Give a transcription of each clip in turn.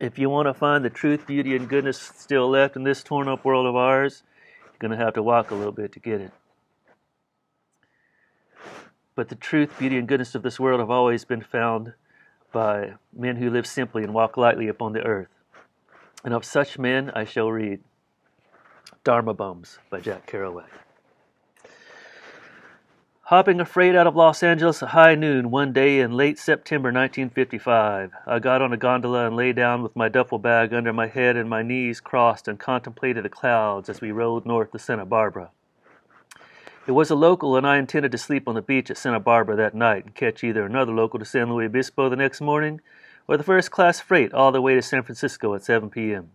If you want to find the truth, beauty, and goodness still left in this torn up world of ours, you're going to have to walk a little bit to get it. But the truth, beauty, and goodness of this world have always been found by men who live simply and walk lightly upon the earth. And of such men I shall read Dharma Bums by Jack Kerouac. Hopping a freight out of Los Angeles at high noon one day in late September 1955, I got on a gondola and lay down with my duffel bag under my head and my knees crossed and contemplated the clouds as we rode north to Santa Barbara. It was a local, and I intended to sleep on the beach at Santa Barbara that night and catch either another local to San Luis Obispo the next morning or the first class freight all the way to San Francisco at 7 p.m.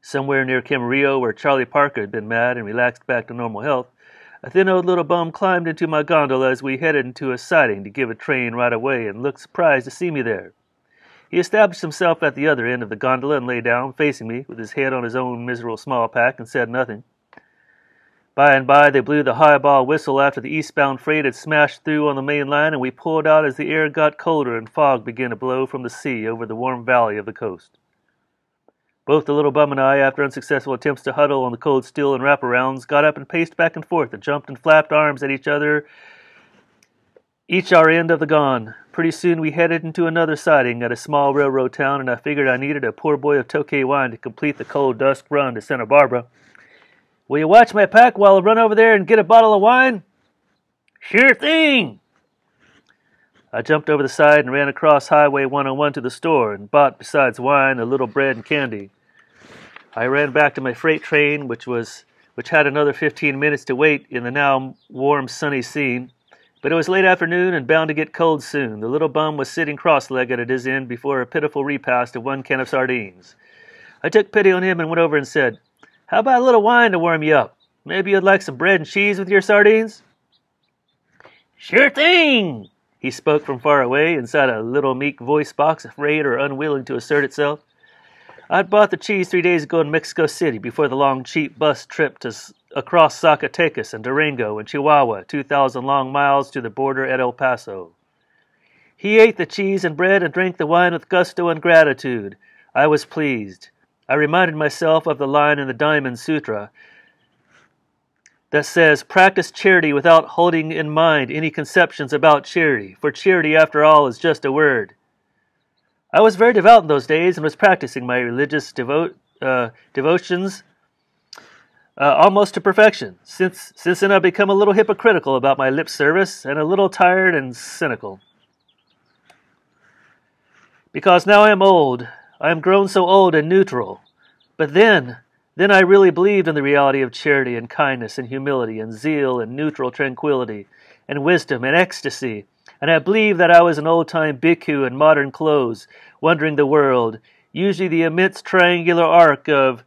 Somewhere near Camarillo, where Charlie Parker had been mad and relaxed back to normal health, a thin old little bum climbed into my gondola as we headed into a siding to give a train right away and looked surprised to see me there. He established himself at the other end of the gondola and lay down, facing me, with his head on his own miserable small pack, and said nothing. By and by, they blew the highball whistle after the eastbound freight had smashed through on the main line, and we pulled out as the air got colder and fog began to blow from the sea over the warm valley of the coast. Both the little bum and I, after unsuccessful attempts to huddle on the cold steel and wraparounds, got up and paced back and forth and jumped and flapped arms at each other, each our end of the gon. Pretty soon we headed into another siding at a small railroad town, and I figured I needed a poor boy of Tokay wine to complete the cold dusk run to Santa Barbara. Will you watch my pack while I run over there and get a bottle of wine? Sure thing. I jumped over the side and ran across Highway 101 to the store and bought, besides wine, a little bread and candy. I ran back to my freight train, which was which had another 15 minutes to wait in the now warm, sunny scene. But it was late afternoon and bound to get cold soon. The little bum was sitting cross-legged at his end before a pitiful repast of one can of sardines. I took pity on him and went over and said, "How about a little wine to warm you up? Maybe you'd like some bread and cheese with your sardines?" "Sure thing!" He spoke from far away, inside a little meek voice box, afraid or unwilling to assert itself. I'd bought the cheese three days ago in Mexico City before the long, cheap bus trip to across Zacatecas and Durango and Chihuahua, 2,000 long miles to the border at El Paso. He ate the cheese and bread and drank the wine with gusto and gratitude. I was pleased. I reminded myself of the line in the Diamond Sutra that says, Practice charity without holding in mind any conceptions about charity, for charity, after all, is just a word. I was very devout in those days and was practicing my religious devo- uh, devotions uh, almost to perfection. Since, since then, I've become a little hypocritical about my lip service and a little tired and cynical. Because now I am old. I am grown so old and neutral. But then, then I really believed in the reality of charity and kindness and humility and zeal and neutral tranquility and wisdom and ecstasy and I believed that I was an old time bhikkhu in modern clothes, wandering the world, usually the immense triangular arc of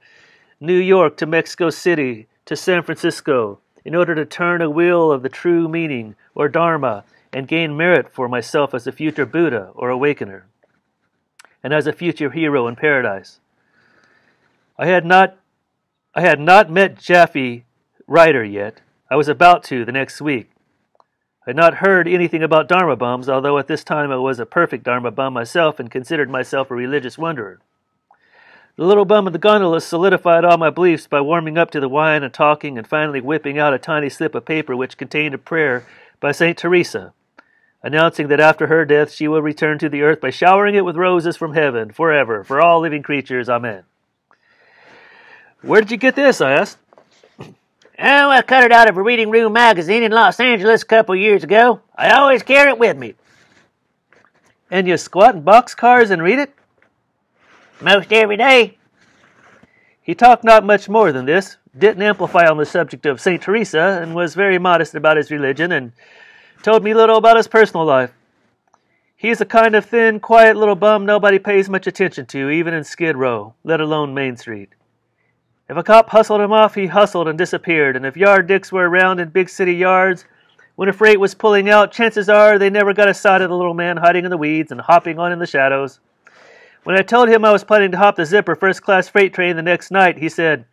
New York to Mexico City to San Francisco, in order to turn a wheel of the true meaning, or Dharma, and gain merit for myself as a future Buddha or awakener, and as a future hero in paradise. I had not I had not met Japhy Ryder yet. I was about to the next week, had not heard anything about Dharma bums, although at this time I was a perfect Dharma bum myself and considered myself a religious wanderer. The little bum of the gondola solidified all my beliefs by warming up to the wine and talking and finally whipping out a tiny slip of paper which contained a prayer by St. Teresa, announcing that after her death she will return to the earth by showering it with roses from heaven forever for all living creatures. Amen. Where did you get this? I asked. Oh, I cut it out of a reading room magazine in Los Angeles a couple years ago. I always carry it with me. And you squat in boxcars and read it? Most every day. He talked not much more than this, didn't amplify on the subject of St. Teresa, and was very modest about his religion, and told me little about his personal life. He's a kind of thin, quiet little bum nobody pays much attention to, even in Skid Row, let alone Main Street. If a cop hustled him off, he hustled and disappeared, and if yard dicks were around in big city yards when a freight was pulling out, chances are they never got a sight of the little man hiding in the weeds and hopping on in the shadows. When I told him I was planning to hop the zipper first class freight train the next night, he said,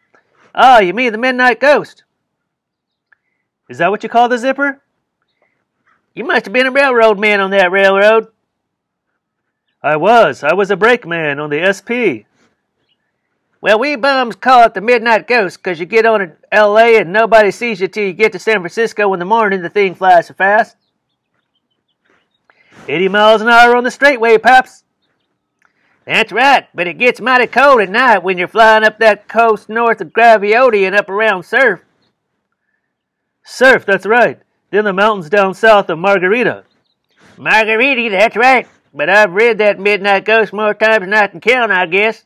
Ah, you mean the Midnight Ghost? Is that what you call the zipper? You must have been a railroad man on that railroad. I was. I was a brakeman on the SP. Well, we bums call it the Midnight Ghost 'cause you get on in L.A. and nobody sees you till you get to San Francisco in the morning. The thing flies so fast. 80 miles an hour on the straightway, Paps. That's right, but it gets mighty cold at night when you're flying up that coast north of Gaviota and up around Surf. Surf, that's right. Then the mountains down south of Margarita. Margarita, that's right. But I've read that Midnight Ghost more times than I can count, I guess.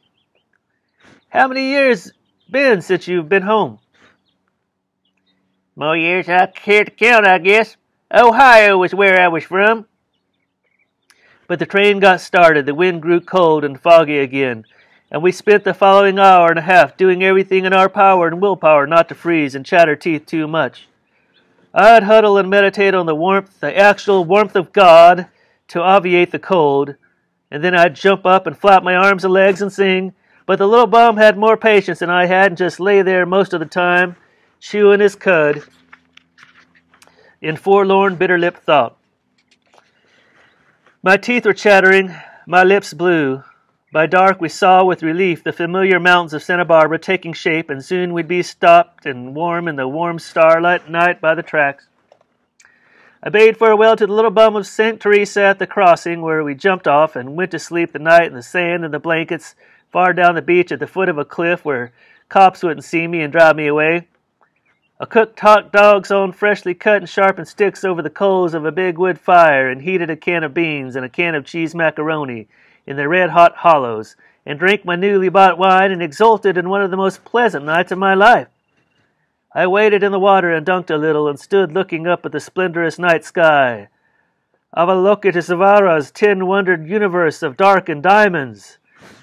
How many years been since you've been home? More years I care to count, I guess. Ohio was where I was from. But the train got started, the wind grew cold and foggy again, and we spent the following hour and a half doing everything in our power and willpower not to freeze and chatter teeth too much. I'd huddle and meditate on the warmth, the actual warmth of God, to obviate the cold, and then I'd jump up and flap my arms and legs and sing, but the little bum had more patience than I had and just lay there most of the time, chewing his cud in forlorn, bitter lipped thought. My teeth were chattering, my lips blue. By dark, we saw with relief the familiar mountains of Santa Barbara taking shape, and soon we'd be stopped and warm in the warm starlight night by the tracks. I bade farewell to the little bum of St. Teresa at the crossing, where we jumped off and went to sleep the night in the sand and the blankets far down the beach at the foot of a cliff where cops wouldn't see me and drive me away. I cooked hot dogs on freshly cut and sharpened sticks over the coals of a big wood fire and heated a can of beans and a can of cheese macaroni in the red hot hollows and drank my newly bought wine and exulted in one of the most pleasant nights of my life. I waded in the water and dunked a little and stood looking up at the splendorous night sky. Avalokitesvara's ten wondered universe of dark and diamonds.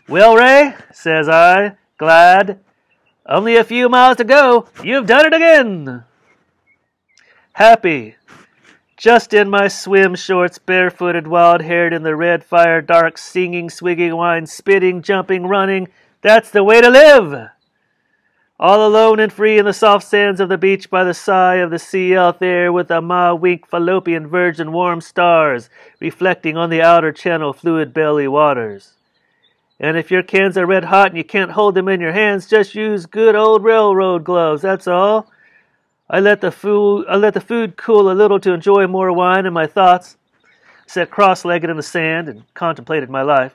Well, Ray, says I, glad only a few miles to go. You've done it again. Happy. Just in my swim shorts, barefooted, wild haired in the red fire, dark, singing, swigging wine, spitting, jumping, running. That's the way to live. All alone and free in the soft sands of the beach by the sigh of the sea out there with the ma wink fallopian virgin warm stars reflecting on the outer channel fluid belly waters. And if your cans are red hot and you can't hold them in your hands, just use good old railroad gloves, that's all. I let the food I let the food cool a little to enjoy more wine and my thoughts. Sat cross legged in the sand and contemplated my life.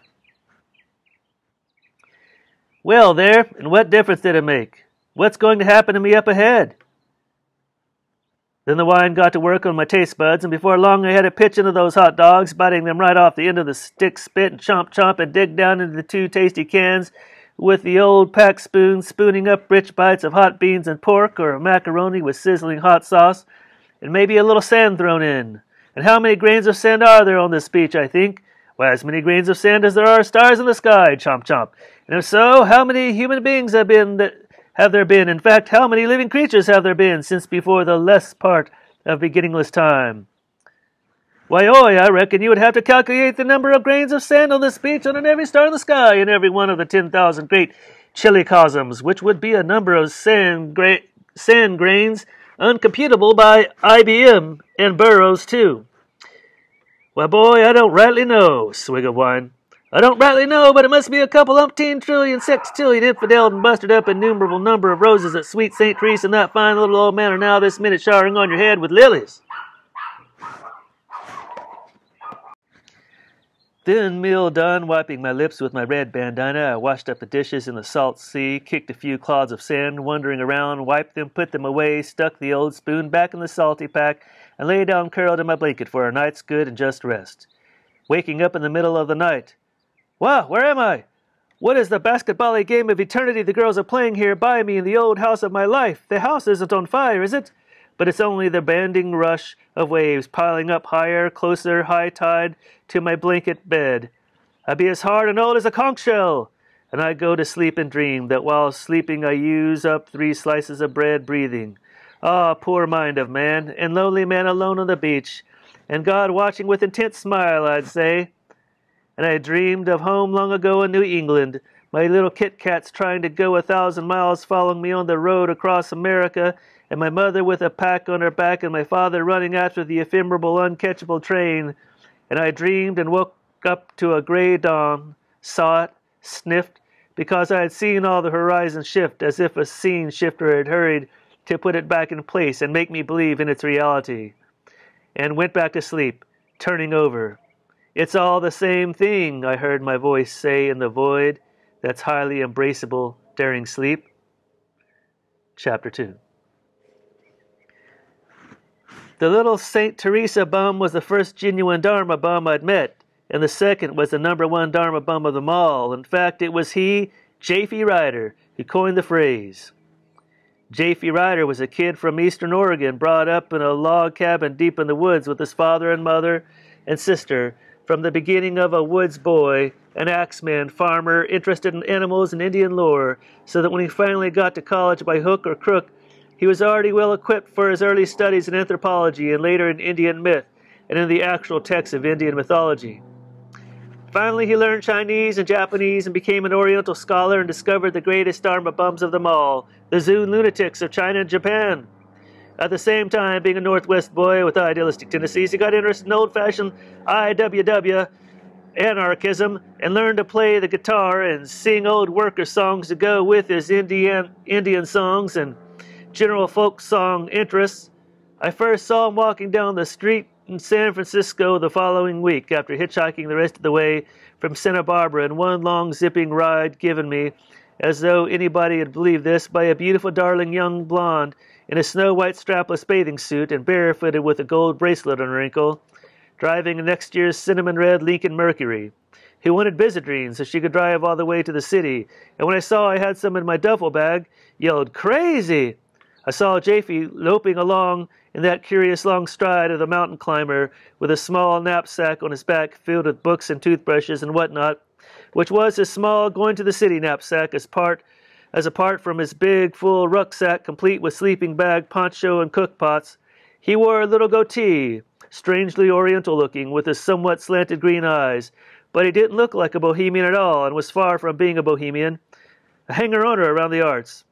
Well, there, and what difference did it make? What's going to happen to me up ahead? Then the wine got to work on my taste buds, and before long I had a pitch into those hot dogs, biting them right off the end of the stick, spit, and chomp chomp, and dig down into the two tasty cans with the old pack spoon, spooning up rich bites of hot beans and pork, or macaroni with sizzling hot sauce, and maybe a little sand thrown in. And how many grains of sand are there on this beach, I think? Why, as many grains of sand as there are stars in the sky, chomp chomp. And if so, how many human beings have been that have there been? In fact, how many living creatures have there been since before the less part of beginningless time? Why, oi, I reckon you would have to calculate the number of grains of sand on this beach and on every star in the sky in every one of the 10,000 great chiliocosms, which would be a number of sand, gra- sand grains uncomputable by IBM and Burroughs, too. Why, boy, I don't rightly know, swig of wine. I don't rightly know, but it must be a couple umpteen trillion sextillion infidel and busted up innumerable number of roses that sweet St. Teresa and that fine little old man are now this minute showering on your head with lilies. Then, meal done, wiping my lips with my red bandana, I washed up the dishes in the salt sea, kicked a few clods of sand, wandering around, wiped them, put them away, stuck the old spoon back in the salty pack, and lay down curled in my blanket for a night's good and just rest. Waking up in the middle of the night, Wow, where am I? What is the basketball game of eternity the girls are playing here by me in the old house of my life? The house isn't on fire, is it? But it's only the banding rush of waves piling up higher, closer, high tide to my blanket bed. I be as hard and old as a conch shell, and I go to sleep and dream that while sleeping I use up three slices of bread breathing. Ah, poor mind of man, and lonely man alone on the beach, and God watching with intent smile, I'd say and I dreamed of home long ago in New England, my little Kit Kats trying to go a thousand miles following me on the road across America, and my mother with a pack on her back, and my father running after the ephemeral, uncatchable train. And I dreamed and woke up to a gray dawn, saw it, sniffed, because I had seen all the horizon shift as if a scene shifter had hurried to put it back in place and make me believe in its reality, and went back to sleep, turning over. It's all the same thing, I heard my voice say in the void that's highly embraceable during sleep. Chapter 2 The little St. Teresa bum was the first genuine Dharma bum I'd met, and the second was the number one Dharma bum of them all. In fact, it was he, Japhy Ryder, who coined the phrase. Japhy Ryder was a kid from eastern Oregon, brought up in a log cabin deep in the woods with his father and mother and sister from the beginning of a woods boy, an axeman, farmer, interested in animals and Indian lore, so that when he finally got to college by hook or crook, he was already well equipped for his early studies in anthropology and later in Indian myth and in the actual texts of Indian mythology. Finally, he learned Chinese and Japanese and became an Oriental scholar and discovered the greatest Dharma bums of them all, the Zen lunatics of China and Japan. At the same time, being a Northwest boy with idealistic tendencies, he got interested in old fashioned IWW anarchism and learned to play the guitar and sing old worker songs to go with his Indian, Indian songs and general folk song interests. I first saw him walking down the street in San Francisco the following week after hitchhiking the rest of the way from Santa Barbara in one long zipping ride given me, as though anybody had believed this, by a beautiful, darling young blonde in a snow white strapless bathing suit and barefooted with a gold bracelet on her ankle, driving next year's cinnamon red Lincoln Mercury. He wanted Benzedrine so she could drive all the way to the city, and when I saw I had some in my duffel bag, yelled crazy. I saw Japhy loping along in that curious long stride of the mountain climber, with a small knapsack on his back filled with books and toothbrushes and whatnot, which was his small going to the city knapsack as part as apart from his big full rucksack complete with sleeping bag, poncho, and cook pots, he wore a little goatee, strangely oriental looking, with his somewhat slanted green eyes, but he didn't look like a bohemian at all, and was far from being a bohemian, a hanger-oner around the arts.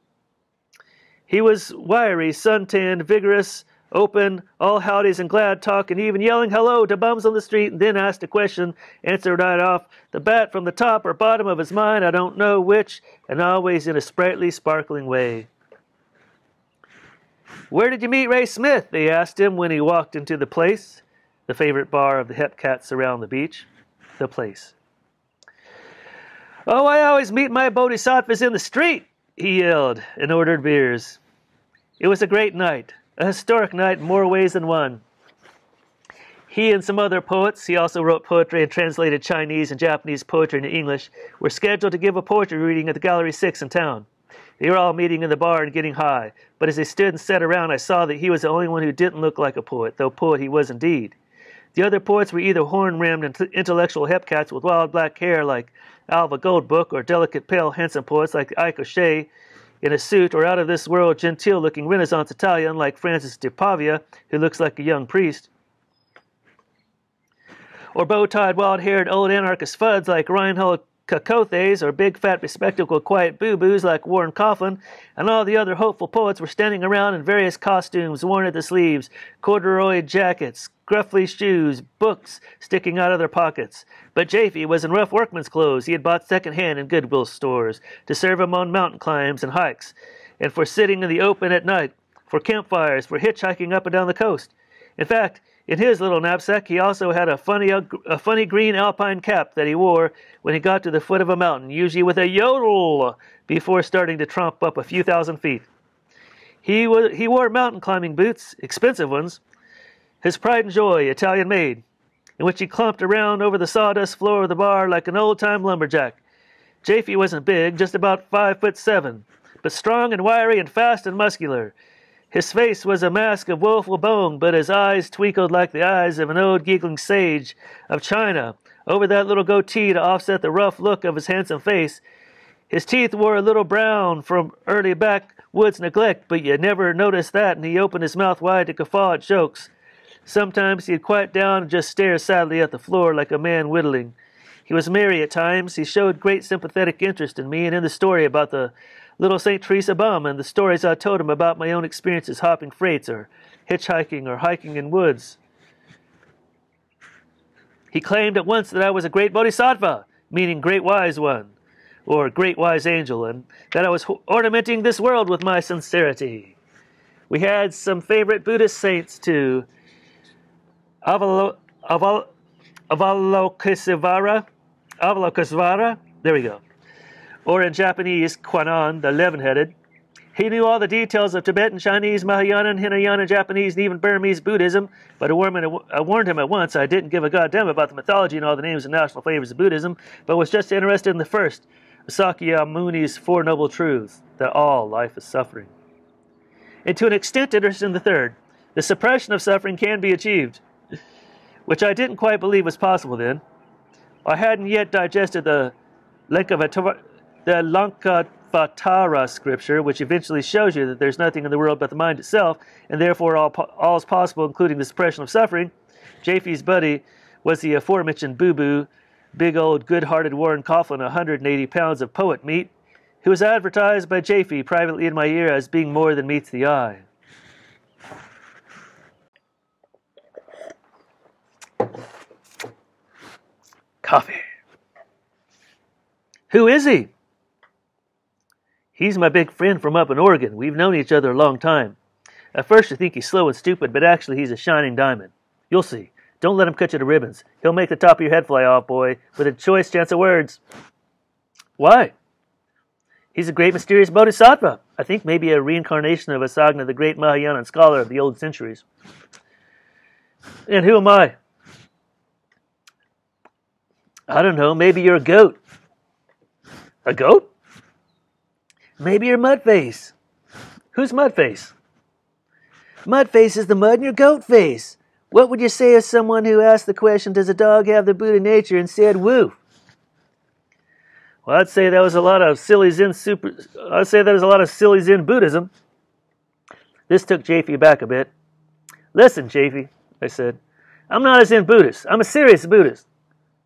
He was wiry, suntanned, vigorous, open, all howdies and glad talk, and even yelling hello to bums on the street, and then asked a question, answered right off the bat from the top or bottom of his mind, I don't know which, and always in a sprightly, sparkling way. Where did you meet Ray Smith? They asked him when he walked into the place, the favorite bar of the Hepcats around the beach. The place. Oh, I always meet my bodhisattvas in the street, he yelled, and ordered beers. It was a great night a historic night in more ways than one. He and some other poets, he also wrote poetry and translated Chinese and Japanese poetry into English, were scheduled to give a poetry reading at the Gallery 6 in town. They were all meeting in the bar and getting high, but as they stood and sat around, I saw that he was the only one who didn't look like a poet, though poet he was indeed. The other poets were either horn-rimmed and intellectual hepcats with wild black hair like Alva Goldbook, or delicate, pale, handsome poets like Ike O'Shay, in a suit or out of this world genteel looking Renaissance Italian like Francis de Pavia, who looks like a young priest. Or bow tied, wild haired old anarchist fuds like Reinhold Cacoethes, or big fat bespectacled quiet boo boos like Warren Coughlin, and all the other hopeful poets were standing around in various costumes worn at the sleeves, corduroy jackets, gruffly shoes, books sticking out of their pockets. But Japhy was in rough workman's clothes he had bought second hand in Goodwill stores to serve him on mountain climbs and hikes, and for sitting in the open at night, for campfires, for hitchhiking up and down the coast. In fact, in his little knapsack, he also had a funny, uh, a funny green alpine cap that he wore when he got to the foot of a mountain, usually with a yodel before starting to tromp up a few thousand feet. He, was, he wore mountain climbing boots, expensive ones, his pride and joy, Italian made, in which he clumped around over the sawdust floor of the bar like an old time lumberjack. Japhy wasn't big, just about five foot seven, but strong and wiry and fast and muscular. His face was a mask of woeful bone, but his eyes twinkled like the eyes of an old giggling sage of China over that little goatee to offset the rough look of his handsome face. His teeth were a little brown from early backwoods neglect, but you never noticed that, and he opened his mouth wide to guffaw at jokes. Sometimes he'd quiet down and just stare sadly at the floor like a man whittling. He was merry at times. He showed great sympathetic interest in me and in the story about the little St. Teresa bum and the stories I told him about my own experiences hopping freights or hitchhiking or hiking in woods. He claimed at once that I was a great bodhisattva, meaning great wise one, or great wise angel, and that I was ornamenting this world with my sincerity. We had some favorite Buddhist saints too. Avalo, Aval, Avalokitesvara, Avalokitesvara, there we go. Or in Japanese, Kwannon, the leaven-headed. He knew all the details of Tibetan, Chinese, Mahayana, Hinayana, Japanese, and even Burmese Buddhism, but I warned him at once I didn't give a goddamn about the mythology and all the names and national flavors of Buddhism, but was just interested in the first, Sakyamuni's Four Noble Truths, that all life is suffering. And to an extent interested in the third, the suppression of suffering can be achieved, which I didn't quite believe was possible then. I hadn't yet digested the Lankavatara, the Lankavatara scripture, which eventually shows you that there's nothing in the world but the mind itself, and therefore all, all is possible, including the suppression of suffering. Japhy's buddy was the aforementioned Boo Boo, big old good-hearted Warren Coughlin, 180 pounds of poet meat, who was advertised by Japhy privately in my ear as being more than meets the eye. Coffee. Who is he? He's my big friend from up in Oregon. We've known each other a long time. At first you think he's slow and stupid, but actually he's a shining diamond. You'll see. Don't let him cut you to ribbons. He'll make the top of your head fly off, boy, with a choice chance of words. Why? He's a great mysterious bodhisattva. I think maybe a reincarnation of Asanga, the great Mahayana scholar of the old centuries. And who am I? I don't know. Maybe you're a goat. A goat? Maybe you're Mudface. Who's Mudface? Mudface is the mud in your goat face. What would you say as someone who asked the question, Does a dog have the Buddha nature? and said, Woo? Well, I'd say that was a lot of silly Zen super. I'd say that was a lot of silly Zen Buddhism. This took Japhy back a bit. Listen, Japhy, I said, I'm not a Zen Buddhist. I'm a serious Buddhist.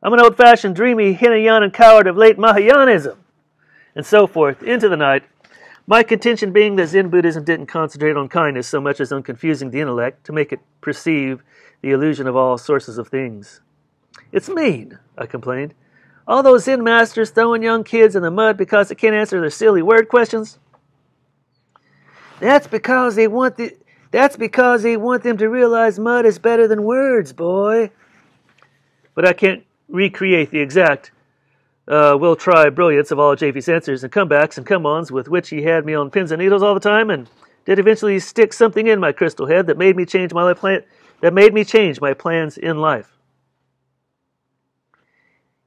I'm an old fashioned, dreamy Hinayana coward of late Mahayanism and so forth, into the night. My contention being that Zen Buddhism didn't concentrate on kindness so much as on confusing the intellect to make it perceive the illusion of all sources of things. It's mean, I complained. All those Zen masters throwing young kids in the mud because they can't answer their silly word questions. That's because they want the that's because they want them to realize mud is better than words, boy. But I can't recreate the exact uh, will try brilliance of all Japhy's answers and comebacks and come-ons with which he had me on pins and needles all the time, and did eventually stick something in my crystal head that made me change my life plan that made me change my plans in life.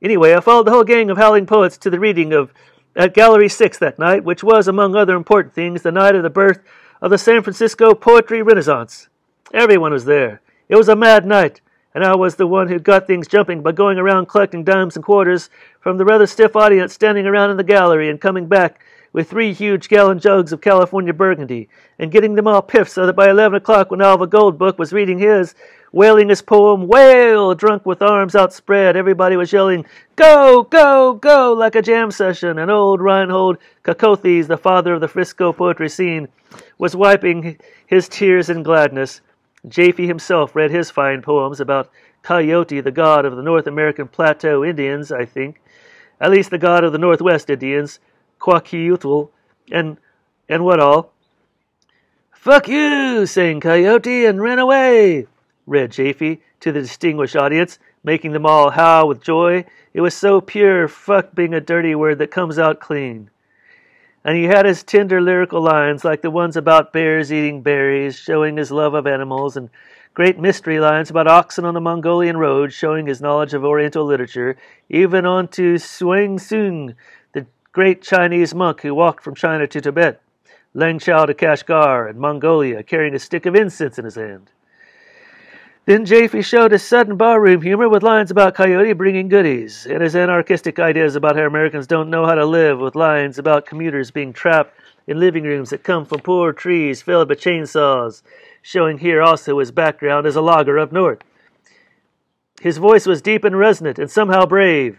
Anyway, I followed the whole gang of howling poets to the reading of at Gallery Six that night, which was, among other important things, the night of the birth of the San Francisco Poetry Renaissance. Everyone was there. It was a mad night, and I was the one who got things jumping by going around collecting dimes and quarters from the rather stiff audience standing around in the gallery and coming back with three huge gallon jugs of California Burgundy and getting them all piffed so that by 11 o'clock when Alva Goldbook was reading his, wailing his poem, Whale, drunk with arms outspread, everybody was yelling, Go, go, go, like a jam session, and old Reinhold Cacoethes, the father of the Frisco poetry scene, was wiping his tears in gladness. Japhy himself read his fine poems about Coyote, the god of the North American Plateau Indians, I think, at least the god of the Northwest Indians, Kwakiutl, and and what all. Fuck you, sang Coyote, and ran away, read Japhy to the distinguished audience, making them all howl with joy. It was so pure, fuck being a dirty word that comes out clean and he had his tender lyrical lines like the ones about bears eating berries, showing his love of animals, and great mystery lines about oxen on the Mongolian road, showing his knowledge of Oriental literature, even on to Xuang Tsung, the great Chinese monk who walked from China to Tibet, Lanchow to Kashgar and Mongolia, carrying a stick of incense in his hand. Then Japhy showed his sudden barroom humor with lines about Coyote bringing goodies, and his anarchistic ideas about how Americans don't know how to live, with lines about commuters being trapped in living rooms that come from poor trees felled by chainsaws, showing here also his background as a logger up north. His voice was deep and resonant and somehow brave.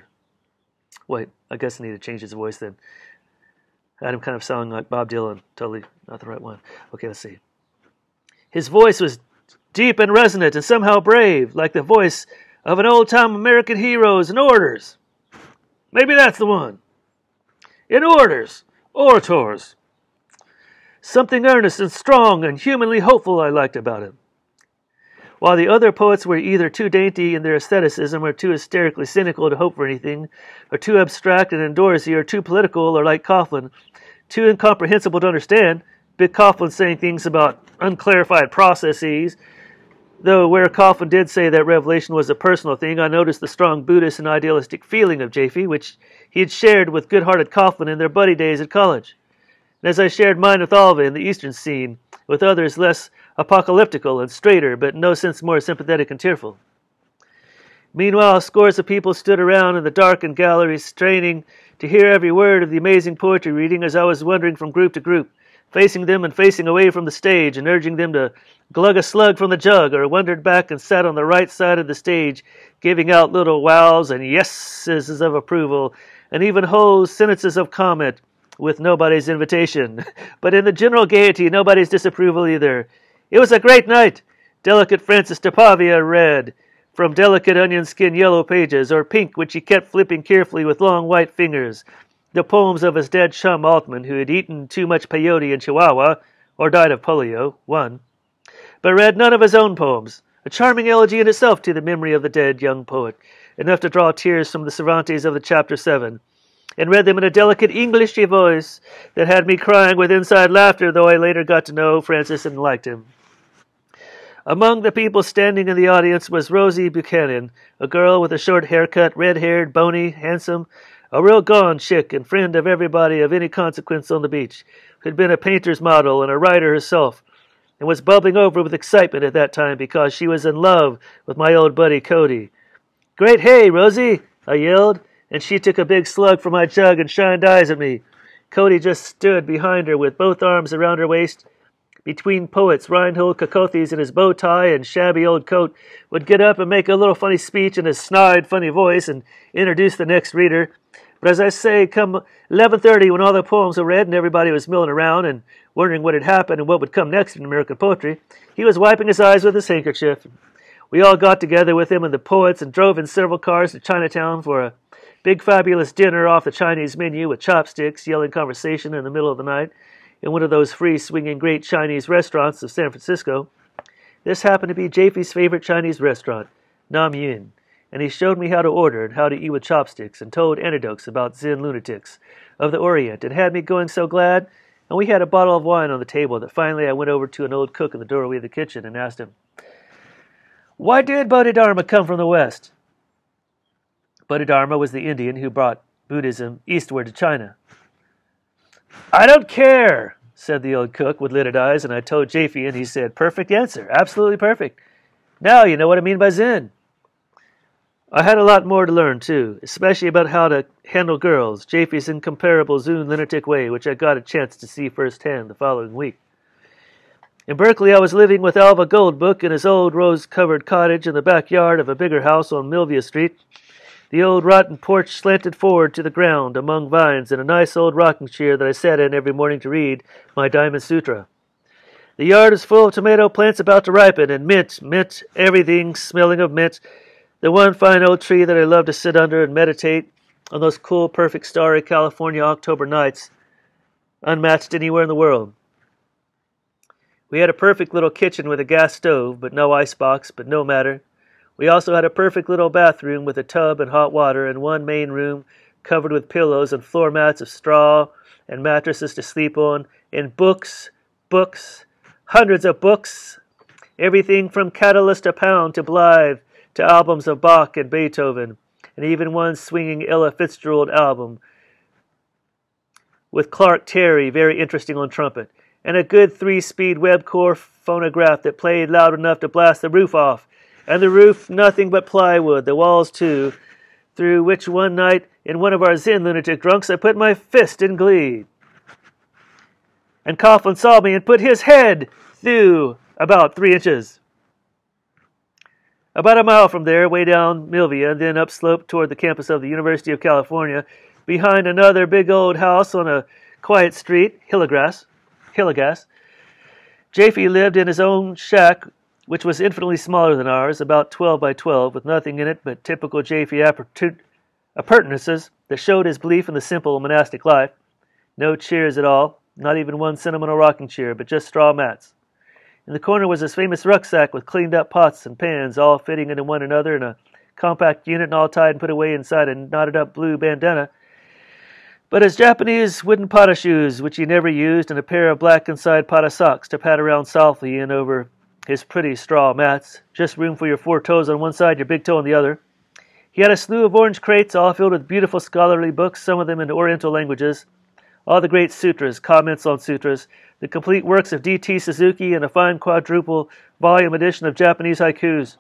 Wait, I guess I need to change his voice then. I had him kind of sounding like Bob Dylan. Totally not the right one. Okay, let's see. His voice was deep and resonant and somehow brave, like the voice of an old time American heroes in orders. Maybe that's the one. In orders, orators. Something earnest and strong and humanly hopeful I liked about him. While the other poets were either too dainty in their aestheticism or too hysterically cynical to hope for anything, or too abstract and indoorsy, or too political, or like Coughlin, too incomprehensible to understand, Big Coughlin saying things about unclarified processes. Though where Coughlin did say that revelation was a personal thing, I noticed the strong Buddhist and idealistic feeling of Japhy, which he had shared with good-hearted Coughlin in their buddy days at college. And as I shared mine with Alva in the Eastern scene, with others less apocalyptical and straighter, but in no sense more sympathetic and tearful. Meanwhile, scores of people stood around in the darkened galleries, straining to hear every word of the amazing poetry reading as I was wandering from group to group, facing them and facing away from the stage, and urging them to glug a slug from the jug, or wandered back and sat on the right side of the stage, giving out little wows and yeses of approval, and even whole sentences of comment, with nobody's invitation. but in the general gaiety, nobody's disapproval either. It was a great night. Delicate Francis de Pavia read from delicate onion skin yellow pages, or pink, which he kept flipping carefully with long white fingers, the poems of his dead chum Altman, who had eaten too much peyote in Chihuahua, or died of polio, one, but read none of his own poems, a charming elegy in itself to the memory of the dead young poet, enough to draw tears from the Cervantes of the chapter seven, and read them in a delicate Englishy voice that had me crying with inside laughter, though I later got to know Francis and liked him. Among the people standing in the audience was Rosie Buchanan, a girl with a short haircut, red haired, bony, handsome, a real gone chick and friend of everybody of any consequence on the beach, who'd been a painter's model and a writer herself, and was bubbling over with excitement at that time because she was in love with my old buddy Cody. Great hey, Rosie! I yelled, and she took a big slug from my jug and shined eyes at me. Cody just stood behind her with both arms around her waist between poets, Reinhold Cacoethes in his bow tie and shabby old coat would get up and make a little funny speech in his snide, funny voice and introduce the next reader. But as I say, come 11:30, when all the poems were read and everybody was milling around and wondering what had happened and what would come next in American poetry, he was wiping his eyes with his handkerchief. We all got together with him and the poets and drove in several cars to Chinatown for a big fabulous dinner off the Chinese menu with chopsticks, yelling conversation in the middle of the night in one of those free swinging great Chinese restaurants of San Francisco. This happened to be Japhy's favorite Chinese restaurant, Nam Yuen, and he showed me how to order and how to eat with chopsticks and told anecdotes about Zen lunatics of the Orient and had me going so glad. And we had a bottle of wine on the table that finally I went over to an old cook in the doorway of the kitchen and asked him, Why did Bodhidharma come from the West? Bodhidharma was the Indian who brought Buddhism eastward to China. I don't care, said the old cook with lidded eyes, and I told Japhy, and he said, Perfect answer, absolutely perfect. Now you know what I mean by Zen. I had a lot more to learn, too, especially about how to handle girls, Japhy's incomparable Zen lunatic way, which I got a chance to see firsthand the following week. In Berkeley, I was living with Alva Goldbook in his old rose covered cottage in the backyard of a bigger house on Milvia Street. The old rotten porch slanted forward to the ground among vines and a nice old rocking chair that I sat in every morning to read my Diamond Sutra. The yard was full of tomato plants about to ripen, and mint, mint, everything smelling of mint. The one fine old tree that I loved to sit under and meditate on those cool, perfect, starry California October nights, unmatched anywhere in the world. We had a perfect little kitchen with a gas stove, but no icebox, but no matter. We also had a perfect little bathroom with a tub and hot water, and one main room covered with pillows and floor mats of straw and mattresses to sleep on, and books, books, hundreds of books, everything from Catullus to Pound to Blythe to albums of Bach and Beethoven, and even one swinging Ella Fitzgerald album with Clark Terry, very interesting on trumpet, and a good three speed Webcor phonograph that played loud enough to blast the roof off and the roof nothing but plywood, the walls too, through which one night in one of our Zen lunatic drunks I put my fist in glee. And Coughlin saw me and put his head through about three inches. About a mile from there, way down Milvia, and then upslope toward the campus of the University of California, behind another big old house on a quiet street, Hillegrass, Hillegass, Japhy lived in his own shack which was infinitely smaller than ours, about 12 by 12, with nothing in it but typical Japhy appurtenances that showed his belief in the simple monastic life. No chairs at all, not even one sentimental rocking chair, but just straw mats. In the corner was his famous rucksack with cleaned up pots and pans, all fitting into one another in a compact unit and all tied and put away inside a knotted up blue bandana. But his Japanese wooden Pata shoes, which he never used, and a pair of black inside Pata socks to pat around softly in over his pretty straw mats, just room for your four toes on one side, your big toe on the other. He had a slew of orange crates, all filled with beautiful scholarly books, some of them in Oriental languages, all the great sutras, comments on sutras, the complete works of D.T. Suzuki, and a fine quadruple volume edition of Japanese haikus.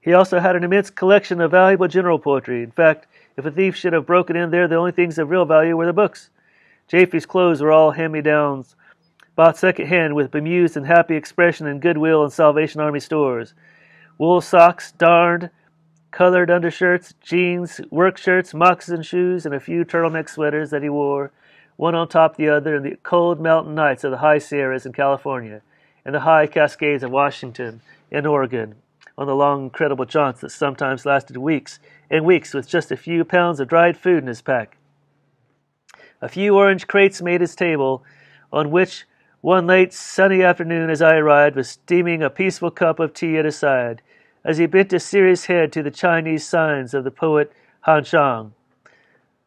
He also had an immense collection of valuable general poetry. In fact, if a thief should have broken in there, the only things of real value were the books. Japhy's clothes were all hand me downs, bought second hand with bemused and happy expression in Goodwill and Salvation Army stores. Wool socks, darned, colored undershirts, jeans, work shirts, moccasin shoes, and a few turtleneck sweaters that he wore, one on top the other, in the cold mountain nights of the high Sierras in California, and the high Cascades of Washington and Oregon, on the long, incredible jaunts that sometimes lasted weeks and weeks with just a few pounds of dried food in his pack. A few orange crates made his table, on which one late sunny afternoon as I arrived was steaming a peaceful cup of tea at his side, as he bent a serious head to the Chinese signs of the poet Han Shan.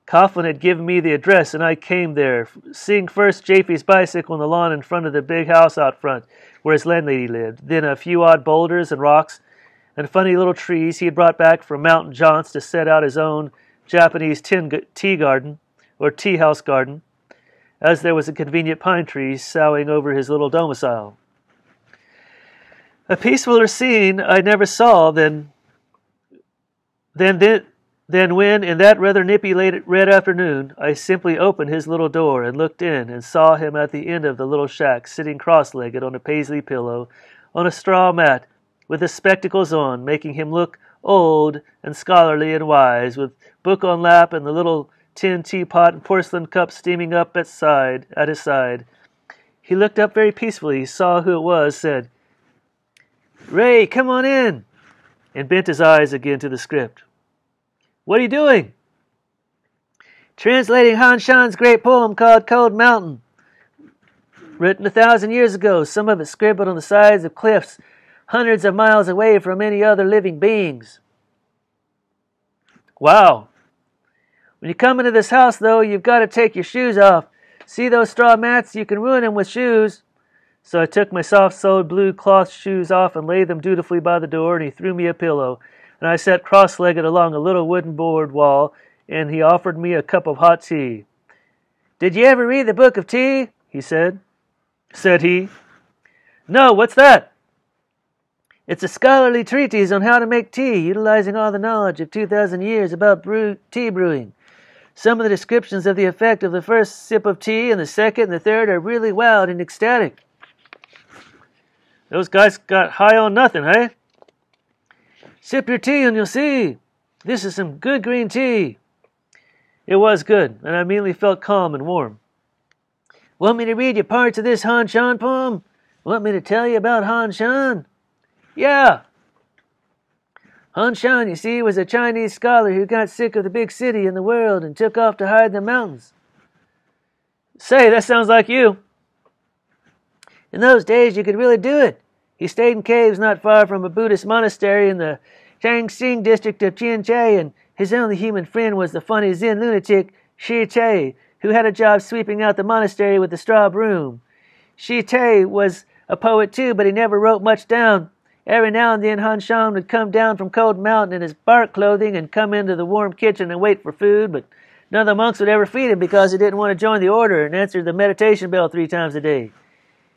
Coughlin had given me the address, and I came there, seeing first Japhy's bicycle on the lawn in front of the big house out front, where his landlady lived, then a few odd boulders and rocks, and funny little trees he had brought back from Mountain Jaunts to set out his own Japanese tea garden, or tea house garden as there was a convenient pine tree soughing over his little domicile. A peacefuler scene I never saw than than, then, than when, in that rather nippy late red afternoon, I simply opened his little door and looked in and saw him at the end of the little shack, sitting cross-legged on a paisley pillow, on a straw mat, with his spectacles on, making him look old and scholarly and wise, with book on lap and the little tin teapot and porcelain cup steaming up at side at his side. He looked up very peacefully, saw who it was, said, Ray, come on in, and bent his eyes again to the script. What are you doing? Translating Han Shan's great poem called Cold Mountain. Written a thousand years ago, some of it scribbled on the sides of cliffs, hundreds of miles away from any other living beings. Wow, when you come into this house, though, you've got to take your shoes off. See those straw mats? You can ruin them with shoes. So I took my soft soled blue cloth shoes off and laid them dutifully by the door, and he threw me a pillow. And I sat cross legged along a little wooden board wall, and he offered me a cup of hot tea. Did you ever read the Book of Tea? he said. Said he. No, what's that? It's a scholarly treatise on how to make tea, utilizing all the knowledge of 2,000 years about brew- tea brewing. Some of the descriptions of the effect of the first sip of tea and the second and the third are really wild and ecstatic. Those guys got high on nothing, hey? Sip your tea and you'll see. This is some good green tea. It was good, and I immediately felt calm and warm. Want me to read you parts of this Han Shan poem? Want me to tell you about Han Shan? Yeah, Han Shan, you see, was a Chinese scholar who got sick of the big city in the world and took off to hide in the mountains. Say, that sounds like you. In those days, you could really do it. He stayed in caves not far from a Buddhist monastery in the Changxing district of Qianchai, and his only human friend was the funny Zen lunatic Shi Tai, who had a job sweeping out the monastery with a straw broom. Shi Tai was a poet too, but he never wrote much down. Every now and then Han Shan would come down from Cold Mountain in his bark clothing and come into the warm kitchen and wait for food, but none of the monks would ever feed him because he didn't want to join the order and answer the meditation bell three times a day.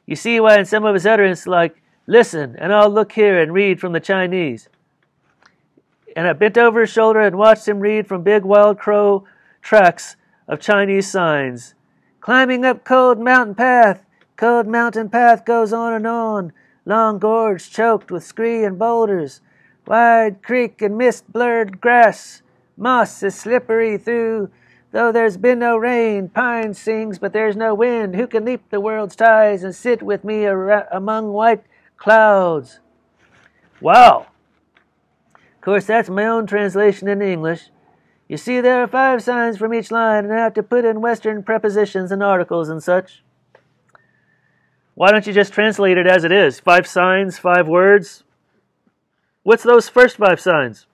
You see why in some of his utterance, like, listen, and I'll look here and read from the Chinese. And I bent over his shoulder and watched him read from big wild crow tracks of Chinese signs. Climbing up cold mountain path, cold mountain path goes on and on. Long gorge choked with scree and boulders, wide creek and mist blurred grass. Moss is slippery through, though there's been no rain. Pine sings, but there's no wind. Who can leap the world's ties and sit with me ar- among white clouds? Wow. Of course, that's my own translation into English. You see, there are five signs from each line, and I have to put in Western prepositions and articles and such. Why don't you just translate it as it is? Five signs, five words. What's those first five signs?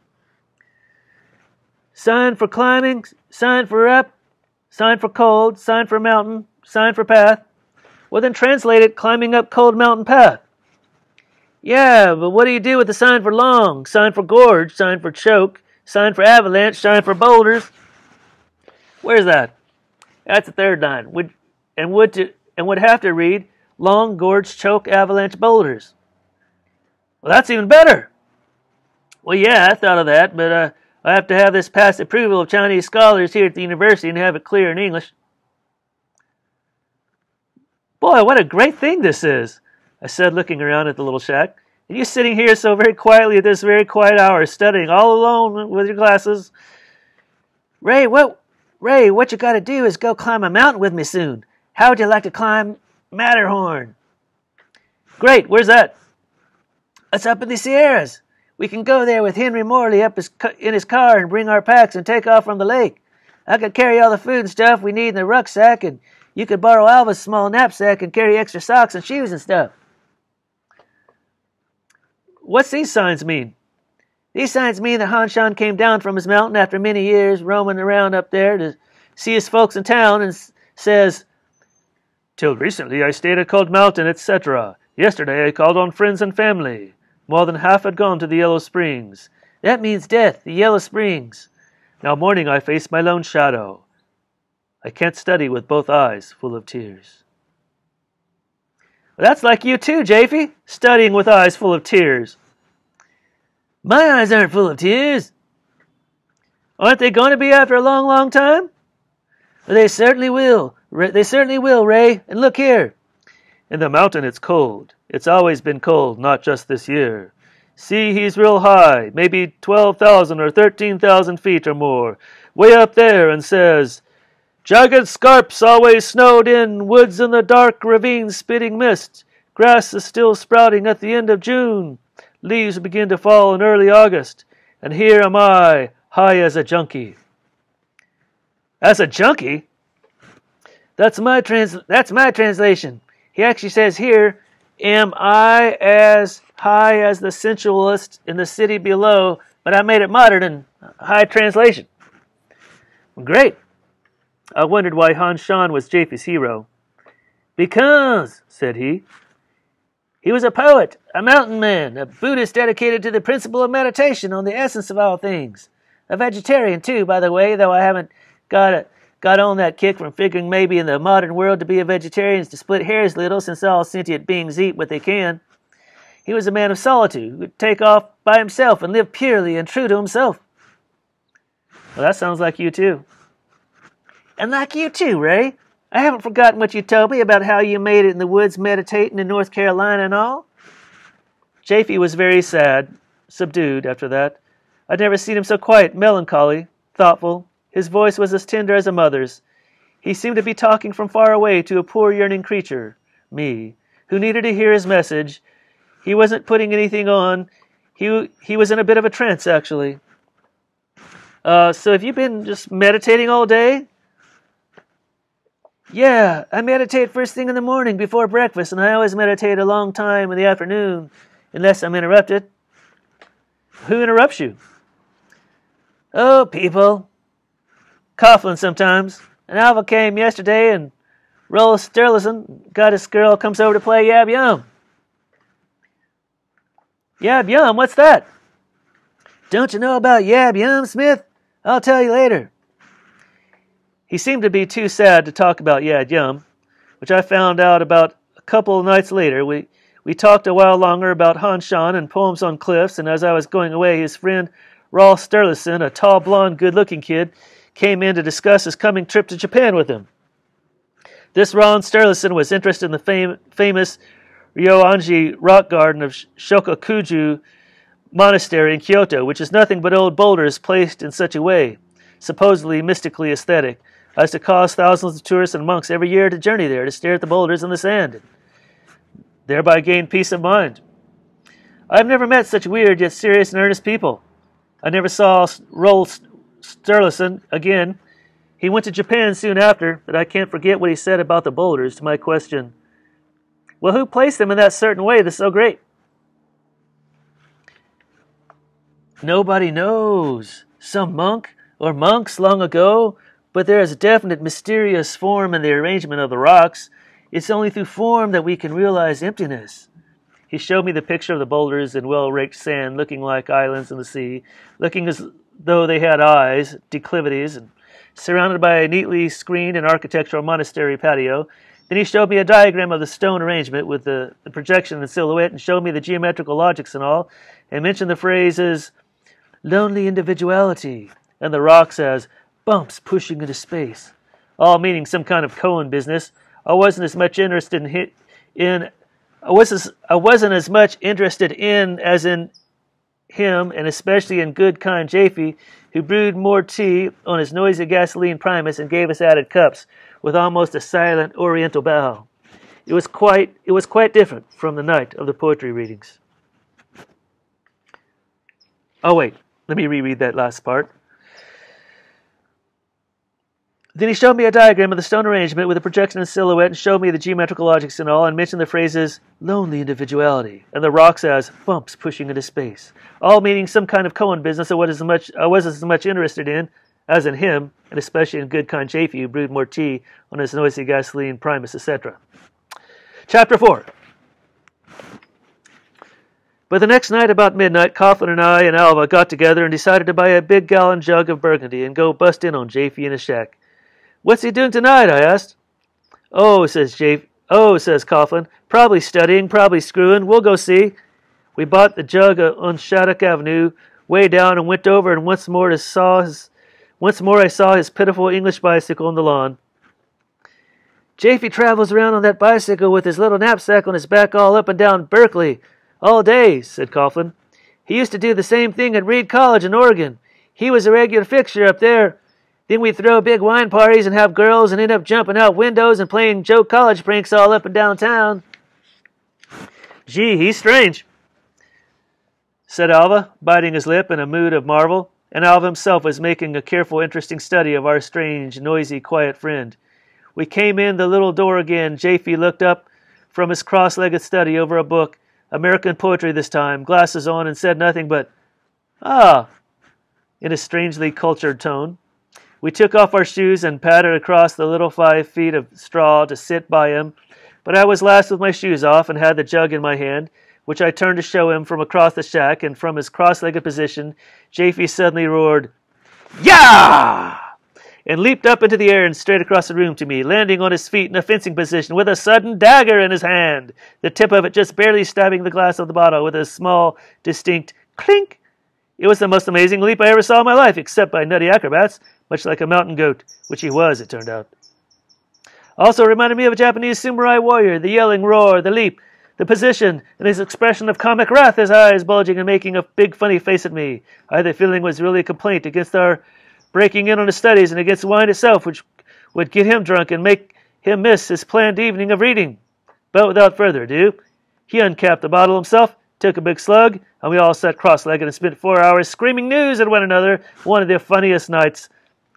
Sign for climbing, sign for up, sign for cold, sign for mountain, sign for path. Well, then translate it climbing up cold mountain path. Yeah, but what do you do with the sign for long, sign for gorge, sign for choke, sign for avalanche, sign for boulders? Where's that? That's the third line. Would and would to and would have to read long gorge, choke, avalanche, boulders. Well, that's even better. Well, yeah, I thought of that, but uh, I have to have this past approval of Chinese scholars here at the university and have it clear in English. Boy, what a great thing this is, I said, looking around at the little shack. And you sitting here so very quietly at this very quiet hour, studying all alone with your glasses. Ray, what, Ray, what you got to do is go climb a mountain with me soon. How would you like to climb Matterhorn? Great, where's that? It's up in the Sierras. We can go there with Henry Morley up his, in his car and bring our packs and take off from the lake. I could carry all the food and stuff we need in the rucksack, and you could borrow Alva's small knapsack and carry extra socks and shoes and stuff. What's these signs mean? These signs mean that Han Shan came down from his mountain after many years roaming around up there to see his folks in town and says, Till recently I stayed at Cold Mountain, etc. Yesterday I called on friends and family. More than half had gone to the Yellow Springs. That means death, the Yellow Springs. Now morning I face my lone shadow. I can't study with both eyes full of tears. Well, that's like you too, Japhy, studying with eyes full of tears. My eyes aren't full of tears. Aren't they going to be after a long, long time? Well, they certainly will. They certainly will, Ray. And look here. In the mountain it's cold. It's always been cold, not just this year. See, he's real high, maybe 12,000 or 13,000 feet or more, way up there, and says, Jagged scarps always snowed in, woods in the dark ravines spitting mist. Grass is still sprouting at the end of June. Leaves begin to fall in early August. And here am I, high as a junkie. As a junkie? That's my trans that's my translation. He actually says here, am I as high as the sensualist in the city below, but I made it modern and high translation. Great. I wondered why Han Shan was Japhie's hero. Because, said he, he was a poet, a mountain man, a Buddhist dedicated to the principle of meditation on the essence of all things. A vegetarian, too, by the way, though I haven't got a, got on that kick from figuring maybe in the modern world to be a vegetarian is to split hairs little since all sentient beings eat what they can. He was a man of solitude who would take off by himself and live purely and true to himself. Well, that sounds like you, too. And like you, too, Ray. I haven't forgotten what you told me about how you made it in the woods meditating in North Carolina and all. Japhy was very sad, subdued after that. I'd never seen him so quiet, melancholy, thoughtful. His voice was as tender as a mother's. He seemed to be talking from far away to a poor yearning creature, me, who needed to hear his message. He wasn't putting anything on. He he was in a bit of a trance, actually. Uh, so have you been just meditating all day? Yeah, I meditate first thing in the morning before breakfast, and I always meditate a long time in the afternoon, unless I'm interrupted. Who interrupts you? Oh, people. Coughlin sometimes. And Alva came yesterday, and Rol Sturlason got his girl comes over to play Yab Yum. Yab Yum, what's that? Don't you know about Yab Yum, Smith? I'll tell you later. He seemed to be too sad to talk about Yab Yum, which I found out about a couple of nights later. We we talked a while longer about Han Shan and poems on cliffs, and as I was going away, his friend Rol Sturlason, a tall, blond, good-looking kid, came in to discuss his coming trip to Japan with him. This Rol Sturlason was interested in the fam- famous Ryoanji rock garden of Shokokuji Monastery in Kyoto, which is nothing but old boulders placed in such a way, supposedly mystically aesthetic, as to cause thousands of tourists and monks every year to journey there to stare at the boulders in the sand, and thereby gain peace of mind. I've never met such weird yet serious and earnest people. I never saw Rol Sturlason again. He went to Japan soon after, but I can't forget what he said about the boulders to my question. Well, who placed them in that certain way that's so great? Nobody knows. Some monk or monks long ago, but there is a definite mysterious form in the arrangement of the rocks. It's only through form that we can realize emptiness. He showed me the picture of the boulders in well raked sand, looking like islands in the sea, looking as though they had eyes, declivities, and surrounded by a neatly screened and architectural monastery patio. Then he showed me a diagram of the stone arrangement with the, the projection and silhouette, and showed me the geometrical logics and all, and mentioned the phrases lonely individuality, and the rocks as bumps pushing into space, all meaning some kind of Cohen business. I wasn't as much interested in, in I wasn't I wasn't as much interested in as in him, and especially in good kind Japhy, who brewed more tea on his noisy gasoline primus and gave us added cups with almost a silent oriental bow. It was quite it was quite different from the night of the poetry readings. Oh wait, let me reread that last part. Then he showed me a diagram of the stone arrangement with a projection and silhouette and showed me the geometrical logics and all and mentioned the phrases lonely individuality and the rocks as bumps pushing into space, all meaning some kind of Cohen business I was as much, I was as much interested in as in him, and especially in good kind Japhy who brewed more tea on his noisy gasoline primus, etc. Chapter 4 but the next night about midnight, Coughlin and I and Alva got together and decided to buy a big gallon jug of burgundy and go bust in on Japhy in his shack. What's he doing tonight? I asked. Oh, says Japhy. Oh, says Coughlin. Probably studying, probably screwing. We'll go see. We bought the jug on Shattuck Avenue, way down, and went over and once more saw his once more I saw his pitiful English bicycle on the lawn. Japhy travels around on that bicycle with his little knapsack on his back all up and down Berkeley, all day, said Coughlin. He used to do the same thing at Reed College in Oregon. He was a regular fixture up there. Then we'd throw big wine parties and have girls and end up jumping out windows and playing joke college pranks all up and down town. Gee, he's strange, said Alva, biting his lip in a mood of marvel, and Alva himself was making a careful, interesting study of our strange, noisy, quiet friend. We came in the little door again. Japhy looked up from his cross legged study over a book American poetry this time, glasses on, and said nothing but, Ah, in a strangely cultured tone. We took off our shoes and pattered across the little five feet of straw to sit by him, but I was last with my shoes off and had the jug in my hand, which I turned to show him from across the shack, and from his cross legged position, Japhy suddenly roared, Yah! and leaped up into the air and straight across the room to me, landing on his feet in a fencing position with a sudden dagger in his hand, the tip of it just barely stabbing the glass of the bottle with a small, distinct clink. It was the most amazing leap I ever saw in my life, except by nutty acrobats, much like a mountain goat, which he was, it turned out. Also reminded me of a Japanese samurai warrior, the yelling roar, the leap, the position, and his expression of comic wrath, his eyes bulging and making a big funny face at me. I had the feeling was really a complaint against our breaking in on his studies and against wine itself, which would get him drunk and make him miss his planned evening of reading. But without further ado, he uncapped the bottle himself, took a big slug, and we all sat cross legged and spent four hours screaming news at one another. One of the funniest nights.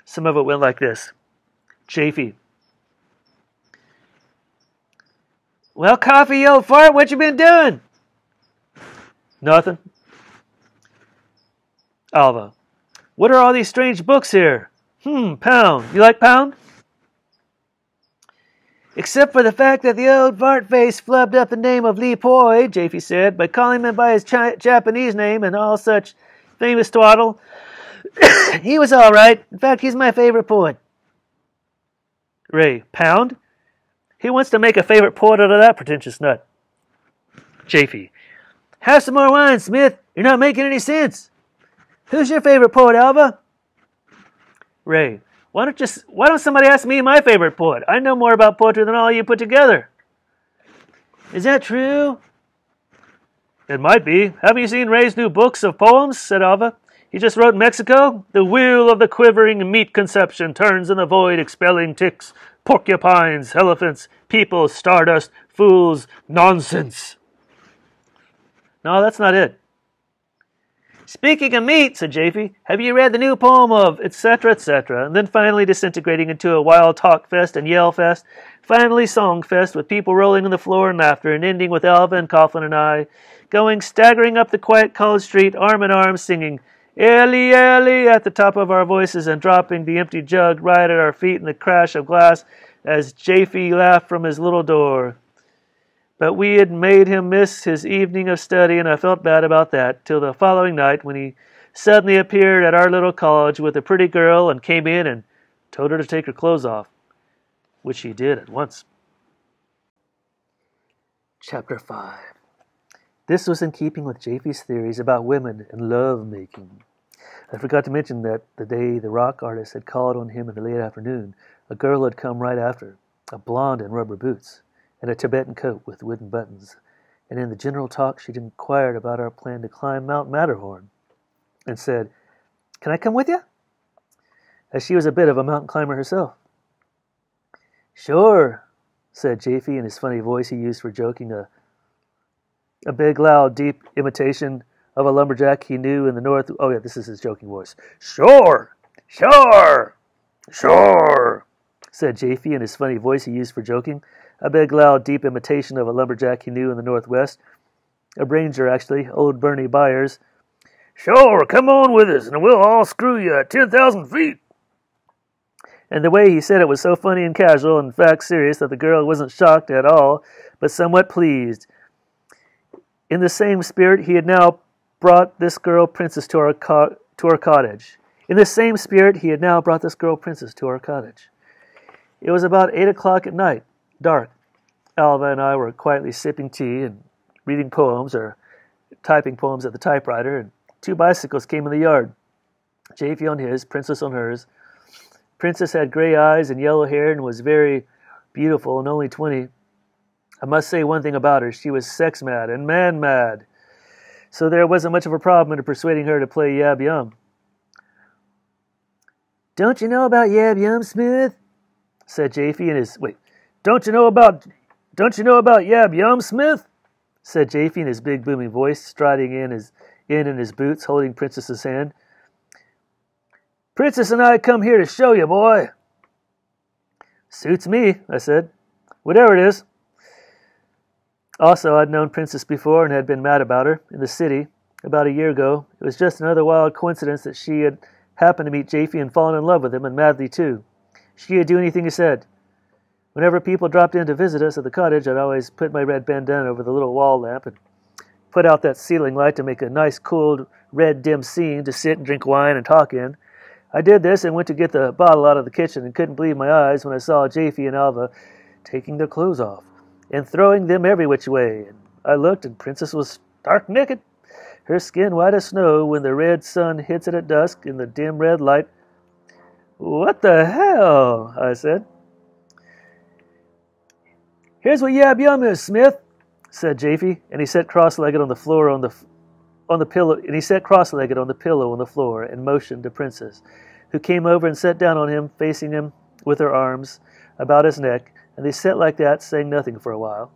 Some of it went like this Japhy. Well, coffee, old fart, what you been doing? Nothing. Alva. What are all these strange books here? Hmm, Pound. You like Pound? Except for the fact that the old fart face flubbed up the name of Li Po, Japhy said, by calling him by his Japanese name and all such famous twaddle. he was all right. In fact, he's my favorite poet. Ray, Pound? He wants to make a favorite poet out of that pretentious nut. Japhy, have some more wine, Smith. You're not making any sense. Who's your favorite poet, Alva? Ray. Why don't just why don't somebody ask me my favorite poet? I know more about poetry than all you put together. Is that true? It might be. Haven't you seen Ray's new books of poems? said Alva. He just wrote Mexico. The wheel of the quivering meat conception turns in the void, expelling ticks, porcupines, elephants, people, stardust, fools, nonsense. No, that's not it. Speaking of meat, said Japhy, have you read the new poem of etc., etc., and then finally disintegrating into a wild talk fest and yell fest, finally song fest with people rolling on the floor in laughter, and ending with Alva and Coughlin and I going staggering up the quiet college street, arm in arm, singing Ellie, Ellie at the top of our voices and dropping the empty jug right at our feet in the crash of glass as Japhy laughed from his little door. But we had made him miss his evening of study, and I felt bad about that, till the following night when he suddenly appeared at our little college with a pretty girl and came in and told her to take her clothes off, which she did at once. Chapter 5 This was in keeping with Japhy's theories about women and love making. I forgot to mention that the day the rock artist had called on him in the late afternoon, a girl had come right after, a blonde in rubber boots and a Tibetan coat with wooden buttons, and in the general talk she'd inquired about our plan to climb Mount Matterhorn, and said, Can I come with you? As she was a bit of a mountain climber herself. Sure, said Japhy in his funny voice he used for joking, a, a big, loud, deep imitation of a lumberjack he knew in the north. Oh, yeah, this is his joking voice. Sure, sure, sure, said Japhy in his funny voice he used for joking, a big, loud, deep imitation of a lumberjack he knew in the Northwest. A ranger, actually, old Bernie Byers. Sure, come on with us, and we'll all screw you at 10,000 feet. And the way he said it was so funny and casual, in fact serious, that the girl wasn't shocked at all, but somewhat pleased. In the same spirit, he had now brought this girl princess to our, to our cottage. In the same spirit, he had now brought this girl princess to our cottage. It was about eight o'clock at night dark. Alva and I were quietly sipping tea and reading poems or typing poems at the typewriter, and two bicycles came in the yard. Japhy on his, Princess on hers. Princess had gray eyes and yellow hair and was very beautiful and only 20. I must say one thing about her. She was sex mad and man mad. So there wasn't much of a problem in persuading her to play Yab Yum. Don't you know about Yab Yum, Smith? said Japhy in his. Wait, don't you know about don't you know about Yab Yum Smith? said Japhy in his big booming voice, striding in his in in his boots, holding Princess's hand. Princess and I come here to show you, boy. Suits me, I said. Whatever it is. Also, I'd known Princess before and had been mad about her in the city about a year ago. It was just another wild coincidence that she had happened to meet Japhy and fallen in love with him, and madly too. She'd do anything he said. Whenever people dropped in to visit us at the cottage, I'd always put my red bandana over the little wall lamp and put out that ceiling light to make a nice, cool, red, dim scene to sit and drink wine and talk in. I did this and went to get the bottle out of the kitchen and couldn't believe my eyes when I saw Japhy and Alva taking their clothes off and throwing them every which way. And I looked, and Princess was stark naked, her skin white as snow when the red sun hits it at dusk in the dim red light. What the hell? I said. Here's what Yab Yum is, Smith, said Japhy, and he sat cross-legged on the floor on the on the pillow, and he sat cross-legged on the pillow on the floor and motioned to Princess, who came over and sat down on him, facing him with her arms about his neck, and they sat like that, saying nothing for a while.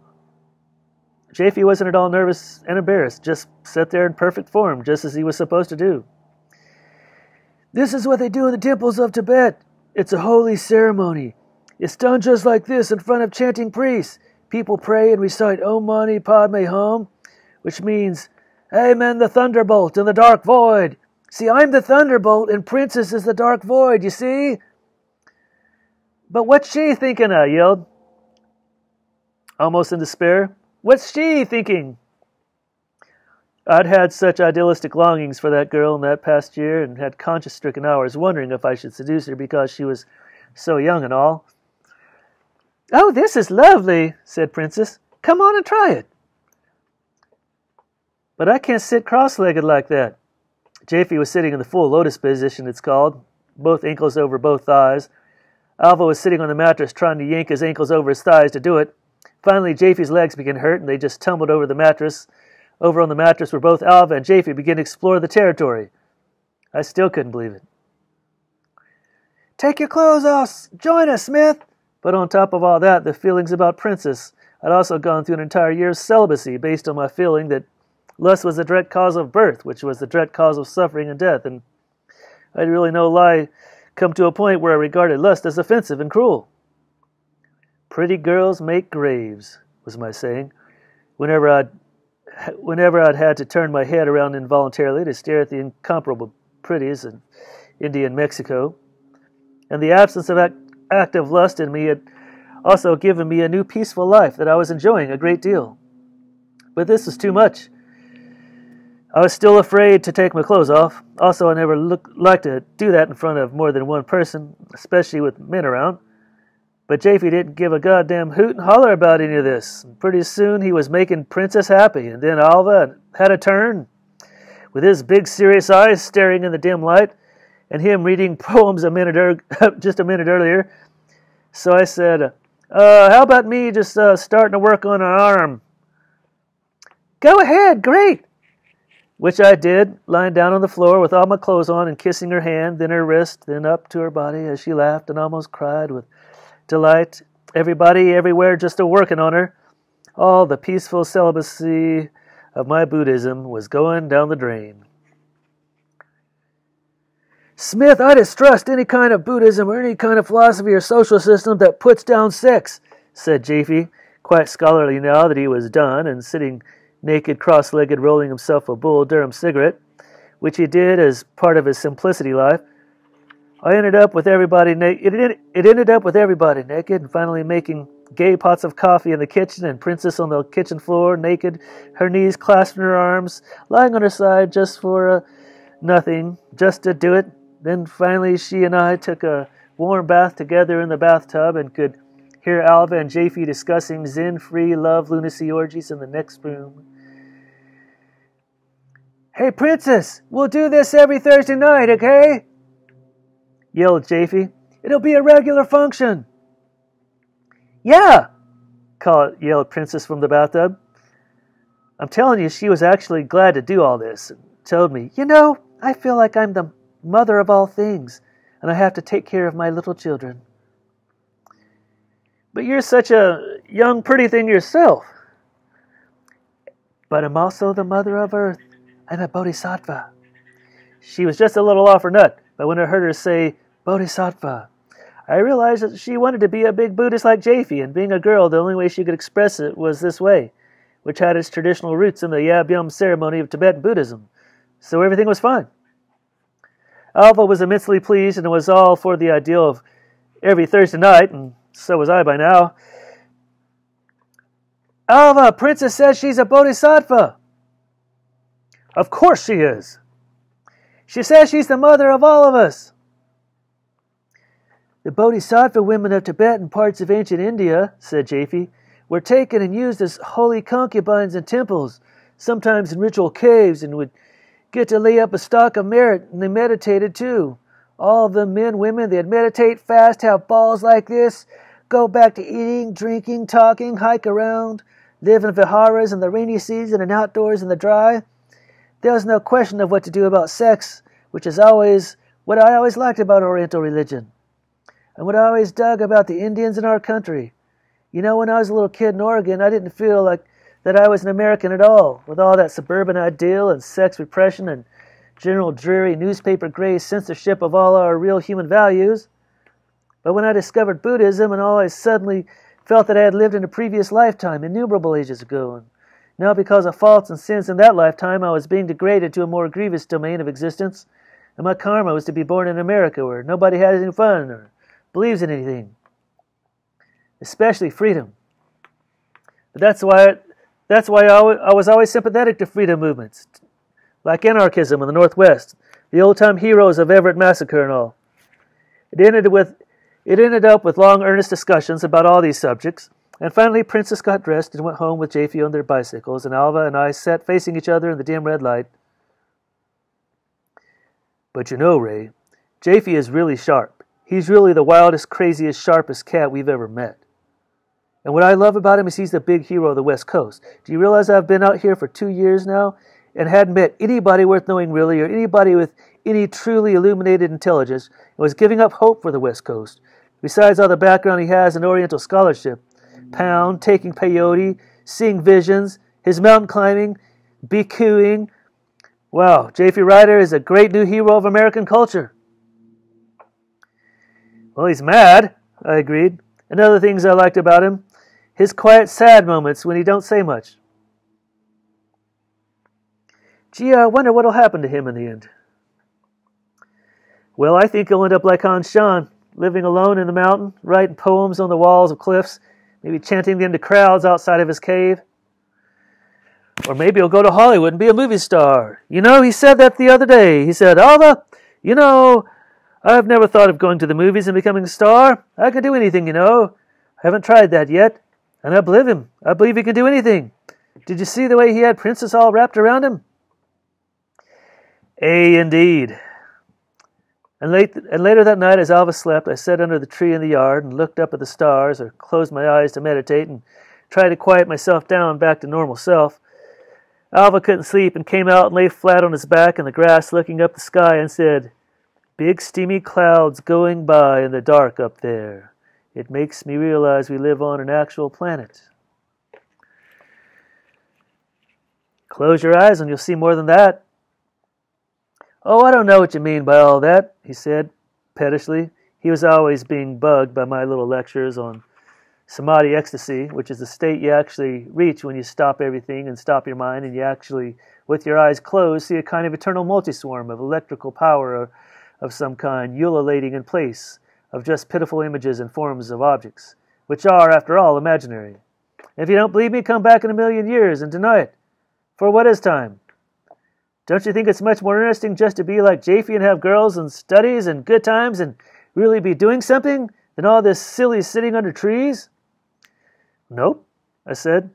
Japhy wasn't at all nervous and embarrassed, just sat there in perfect form, just as he was supposed to do. This is what they do in the temples of Tibet. It's a holy ceremony. It's done just like this in front of chanting priests. People pray and recite Om Mani Padme Hum, which means, Amen the thunderbolt in the dark void. See, I'm the thunderbolt and Princess is the dark void, you see? But what's she thinking? I yelled, almost in despair. What's she thinking? I'd had such idealistic longings for that girl in that past year and had conscience stricken hours wondering if I should seduce her because she was so young and all. Oh, this is lovely, said Princess. Come on and try it. But I can't sit cross legged like that. Japhy was sitting in the full lotus position, it's called, both ankles over both thighs. Alva was sitting on the mattress trying to yank his ankles over his thighs to do it. Finally, Japhy's legs began to hurt, and they just tumbled over the mattress. Over on the mattress where both Alva and Japhy began to explore the territory. I still couldn't believe it. Take your clothes off. Join us, Smith, but on top of all that, the feelings about Princess. I'd also gone through an entire year's celibacy based on my feeling that Lust was the direct cause of birth, which was the direct cause of suffering and death, and I'd really no lie come to a point where I regarded lust as offensive and cruel. Pretty girls make graves, was my saying, whenever I'd whenever I'd had to turn my head around involuntarily to stare at the incomparable pretties in India and Mexico. And the absence of act, active lust in me had also given me a new peaceful life that I was enjoying a great deal. But this was too much. I was still afraid to take my clothes off. Also, I never liked to do that in front of more than one person, especially with men around. But Japhy didn't give a goddamn hoot and holler about any of this. And pretty soon he was making Princess happy, and then Alva had a turn, with his big serious eyes staring in the dim light, and him reading poems a minute er- just a minute earlier. So I said, uh, "How about me just uh, starting to work on an arm?" Go ahead, great. Which I did, lying down on the floor with all my clothes on and kissing her hand, then her wrist, then up to her body as she laughed and almost cried with delight. Everybody everywhere just a working on her. All the peaceful celibacy of my Buddhism was going down the drain. Smith, I distrust any kind of Buddhism or any kind of philosophy or social system that puts down sex, said Japhy, quite scholarly now that he was done and sitting naked, cross legged, rolling himself a Bull Durham cigarette, which he did as part of his simplicity life. I ended up with everybody naked. It, it ended up with everybody naked, and finally making gay pots of coffee in the kitchen, and Princess on the kitchen floor, naked, her knees clasped in her arms, lying on her side just for uh, nothing, just to do it. Then finally, she and I took a warm bath together in the bathtub and could hear Alva and Japhy discussing Zen free love lunacy orgies in the next room. Hey, Princess, we'll do this every Thursday night, okay? yelled Japhy. It'll be a regular function. Yeah, called, yelled Princess from the bathtub. I'm telling you, she was actually glad to do all this and told me, You know, I feel like I'm the mother of all things, and I have to take care of my little children. But you're such a young, pretty thing yourself. But I'm also the mother of earth. I'm a bodhisattva. She was just a little off her nut, but when I heard her say Bodhisattva. I realized that she wanted to be a big Buddhist like Japhy, and being a girl, the only way she could express it was this way, which had its traditional roots in the Yabyum ceremony of Tibetan Buddhism. So everything was fine. Alva was immensely pleased and it was all for the ideal of every Thursday night, and so was I by now. Alva, Princess says she's a bodhisattva. Of course she is. She says she's the mother of all of us. The Bodhisattva women of Tibet and parts of ancient India, said Japhy, were taken and used as holy concubines in temples, sometimes in ritual caves, and would get to lay up a stock of merit, and they meditated too. All of them, men, women, they'd meditate, fast, have balls like this, go back to eating, drinking, talking, hike around, live in viharas in the rainy season and outdoors in the dry. There was no question of what to do about sex, which is always what I always liked about Oriental religion and what I always dug about the Indians in our country. You know, when I was a little kid in Oregon, I didn't feel like that I was an American at all, with all that suburban ideal and sex repression and general dreary newspaper gray censorship of all our real human values. But when I discovered Buddhism and all, I suddenly felt that I had lived in a previous lifetime, innumerable ages ago, and now because of faults and sins in that lifetime, I was being degraded to a more grievous domain of existence, and my karma was to be born in America where nobody has any fun or believes in anything, especially freedom. But that's why that's why I was always sympathetic to freedom movements, like anarchism in the Northwest, the old-time heroes of Everett Massacre and all. It ended with it ended up with long, earnest discussions about all these subjects, and finally Princess got dressed and went home with Japhy on their bicycles, and Alva and I sat facing each other in the dim red light. But you know, Ray, Japhy is really sharp. He's really the wildest, craziest, sharpest cat we've ever met. And what I love about him is he's the big hero of the West Coast. Do you realize I've been out here for two years now and hadn't met anybody worth knowing really, or anybody with any truly illuminated intelligence, and was giving up hope for the West Coast? Besides all the background he has in Oriental scholarship, Pound, taking peyote, seeing visions, his mountain climbing, be cooing. Wow, Japhy Ryder is a great new hero of American culture. Well, he's mad, I agreed. And other things I liked about him his quiet, sad moments when he don't say much. Gee, I wonder what'll happen to him in the end. Well, I think he'll end up like Han Shan, living alone in the mountain, writing poems on the walls of cliffs, maybe chanting them to crowds outside of his cave. Or maybe he'll go to Hollywood and be a movie star. You know, he said that the other day. He said, Alva, you know, I've never thought of going to the movies and becoming a star. I can do anything, you know. I haven't tried that yet. And I believe him. I believe he can do anything. Did you see the way he had Princess all wrapped around him? Ay, indeed. And, late, and later that night, as Alva slept, I sat under the tree in the yard and looked up at the stars, or closed my eyes to meditate and tried to quiet myself down back to normal self. Alva couldn't sleep and came out and lay flat on his back in the grass, looking up the sky, and said, Big steamy clouds going by in the dark up there. It makes me realize we live on an actual planet. Close your eyes and you'll see more than that. Oh, I don't know what you mean by all that, he said pettishly. He was always being bugged by my little lectures on samadhi ecstasy, which is the state you actually reach when you stop everything and stop your mind and you actually, with your eyes closed, see a kind of eternal multiswarm of electrical power of some kind ululating in place of just pitiful images and forms of objects, which are, after all, imaginary. If you don't believe me, come back in a million years and deny it. For what is time? Don't you think it's much more interesting just to be like Japhy and have girls and studies and good times and really be doing something than all this silly sitting under trees? Nope, I said,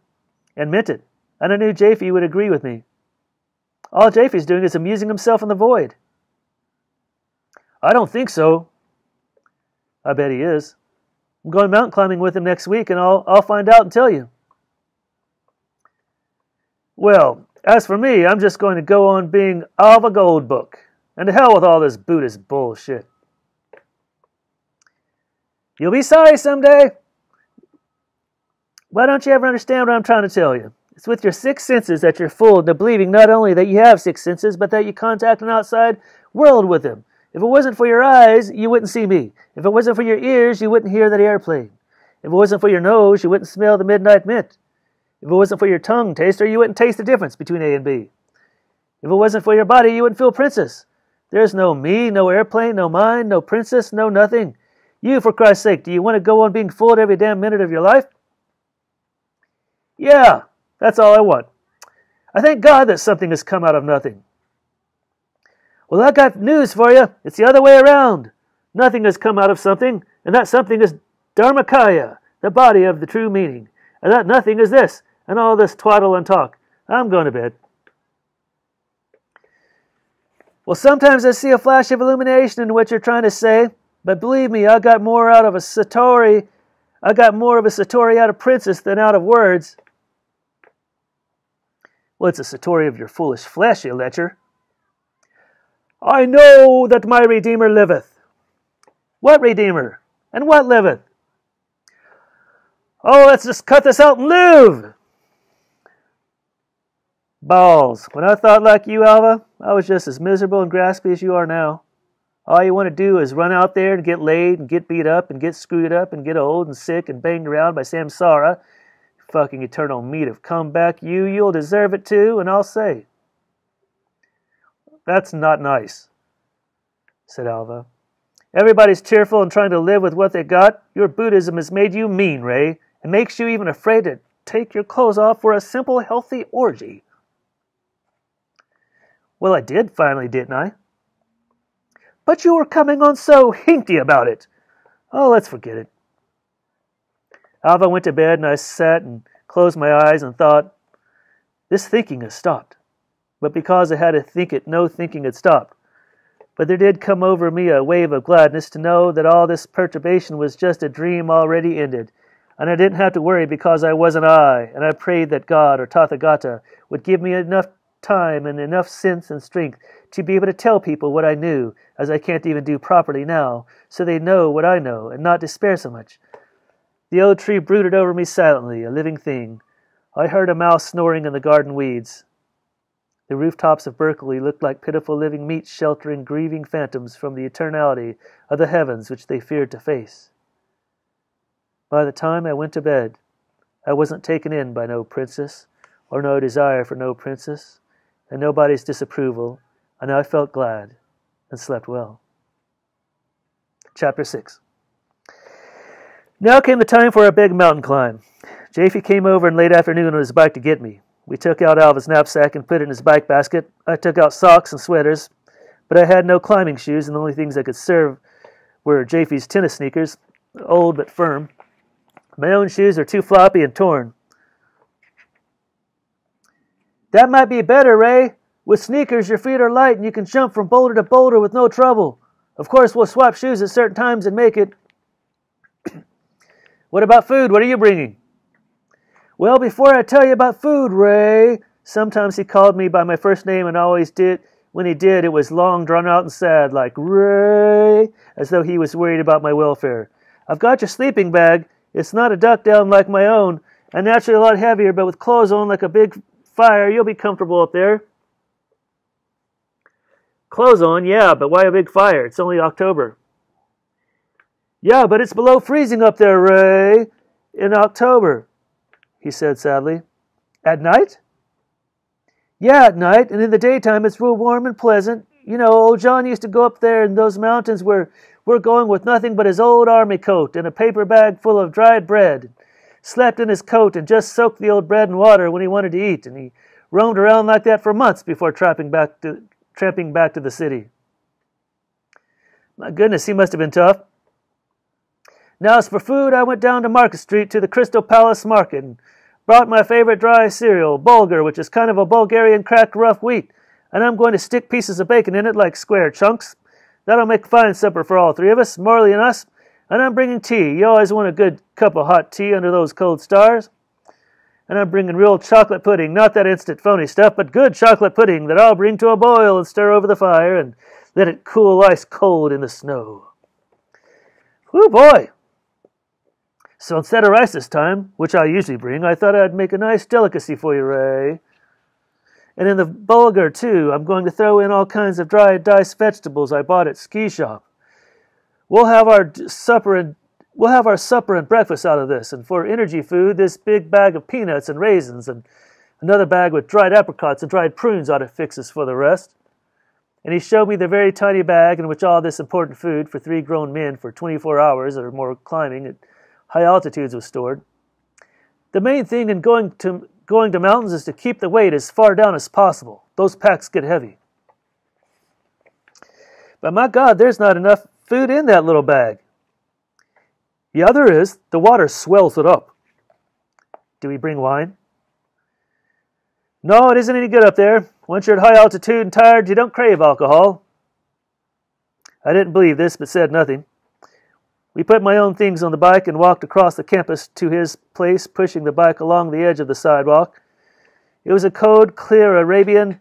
and meant it, and I knew Japhy would agree with me. All Japhy's doing is amusing himself in the void. I don't think so, I bet he is. I'm going mountain climbing with him next week, and I'll, I'll find out and tell you. Well, as for me, I'm just going to go on being Alva Goldbook. And to hell with all this Buddhist bullshit. You'll be sorry someday. Why don't you ever understand what I'm trying to tell you? It's with your six senses that you're fooled into believing not only that you have six senses, but that you contact an outside world with them. If it wasn't for your eyes, you wouldn't see me. If it wasn't for your ears, you wouldn't hear that airplane. If it wasn't for your nose, you wouldn't smell the midnight mint. If it wasn't for your tongue taster, you wouldn't taste the difference between A and B. If it wasn't for your body, you wouldn't feel princess. There's no me, no airplane, no mind, no princess, no nothing. You, for Christ's sake, do you want to go on being fooled every damn minute of your life? Yeah, that's all I want. I thank God that something has come out of nothing. Well, I got news for you. It's the other way around. Nothing has come out of something, and that something is Dharmakaya, the body of the true meaning. And that nothing is this, and all this twaddle and talk. I'm going to bed. Well, sometimes I see a flash of illumination in what you're trying to say, but believe me, I got more out of a Satori. I got more of a Satori out of Princess than out of words. Well, it's a Satori of your foolish flesh, you lecher. I know that my Redeemer liveth. What Redeemer? And what liveth? Oh, let's just cut this out and live! Balls. When I thought like you, Alva, I was just as miserable and graspy as you are now. All you want to do is run out there and get laid and get beat up and get screwed up and get old and sick and banged around by samsara. Fucking eternal meat of comeback, you, you'll deserve it too, and I'll say. That's not nice, said Alva. Everybody's cheerful and trying to live with what they got. Your Buddhism has made you mean, Ray, and makes you even afraid to take your clothes off for a simple, healthy orgy. Well, I did finally, didn't I? But you were coming on so hinky about it. Oh, let's forget it. Alva went to bed, and I sat and closed my eyes and thought, this thinking has stopped but because I had to think it, no thinking had stopped. But there did come over me a wave of gladness to know that all this perturbation was just a dream already ended, and I didn't have to worry because I wasn't I, and I prayed that God or Tathagata would give me enough time and enough sense and strength to be able to tell people what I knew, as I can't even do properly now, so they know what I know and not despair so much. The old tree brooded over me silently, a living thing. I heard a mouse snoring in the garden weeds. The rooftops of Berkeley looked like pitiful living meats sheltering grieving phantoms from the eternality of the heavens which they feared to face. By the time I went to bed, I wasn't taken in by no princess, or no desire for no princess, and nobody's disapproval, and I felt glad and slept well. Chapter 6 Now came the time for a big mountain climb. Japhy came over in late afternoon on his bike to get me. We took out Alva's knapsack and put it in his bike basket. I took out socks and sweaters, but I had no climbing shoes, and the only things I could serve were Japhy's tennis sneakers, old but firm. My own shoes are too floppy and torn. That might be better, Ray. With sneakers, your feet are light and you can jump from boulder to boulder with no trouble. Of course, we'll swap shoes at certain times and make it. what about food? What are you bringing? Well, before I tell you about food, Ray, sometimes he called me by my first name and always did. When he did, it was long, drawn out, and sad, like Ray, as though he was worried about my welfare. I've got your sleeping bag. It's not a duck down like my own, and naturally a lot heavier, but with clothes on like a big fire, you'll be comfortable up there. Clothes on, yeah, but why a big fire? It's only October. Yeah, but it's below freezing up there, Ray, in October, he said sadly. At night? Yeah, at night, and in the daytime it's real warm and pleasant. You know, old John used to go up there in those mountains where we're going with nothing but his old army coat and a paper bag full of dried bread slept in his coat and just soaked the old bread and water when he wanted to eat, and he roamed around like that for months before tramping back to, tramping back to the city. My goodness, he must have been tough. Now, as for food, I went down to Market Street to the Crystal Palace Market and brought my favorite dry cereal, bulgur, which is kind of a Bulgarian cracked rough wheat, and I'm going to stick pieces of bacon in it like square chunks. That'll make a fine supper for all three of us, Morley and us, and I'm bringing tea. You always want a good cup of hot tea under those cold stars. And I'm bringing real chocolate pudding, not that instant phony stuff, but good chocolate pudding that I'll bring to a boil and stir over the fire and let it cool ice cold in the snow. Whoo boy! So instead of rice this time, which I usually bring, I thought I'd make a nice delicacy for you, Ray. And in the bulgur, too, I'm going to throw in all kinds of dried diced vegetables I bought at Ski Shop. We'll have our supper and we'll have our supper and breakfast out of this. And for energy food, this big bag of peanuts and raisins and another bag with dried apricots and dried prunes ought to fix us for the rest. And he showed me the very tiny bag in which all this important food for three grown men for 24 hours or more climbing at high altitudes was stored. The main thing in going to going to mountains is to keep the weight as far down as possible. Those packs get heavy. But my God, there's not enough food in that little bag. The other is The water swells it up. Do we bring wine? No, it isn't any good up there. Once you're at high altitude and tired, you don't crave alcohol. I didn't believe this, but said nothing. We put my own things on the bike and walked across the campus to his place, pushing the bike along the edge of the sidewalk. It was a cold, clear Arabian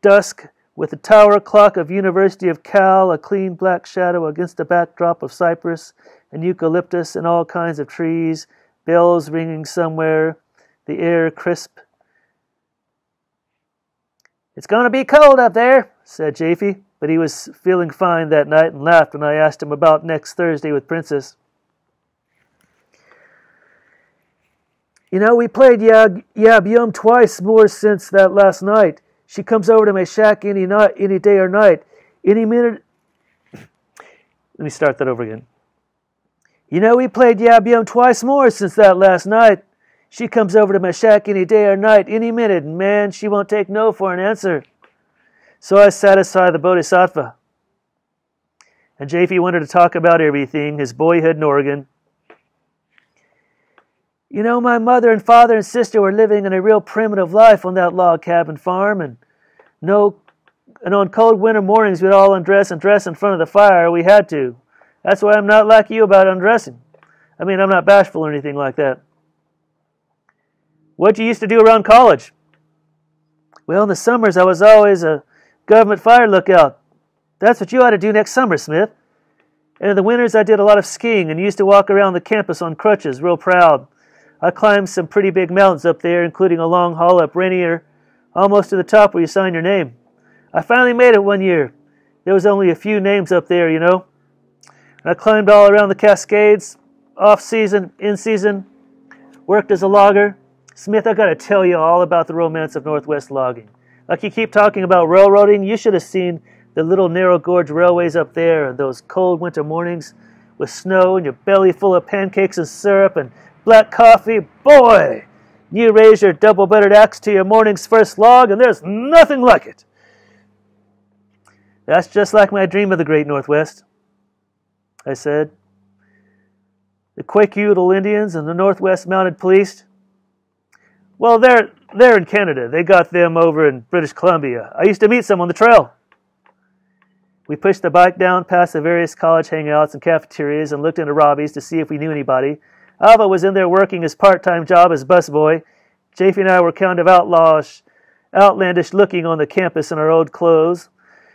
dusk with the tower clock of University of Cal, a clean black shadow against a backdrop of cypress and eucalyptus and all kinds of trees, bells ringing somewhere, the air crisp. It's going to be cold up there, said Japhy, but he was feeling fine that night and laughed when I asked him about next Thursday with Princess. You know, we played Yab Yum twice more since that last night. She comes over to my shack any night, any day or night, any minute. Let me start that over again. You know, we played Yab Yum twice more since that last night. She comes over to my shack any day or night, any minute, and man, she won't take no for an answer. So I satisfy the Bodhisattva. And Japhy wanted to talk about everything his boyhood in Oregon, you know, my mother and father and sister were living in a real primitive life on that log cabin farm, and no, and on cold winter mornings we'd all undress and dress in front of the fire. We had to. That's why I'm not like you about undressing. I mean, I'm not bashful or anything like that. What you used to do around college? Well, in the summers I was always a government fire lookout. That's what you ought to do next summer, Smith. And in the winters I did a lot of skiing and used to walk around the campus on crutches, real proud. I climbed some pretty big mountains up there, including a long haul up Rainier, almost to the top where you sign your name. I finally made it one year. There was only a few names up there, you know. And I climbed all around the Cascades, off season, in season, worked as a logger. Smith, I got to tell you all about the romance of Northwest logging. Like you keep talking about railroading, you should have seen the little narrow gorge railways up there and those cold winter mornings with snow and your belly full of pancakes and syrup and black coffee. Boy, you raise your double buttered axe to your morning's first log, and there's nothing like it. That's just like my dream of the great Northwest, I said. The Kwakiutl Indians and the Northwest Mounted Police. Well, they're, they're in Canada. They got them over in British Columbia. I used to meet some on the trail. We pushed the bike down past the various college hangouts and cafeterias and looked into Robbie's to see if we knew anybody. Alva was in there working his part-time job as busboy. Japhy and I were kind of outlawish, outlandish looking on the campus in our old clothes.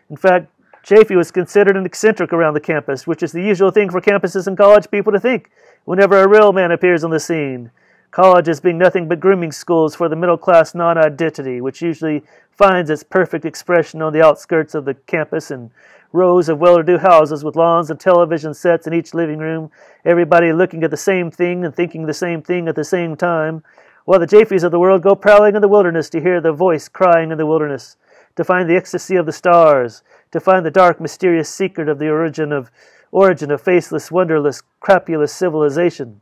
In fact, Japhy was considered an eccentric around the campus, which is the usual thing for campuses and college people to think whenever a real man appears on the scene. Colleges being nothing but grooming schools for the middle class non identity, which usually finds its perfect expression on the outskirts of the campus in rows of well to do houses with lawns and television sets in each living room, everybody looking at the same thing and thinking the same thing at the same time, while the Japhys of the world go prowling in the wilderness to hear the voice crying in the wilderness, to find the ecstasy of the stars, to find the dark, mysterious secret of the origin of origin of faceless, wonderless, crapulous civilization.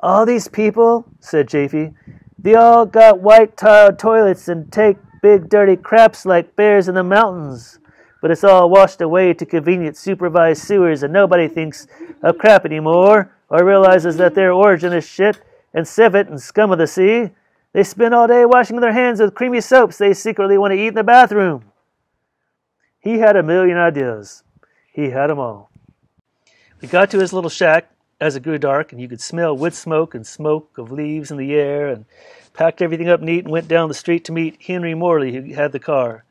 All these people, said Japhy, they all got white tiled toilets and take big dirty craps like bears in the mountains but it's all washed away to convenient supervised sewers, and nobody thinks of crap anymore or realizes that their origin is shit and civet and scum of the sea. They spend all day washing their hands with creamy soaps they secretly want to eat in the bathroom. He had a million ideas. He had had 'em all. We got to his little shack as it grew dark, and you could smell wood smoke and smoke of leaves in the air, and packed everything up neat and went down the street to meet Henry Morley, who had the car.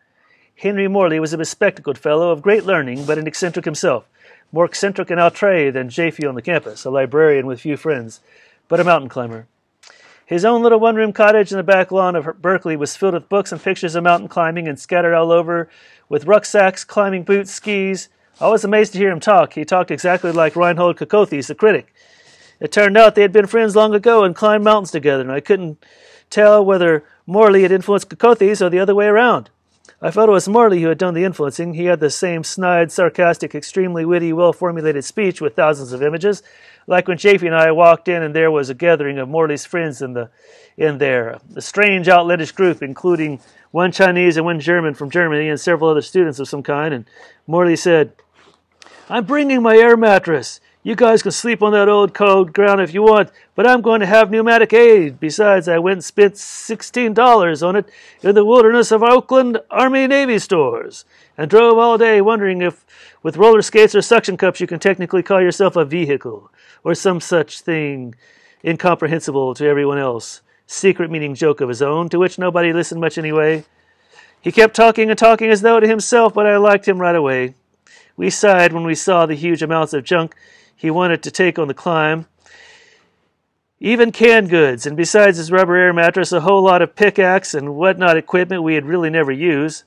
Henry Morley was a bespectacled fellow of great learning, but an eccentric himself. More eccentric and outre than Japhy on the campus, a librarian with few friends, but a mountain climber. His own little one room cottage in the back lawn of Berkeley was filled with books and pictures of mountain climbing and scattered all over with rucksacks, climbing boots, skis. I was amazed to hear him talk. He talked exactly like Reinhold Cacoethes, the critic. It turned out they had been friends long ago and climbed mountains together, and I couldn't tell whether Morley had influenced Cacoethes or the other way around. I felt it was Morley who had done the influencing. He had the same snide, sarcastic, extremely witty, well formulated speech with thousands of images, like when Japhy and I walked in and there was a gathering of Morley's friends in the in there. A strange outlandish group, including one Chinese and one German from Germany and several other students of some kind, and Morley said, I'm bringing my air mattress. You guys can sleep on that old cold ground if you want, but I'm going to have pneumatic aid. Besides, I went and spent $16 on it in the wilderness of Oakland Army Navy stores and drove all day wondering if, with roller skates or suction cups, you can technically call yourself a vehicle or some such thing incomprehensible to everyone else. Secret meaning joke of his own, to which nobody listened much anyway. He kept talking and talking as though to himself, but I liked him right away. We sighed when we saw the huge amounts of junk he wanted to take on the climb. Even canned goods, and besides his rubber air mattress, a whole lot of pickaxe and whatnot equipment we had really never used.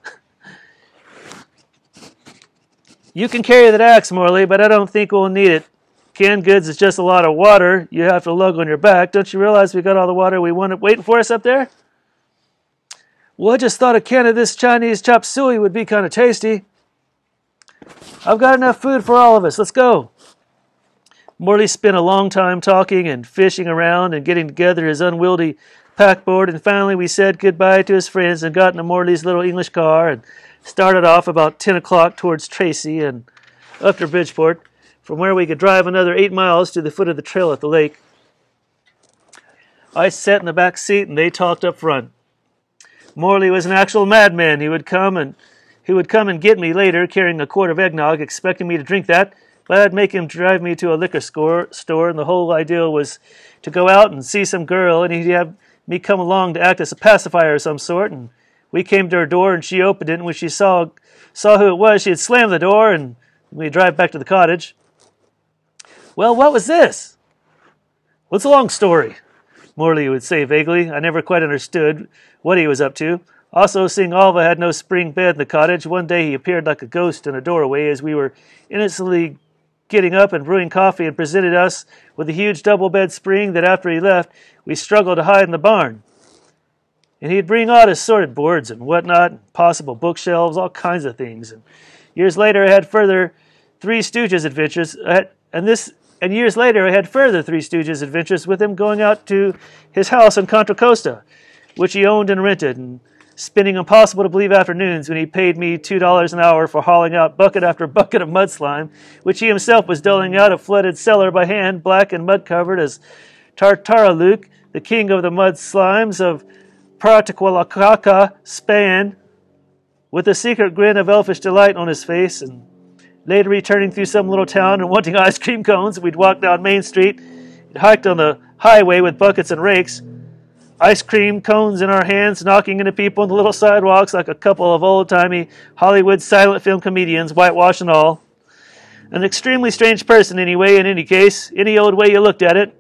you can carry that axe, Morley, but I don't think we'll need it. Canned goods is just a lot of water you have to lug on your back. Don't you realize we got all the water we wanted waiting for us up there? Well, I just thought a can of this Chinese chop suey would be kind of tasty. I've got enough food for all of us. Let's go. Morley spent a long time talking and fishing around and getting together his unwieldy packboard, and finally we said goodbye to his friends and got into Morley's little English car and started off about 10 o'clock towards Tracy and up to Bridgeport, from where we could drive another eight miles to the foot of the trail at the lake. I sat in the back seat and they talked up front. Morley was an actual madman. He would come and he would come and get me later, carrying a quart of eggnog, expecting me to drink that, but I'd make him drive me to a liquor store, store, and the whole idea was to go out and see some girl, and he'd have me come along to act as a pacifier of some sort. And we came to her door, and she opened it, and when she saw saw who it was, she'd slam the door, and we'd drive back to the cottage. Well, what was this? What's a long story? Morley would say vaguely. I never quite understood what he was up to. Also, seeing Alva had no spring bed in the cottage, one day he appeared like a ghost in a doorway as we were innocently getting up and brewing coffee and presented us with a huge double bed spring that after he left, we struggled to hide in the barn. And he'd bring out assorted boards and whatnot, possible bookshelves, all kinds of things. And years later, I had further Three Stooges adventures, and this and years later, I had further Three Stooges adventures with him going out to his house in Contra Costa, which he owned and rented, and spending impossible to believe afternoons when he paid me $2 an hour for hauling out bucket after bucket of mud slime, which he himself was doling out a flooded cellar by hand, black and mud covered as Tartaraluke, the king of the mud slimes of Parataqualakaka, Spain, with a secret grin of elfish delight on his face, and later returning through some little town and wanting ice cream cones, we'd walk down Main Street and hiked on the highway with buckets and rakes, ice cream cones in our hands, knocking into people on the little sidewalks like a couple of old timey Hollywood silent film comedians, whitewash and all. An extremely strange person, anyway, in any case, any old way you looked at it.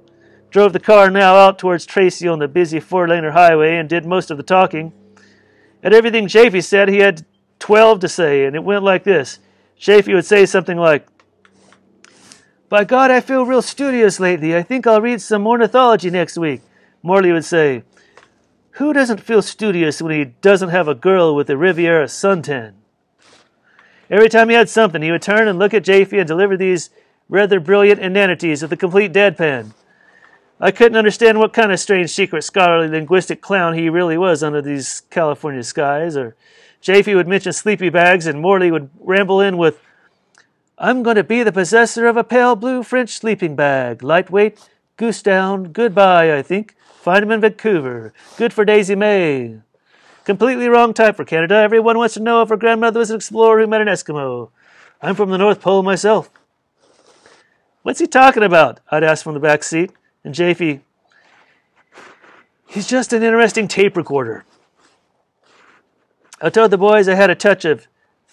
Drove the car now out towards Tracy on the busy four laner highway and did most of the talking. At everything Japhy said, he had 12 to say, and it went like this. Japhy would say something like, By God, I feel real studious lately. I think I'll read some ornithology next week. Morley would say, Who doesn't feel studious when he doesn't have a girl with a Riviera suntan? Every time he had something, he would turn and look at Japhy and deliver these rather brilliant inanities with a complete deadpan. I couldn't understand what kind of strange, secret, scholarly, linguistic clown he really was under these California skies. Or Japhy would mention sleepy bags, and Morley would ramble in with, I'm going to be the possessor of a pale blue French sleeping bag, lightweight, goose down, goodbye, I think. Find him in Vancouver. Good for Daisy May. Completely wrong type for Canada. Everyone wants to know if her grandmother was an explorer who met an Eskimo. I'm from the North Pole myself. What's he talking about? I'd ask from the back seat. And Japhy, he's just an interesting tape recorder. I told the boys I had a touch of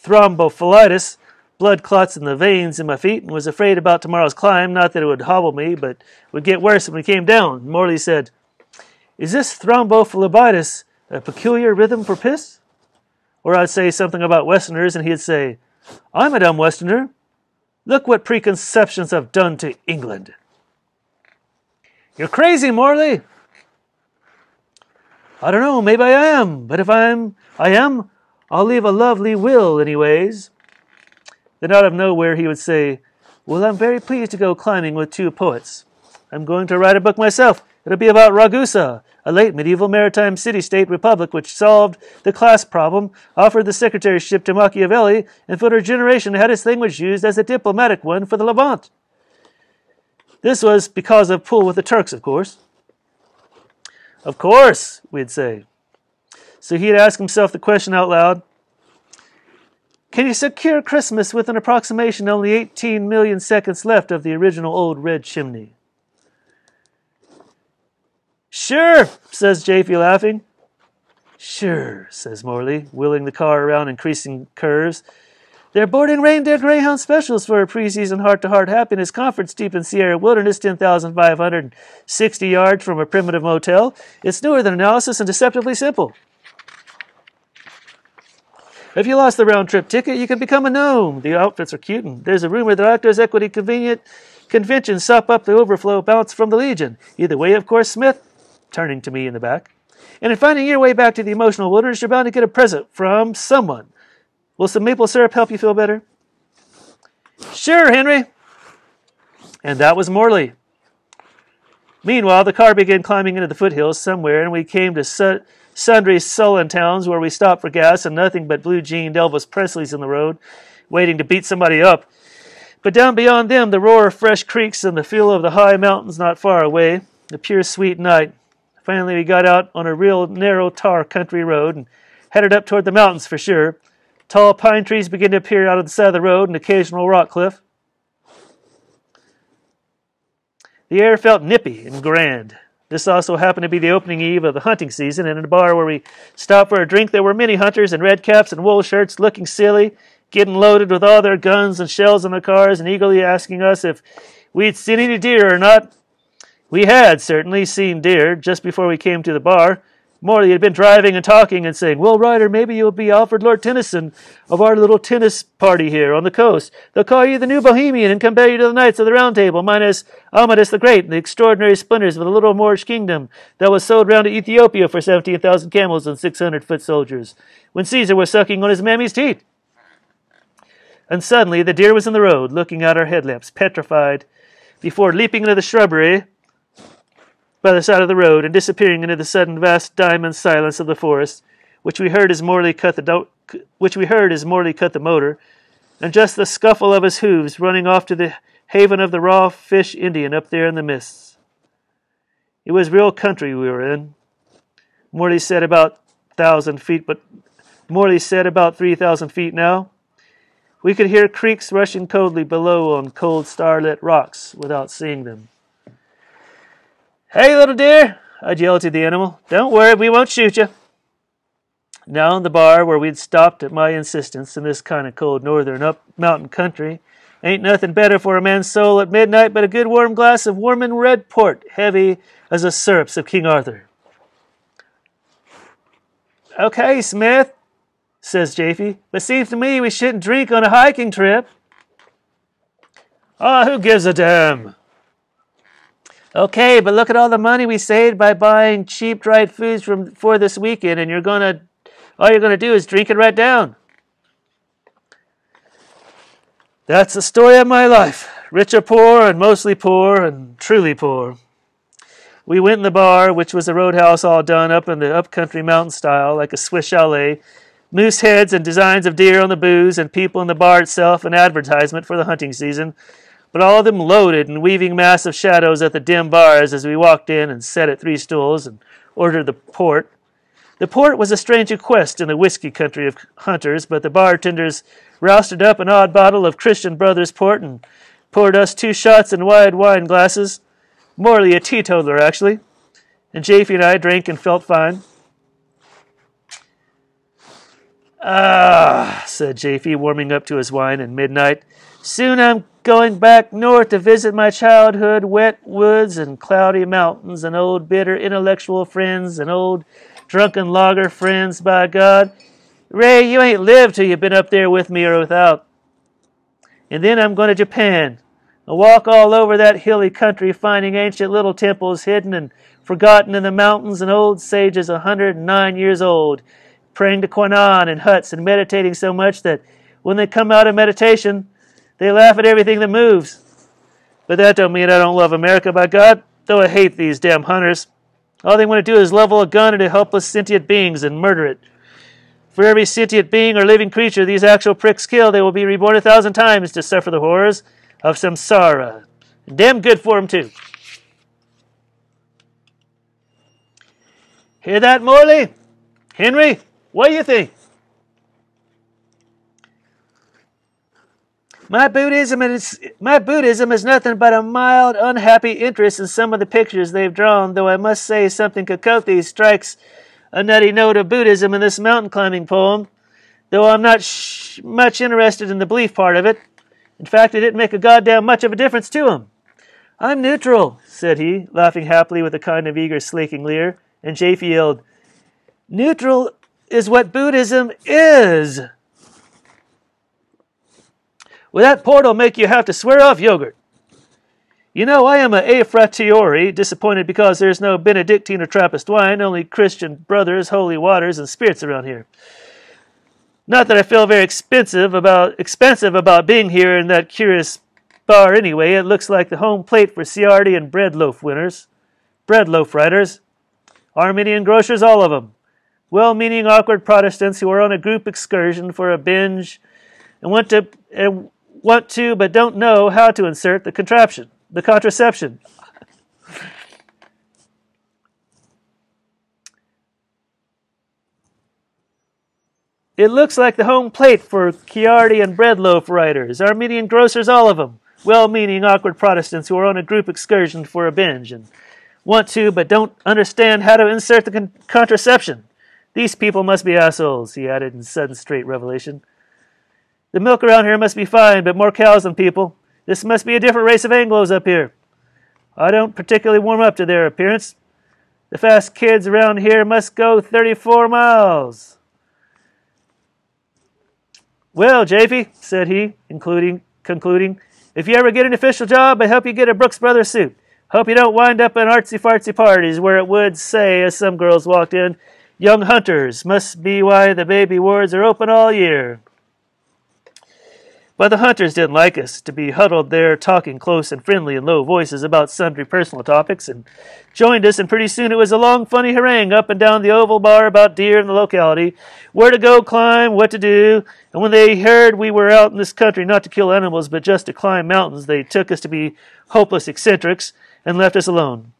thrombophlebitis, blood clots in the veins in my feet, and was afraid about tomorrow's climb. Not that it would hobble me, but would get worse when we came down. Morley said, Is this thrombophlebitis a peculiar rhythm for piss? Or I'd say something about Westerners, and he'd say, I'm a dumb Westerner. Look what preconceptions have done to England. You're crazy, Morley. I don't know, maybe I am, but if I'm I am, I'll leave a lovely will anyways. Then out of nowhere he would say, Well, I'm very pleased to go climbing with two poets. I'm going to write a book myself. It'll be about Ragusa, a late medieval maritime city state republic which solved the class problem, offered the secretaryship to Machiavelli, and for a generation had its language used as a diplomatic one for the Levant. This was because of pull with the Turks, of course. Of course, we'd say. So he'd ask himself the question out loud Can you secure Christmas with an approximation only 18 million seconds left of the original old red chimney? Sure, says Japhy, laughing. Sure, says Morley, wheeling the car around increasing curves. They're boarding reindeer greyhound specials for a preseason heart to heart happiness conference deep in Sierra Wilderness, 10,560 yards from a primitive motel. It's newer than analysis and deceptively simple. If you lost the round trip ticket, you can become a gnome. The outfits are cute, and there's a rumor that Actors Equity Convenient Convention sop up the overflow bounce from the Legion. Either way, of course, Smith, turning to me in the back. And in finding your way back to the emotional wilderness, you're bound to get a present from someone. Will some maple syrup help you feel better? Sure, Henry. And that was Morley. Meanwhile, the car began climbing into the foothills somewhere, and we came to su- sundry sullen towns where we stopped for gas and nothing but blue jeaned Elvis Presley's in the road, waiting to beat somebody up. But down beyond them, the roar of fresh creeks and the feel of the high mountains not far away, the pure sweet night. Finally, we got out on a real narrow tar country road and headed up toward the mountains for sure. Tall pine trees began to appear out of the side of the road, an occasional rock cliff. The air felt nippy and grand. This also happened to be the opening eve of the hunting season, and in a bar where we stopped for a drink, there were many hunters in red caps and wool shirts looking silly, getting loaded with all their guns and shells in their cars, and eagerly asking us if we'd seen any deer or not. We had certainly seen deer just before we came to the bar. Morley had been driving and talking and saying, Well, Ryder, maybe you'll be Alfred Lord Tennyson of our little tennis party here on the coast. They'll call you the new Bohemian and compare you to the Knights of the Round Table, minus Amadis the Great and the extraordinary splendors of the little Moorish kingdom that was sold round to Ethiopia for 17,000 camels and 600 foot soldiers, when Caesar was sucking on his mammy's teeth. And suddenly the deer was in the road, looking out our headlamps, petrified, before leaping into the shrubbery by the side of the road and disappearing into the sudden vast diamond silence of the forest, which we heard as Morley cut the which we heard as Morley cut the motor, and just the scuffle of his hooves running off to the haven of the raw fish Indian up there in the mists. It was real country we were in. Morley said about thousand feet, but Morley said about three thousand feet now. We could hear creeks rushing coldly below on cold starlit rocks without seeing them. Hey, little dear, I yelled to the animal. Don't worry, we won't shoot you. Now in the bar where we'd stopped at my insistence in this kind of cold northern up mountain country, ain't nothing better for a man's soul at midnight but a good warm glass of warm and red port, heavy as the syrups of King Arthur. Okay, Smith, says Japhy, but seems to me we shouldn't drink on a hiking trip. Ah, who gives a damn? Okay, but look at all the money we saved by buying cheap dried foods from for this weekend, and you're gonna all you're gonna do is drink it right down. That's the story of my life. Rich or poor, and mostly poor, and truly poor. We went in the bar, which was a roadhouse all done up in the upcountry mountain style, like a Swiss chalet. Moose heads and designs of deer on the booze, and people in the bar itself, an advertisement for the hunting season but all of them loaded and weaving massive shadows at the dim bars as we walked in and sat at three stools and ordered the port. The port was a strange request in the whiskey country of hunters, but the bartenders rousted up an odd bottle of Christian Brothers port and poured us two shots in wide wine glasses. Morley a teetotaler, actually. And Japhy and I drank and felt fine. Ah, said Japhy, warming up to his wine in midnight. Soon I'm going back north to visit my childhood wet woods and cloudy mountains and old bitter intellectual friends and old drunken logger friends, by God. Ray, you ain't lived till you've been up there with me or without. And then I'm going to Japan and walk all over that hilly country, finding ancient little temples hidden and forgotten in the mountains and old sages a hundred and nine years old, praying to Kwannon in huts and meditating so much that when they come out of meditation, they laugh at everything that moves. But that don't mean I don't love America, by God, though I hate these damn hunters. All they want to do is level a gun into helpless sentient beings and murder it. For every sentient being or living creature these actual pricks kill, they will be reborn a thousand times to suffer the horrors of samsara. Damn good for 'em too. Hear that, Morley? Henry, what do you think? My Buddhism is my Buddhism is nothing but a mild, unhappy interest in some of the pictures they've drawn. Though I must say something Cacoethes strikes a nutty note of Buddhism in this mountain climbing poem. Though I'm not sh- much interested in the belief part of it. In fact, it didn't make a goddamn much of a difference to him. I'm neutral, said he, laughing happily with a kind of eager, slaking leer. And Japhy yelled, "Neutral is what Buddhism is." That port'll make you have to swear off yogurt. You know, I am a a disappointed because there's no Benedictine or Trappist wine, only Christian brothers, holy waters, and spirits around here. Not that I feel very expensive about expensive about being here in that curious bar anyway. It looks like the home plate for Ciardi and bread loaf winners. Bread loaf writers. Armenian grocers, all of them. Well meaning, awkward Protestants who are on a group excursion for a binge and want to and want to but don't know how to insert the contraption, the contraception. It looks like the home plate for Ciardi and breadloaf writers, Armenian grocers, all of them. Well meaning, awkward Protestants who are on a group excursion for a binge and want to but don't understand how to insert the con- contraception. These people must be assholes, he added in sudden straight revelation. The milk around here must be fine, but more cows than people. This must be a different race of Anglos up here. I don't particularly warm up to their appearance. The fast kids around here must go 34 miles. Well, Japhy, said he, including, concluding, if you ever get an official job, I hope you get a Brooks Brothers suit. Hope you don't wind up in artsy fartsy parties where it would say, as some girls walked in, young hunters must be why the baby wards are open all year. But the hunters didn't like us to be huddled there talking close and friendly in low voices about sundry personal topics, and joined us, and pretty soon it was a long, funny harangue up and down the oval bar about deer in the locality, where to go climb, what to do, and when they heard we were out in this country not to kill animals but just to climb mountains, they took us to be hopeless eccentrics and left us alone.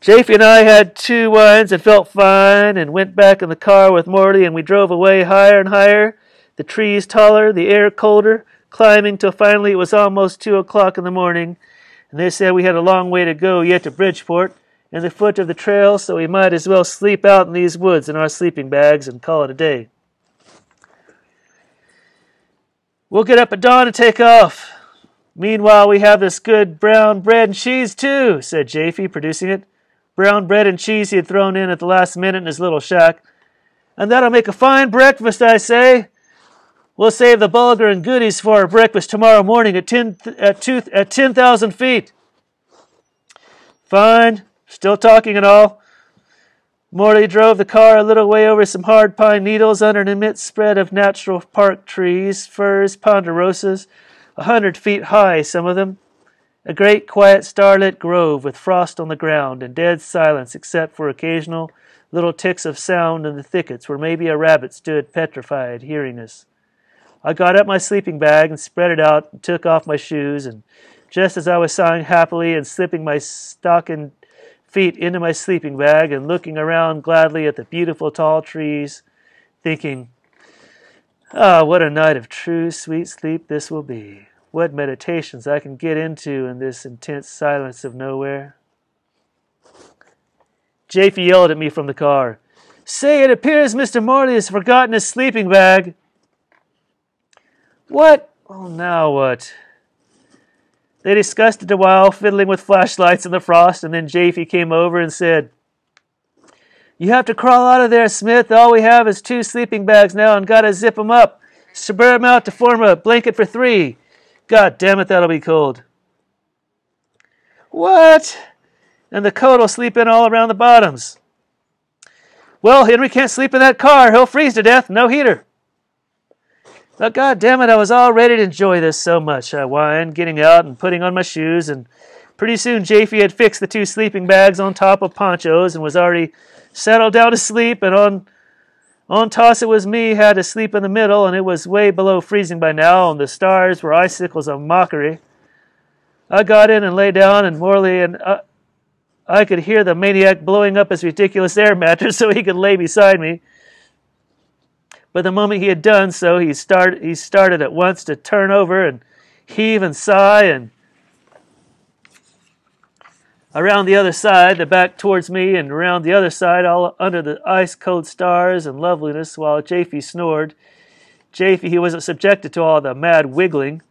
Japhy and I had two wines and felt fine, and went back in the car with Morley, and we drove away higher and higher the trees taller, the air colder, climbing till finally it was almost two o'clock in the morning, and they said we had a long way to go yet to Bridgeport and the foot of the trail, so we might as well sleep out in these woods in our sleeping bags and call it a day. We'll get up at dawn and take off. Meanwhile, we have this good brown bread and cheese, too, said Japhy, producing it. Brown bread and cheese he had thrown in at the last minute in his little shack. And that'll make a fine breakfast, I say. We'll save the bulgur and goodies for our breakfast tomorrow morning at ten at two at ten thousand feet. Fine, still talking and all. Morley drove the car a little way over some hard pine needles under an immense spread of natural park trees, firs, ponderosas, a hundred feet high, some of them. A great quiet starlit grove with frost on the ground and dead silence except for occasional little ticks of sound in the thickets where maybe a rabbit stood petrified, hearing us. I got up my sleeping bag and spread it out and took off my shoes, and just as I was sighing happily and slipping my stockinged feet into my sleeping bag and looking around gladly at the beautiful tall trees, thinking, Ah, oh, what a night of true sweet sleep this will be. What meditations I can get into in this intense silence of nowhere. Japhy yelled at me from the car. Say, it appears Mr. Morley has forgotten his sleeping bag. What? Oh, now what? They discussed it a while, fiddling with flashlights in the frost, and then Japhy came over and said, You have to crawl out of there, Smith. All we have is two sleeping bags now and gotta zip 'em up. Spread 'em out to form a blanket for three. God damn it, that'll be cold. What? And the coat'll sleep in all around the bottoms. Well, Henry can't sleep in that car. He'll freeze to death. No heater. But God damn it, I was all ready to enjoy this so much. I whined, getting out and putting on my shoes, and pretty soon Japhy had fixed the two sleeping bags on top of ponchos and was already settled down to sleep, and on on toss it was me had to sleep in the middle, and it was way below freezing by now, and the stars were icicles of mockery. I got in and lay down, and Morley and uh, I could hear the maniac blowing up his ridiculous air mattress so he could lay beside me. But the moment he had done so, he, start, he started at once to turn over and heave and sigh and around the other side, the back towards me, and around the other side, all under the ice cold stars and loveliness, while Japhy snored. Japhy, he wasn't subjected to all the mad wiggling.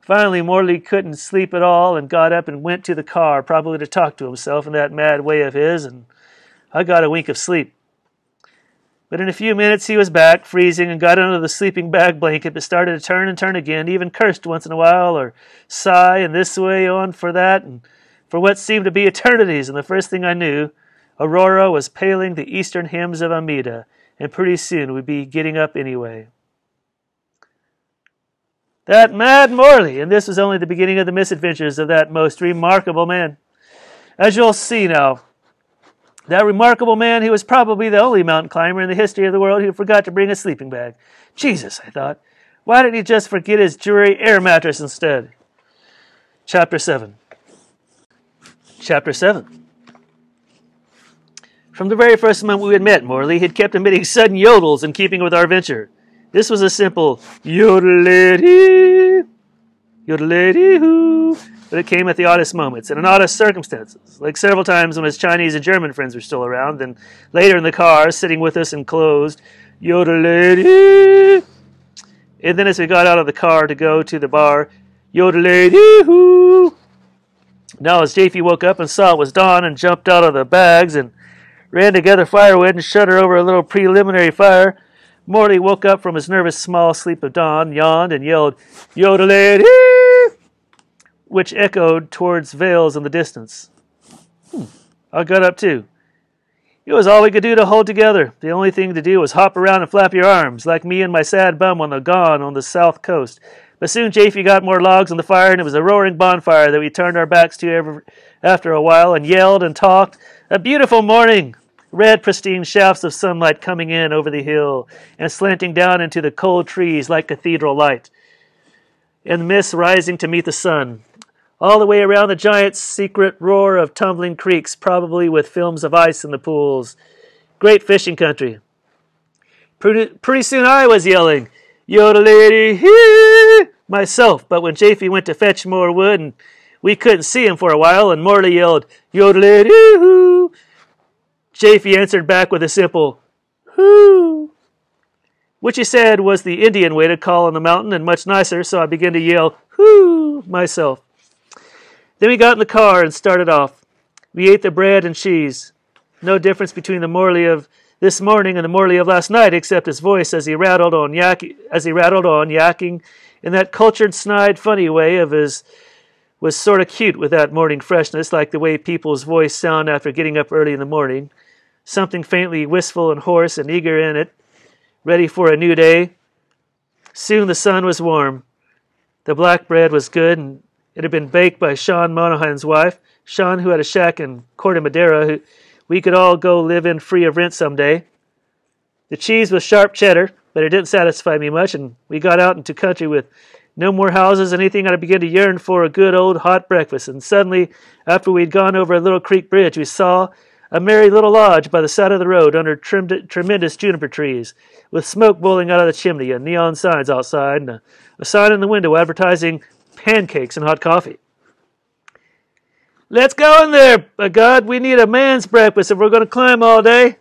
Finally, Morley couldn't sleep at all and got up and went to the car, probably to talk to himself in that mad way of his, and I got a wink of sleep. But in a few minutes he was back, freezing, and got under the sleeping bag blanket, but started to turn and turn again, even cursed once in a while, or sigh, and this way on for that, and for what seemed to be eternities. And the first thing I knew, Aurora was paling the eastern hymns of Amida, and pretty soon we'd be getting up anyway. That mad Morley, and this was only the beginning of the misadventures of that most remarkable man. As you'll see now, that remarkable man, he was probably the only mountain climber in the history of the world who forgot to bring a sleeping bag. Jesus, I thought, why didn't he just forget his jury air mattress instead? Chapter 7. Chapter 7. From the very first moment we had met, Morley had kept emitting sudden yodels in keeping with our venture. This was a simple yodelity, yodelity hoo but it came at the oddest moments and in oddest circumstances, like several times when his Chinese and German friends were still around, and later in the car, sitting with us enclosed, Yoda lady. And then as we got out of the car to go to the bar, Yoda lady hoo. Now, as Japhy woke up and saw it was dawn and jumped out of the bags and ran to gather firewood and shudder over a little preliminary fire, Morley woke up from his nervous small sleep of dawn, yawned, and yelled, Yodelay which echoed towards Vales in the distance. Hmm. I got up too. It was all we could do to hold together. The only thing to do was hop around and flap your arms, like me and my sad bum on the gone on the south coast. But soon Japhy got more logs on the fire, and it was a roaring bonfire that we turned our backs to every, after a while and yelled and talked. A beautiful morning! Red, pristine shafts of sunlight coming in over the hill and slanting down into the cold trees like cathedral light, and mist rising to meet the sun all the way around the giant secret roar of tumbling creeks, probably with films of ice in the pools. Great fishing country. Pretty, pretty soon I was yelling, Yodelady hee! myself, but when Japhy went to fetch more wood and we couldn't see him for a while, and Morley yelled, Yodelady hoo! Japhy answered back with a simple, hoo! Which he said was the Indian way to call on the mountain and much nicer, so I began to yell, hoo! myself. Then we got in the car and started off. We ate the bread and cheese. No difference between the Morley of this morning and the Morley of last night, except his voice as he rattled on yak as he rattled on, yakking in that cultured, snide, funny way of his was sort of cute with that morning freshness, like the way people's voice sound after getting up early in the morning. Something faintly wistful and hoarse and eager in it, ready for a new day. Soon the sun was warm. The black bread was good, and it had been baked by Sean Monahan's wife, Sean, who had a shack in Corte Madera, who we could all go live in free of rent some day. The cheese was sharp cheddar, but it didn't satisfy me much, and we got out into country with no more houses, anything, I began to yearn for a good old hot breakfast. And suddenly, after we'd gone over a little creek bridge, we saw a merry little lodge by the side of the road under trim- tremendous juniper trees, with smoke bowling out of the chimney and neon signs outside, and a, a sign in the window advertising pancakes and hot coffee. Let's go in there, by God, we need a man's breakfast if we're going to climb all day.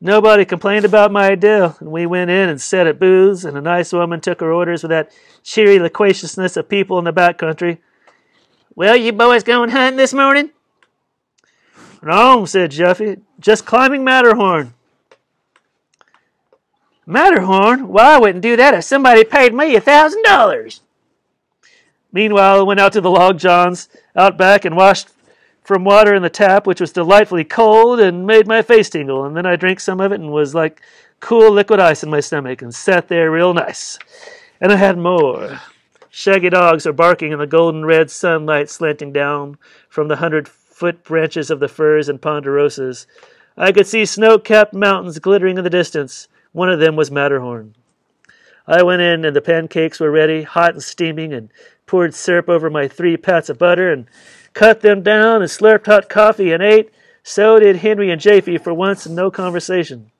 Nobody complained about my idea, and we went in and sat at booths, and a nice woman took her orders with that cheery loquaciousness of people in the back country. Well, you boys going hunting this morning? No, said Japhy, just climbing Matterhorn. Matterhorn? Why, I wouldn't do that if somebody paid me a thousand dollars. Meanwhile, I went out to the log johns out back and washed from water in the tap, which was delightfully cold and made my face tingle. And then I drank some of it and was like cool liquid ice in my stomach and sat there real nice. And I had more. Shaggy dogs are barking in the golden red sunlight slanting down from the hundred foot branches of the firs and ponderosas. I could see snow capped mountains glittering in the distance. One of them was Matterhorn. I went in, and the pancakes were ready, hot and steaming, and poured syrup over my three pats of butter, and cut them down, and slurped hot coffee, and ate. So did Henry and Japhy for once, and no conversation.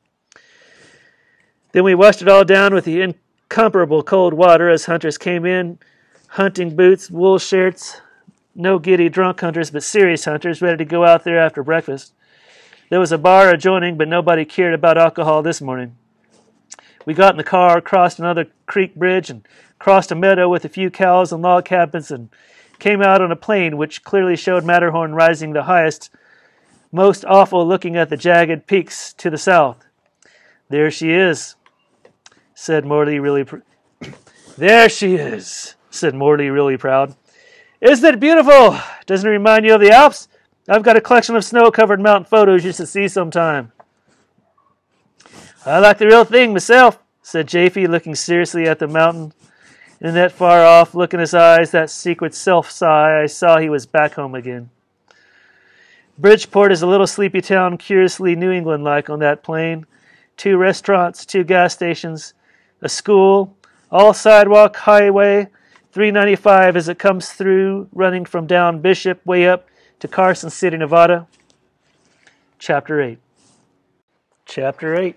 Then we washed it all down with the incomparable cold water as hunters came in, hunting boots, wool shirts, no giddy drunk hunters, but serious hunters ready to go out there after breakfast. There was a bar adjoining, but nobody cared about alcohol this morning. We got in the car, crossed another creek bridge, and crossed a meadow with a few cows and log cabins, and came out on a plain which clearly showed Matterhorn rising the highest, most awful looking at the jagged peaks to the south. There she is, said Morley, really. Pr- there she is, said Morley, really proud. Isn't it beautiful? Doesn't it remind you of the Alps? I've got a collection of snow covered mountain photos you should see sometime. I like the real thing myself, said Japhy, looking seriously at the mountain. In that far off look in his eyes, that secret self sigh, I saw he was back home again. Bridgeport is a little sleepy town, curiously New England like on that plain. Two restaurants, two gas stations, a school, all sidewalk, highway, 395 as it comes through, running from down Bishop way up to Carson City, Nevada. Chapter 8. Chapter 8.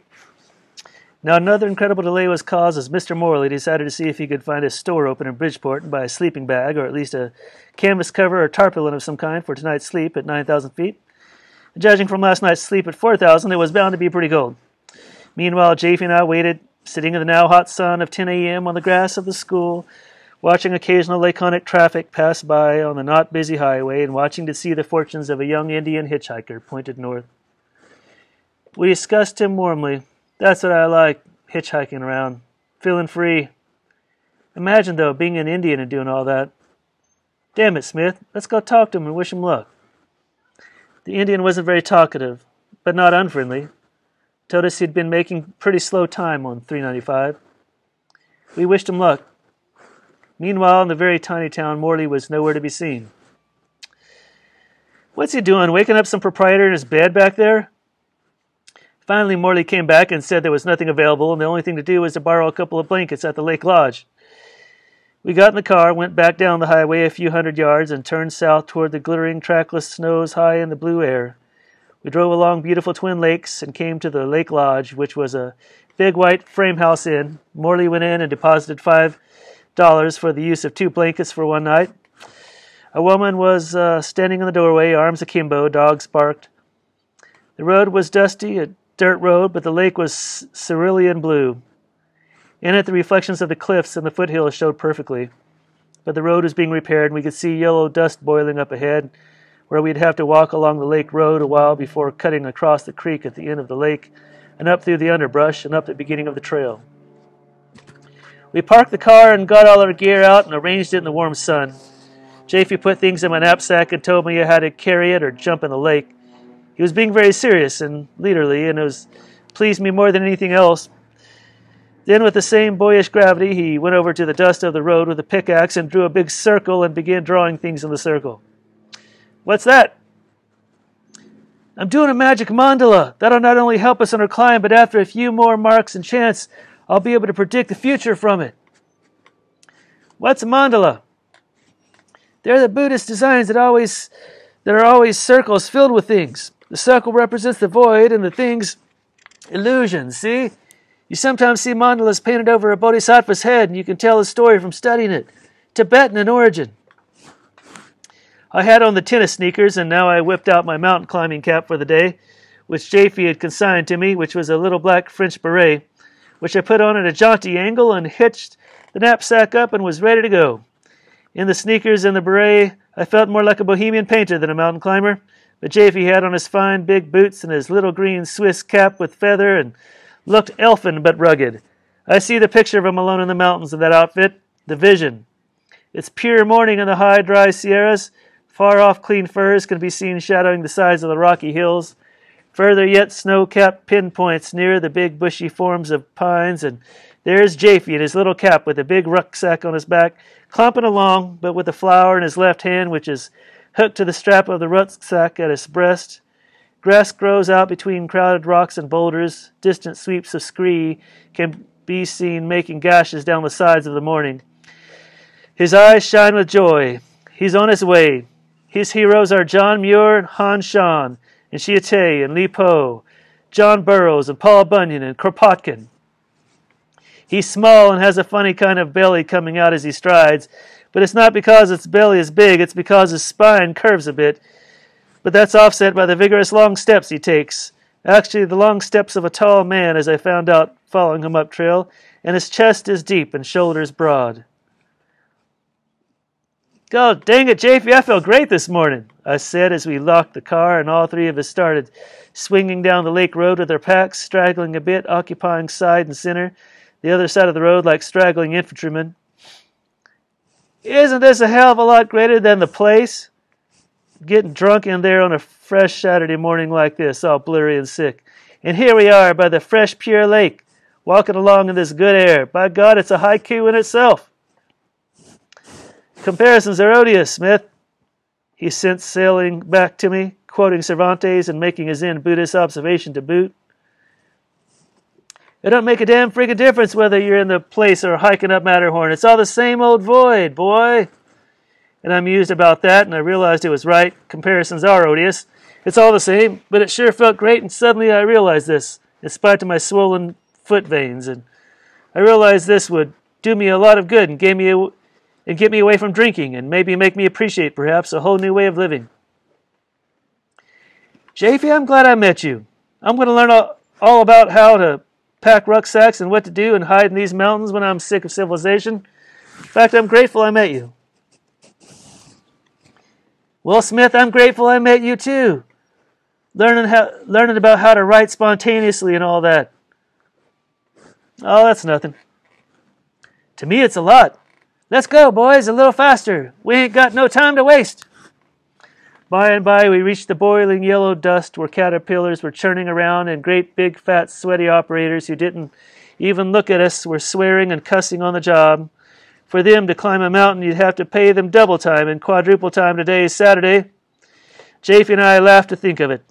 Now, another incredible delay was caused as Mr. Morley decided to see if he could find a store open in Bridgeport and buy a sleeping bag, or at least a canvas cover or tarpaulin of some kind for tonight's sleep at 9,000 feet. Judging from last night's sleep at 4,000, it was bound to be pretty cold. Meanwhile, Japhy and I waited, sitting in the now hot sun of 10 a.m. on the grass of the school, watching occasional laconic traffic pass by on the not busy highway and watching to see the fortunes of a young Indian hitchhiker pointed north. We discussed him warmly. That's what I like, hitchhiking around, feeling free. Imagine, though, being an Indian and doing all that. Damn it, Smith, let's go talk to him and wish him luck. The Indian wasn't very talkative, but not unfriendly. Told us he'd been making pretty slow time on 395. We wished him luck. Meanwhile, in the very tiny town, Morley was nowhere to be seen. What's he doing, waking up some proprietor in his bed back there? Finally, Morley came back and said there was nothing available, and the only thing to do was to borrow a couple of blankets at the Lake Lodge. We got in the car, went back down the highway a few hundred yards, and turned south toward the glittering, trackless snows high in the blue air. We drove along beautiful twin lakes and came to the Lake Lodge, which was a big white frame house inn. Morley went in and deposited five dollars for the use of two blankets for one night. A woman was uh, standing in the doorway, arms akimbo, dogs barked. The road was dusty, a dirt road, but the lake was cerulean blue. In it, the reflections of the cliffs and the foothills showed perfectly. But the road was being repaired, and we could see yellow dust boiling up ahead, where we'd have to walk along the lake road a while before cutting across the creek at the end of the lake and up through the underbrush and up the beginning of the trail. We parked the car and got all our gear out and arranged it in the warm sun. Japhy put things in my knapsack and told me how to carry it or jump in the lake. He was being very serious and leaderly, and it was pleased me more than anything else. Then, with the same boyish gravity, he went over to the dust of the road with a pickaxe and drew a big circle and began drawing things in the circle. What's that? I'm doing a magic mandala. That'll not only help us on our climb, but after a few more marks and chants, I'll be able to predict the future from it. What's a mandala? They're the Buddhist designs that always that are always circles filled with things. The circle represents the void and the things illusions, see? You sometimes see mandalas painted over a bodhisattva's head and you can tell the story from studying it. Tibetan in origin. I had on the tennis sneakers and now I whipped out my mountain climbing cap for the day, which Japhy had consigned to me, which was a little black French beret which I put on at a jaunty angle and hitched the knapsack up and was ready to go. In the sneakers and the beret, I felt more like a bohemian painter than a mountain climber, but Japhy had on his fine big boots and his little green Swiss cap with feather and looked elfin but rugged. I see the picture of him alone in the mountains in that outfit, the vision. It's pure morning in the high, dry Sierras. Far off, clean firs can be seen shadowing the sides of the rocky hills. Further yet, snow capped pinpoints near the big bushy forms of pines, and there's Japhy in his little cap with a big rucksack on his back, clumping along, but with a flower in his left hand, which is hooked to the strap of the rucksack at his breast. Grass grows out between crowded rocks and boulders. Distant sweeps of scree can be seen making gashes down the sides of the morning. His eyes shine with joy. He's on his way. His heroes are John Muir and Han Shan and Shih-te and Li Po, John Burroughs and Paul Bunyan and Kropotkin. He's small and has a funny kind of belly coming out as he strides, but it's not because its belly is big, it's because his spine curves a bit. But that's offset by the vigorous long steps he takes. Actually, the long steps of a tall man, as I found out following him up trail, and his chest is deep and shoulders broad. God dang it, Japhy, I felt great this morning, I said as we locked the car and all three of us started swinging down the lake road with our packs straggling a bit, occupying side and center, the other side of the road like straggling infantrymen. Isn't this a hell of a lot greater than the place? Getting drunk in there on a fresh Saturday morning like this, all blurry and sick. And here we are by the fresh, pure lake, walking along in this good air. By God, it's a haiku in itself. Comparisons are odious, Smith. He sent sailing back to me, quoting Cervantes and making his Zen Buddhist observation to boot. It don't make a damn freaking difference whether you're in the place or hiking up Matterhorn. It's all the same old void, boy. And I mused about that, and I realized it was right. Comparisons are odious. It's all the same, but it sure felt great, and suddenly I realized this, in spite of my swollen foot veins. And I realized this would do me a lot of good and gave me a, and get me away from drinking and maybe make me appreciate, perhaps, a whole new way of living. Japhy, I'm glad I met you. I'm going to learn all, all about how to pack rucksacks and what to do and hide in these mountains when I'm sick of civilization. In fact, I'm grateful I met you. Well, Smith, I'm grateful I met you too. Learning how, learning about how to write spontaneously and all that. Oh, that's nothing. To me, it's a lot. Let's go, boys, a little faster. We ain't got no time to waste. By and by, we reached the boiling yellow dust where caterpillars were churning around, and great big fat sweaty operators who didn't even look at us were swearing and cussing on the job. For them to climb a mountain, you'd have to pay them double time and quadruple time today, is Saturday. Japhy and I laughed to think of it.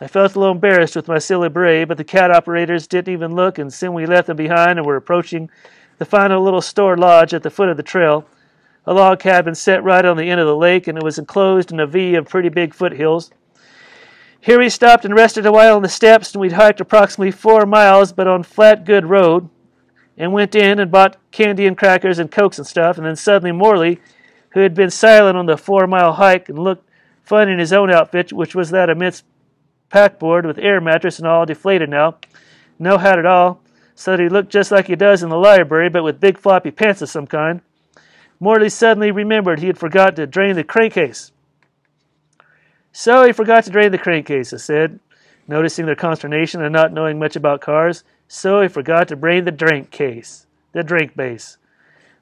I felt a little embarrassed with my silly bray, but the cat operators didn't even look, and soon we left them behind and were approaching the final little store lodge at the foot of the trail a log cabin set right on the end of the lake, and it was enclosed in a V of pretty big foothills. Here we stopped and rested a while on the steps, and we'd hiked approximately four miles, but on flat, good road, and went in and bought candy and crackers and cokes and stuff, and then suddenly Morley, who had been silent on the four mile hike and looked fun in his own outfit, which was that immense packboard with air mattress and all deflated now, no hat at all, so that he looked just like he does in the library, but with big floppy pants of some kind. Morley suddenly remembered he had forgot to drain the crankcase. So he forgot to drain the crankcase, I said, noticing their consternation and not knowing much about cars. So he forgot to drain the drink case, the drink base.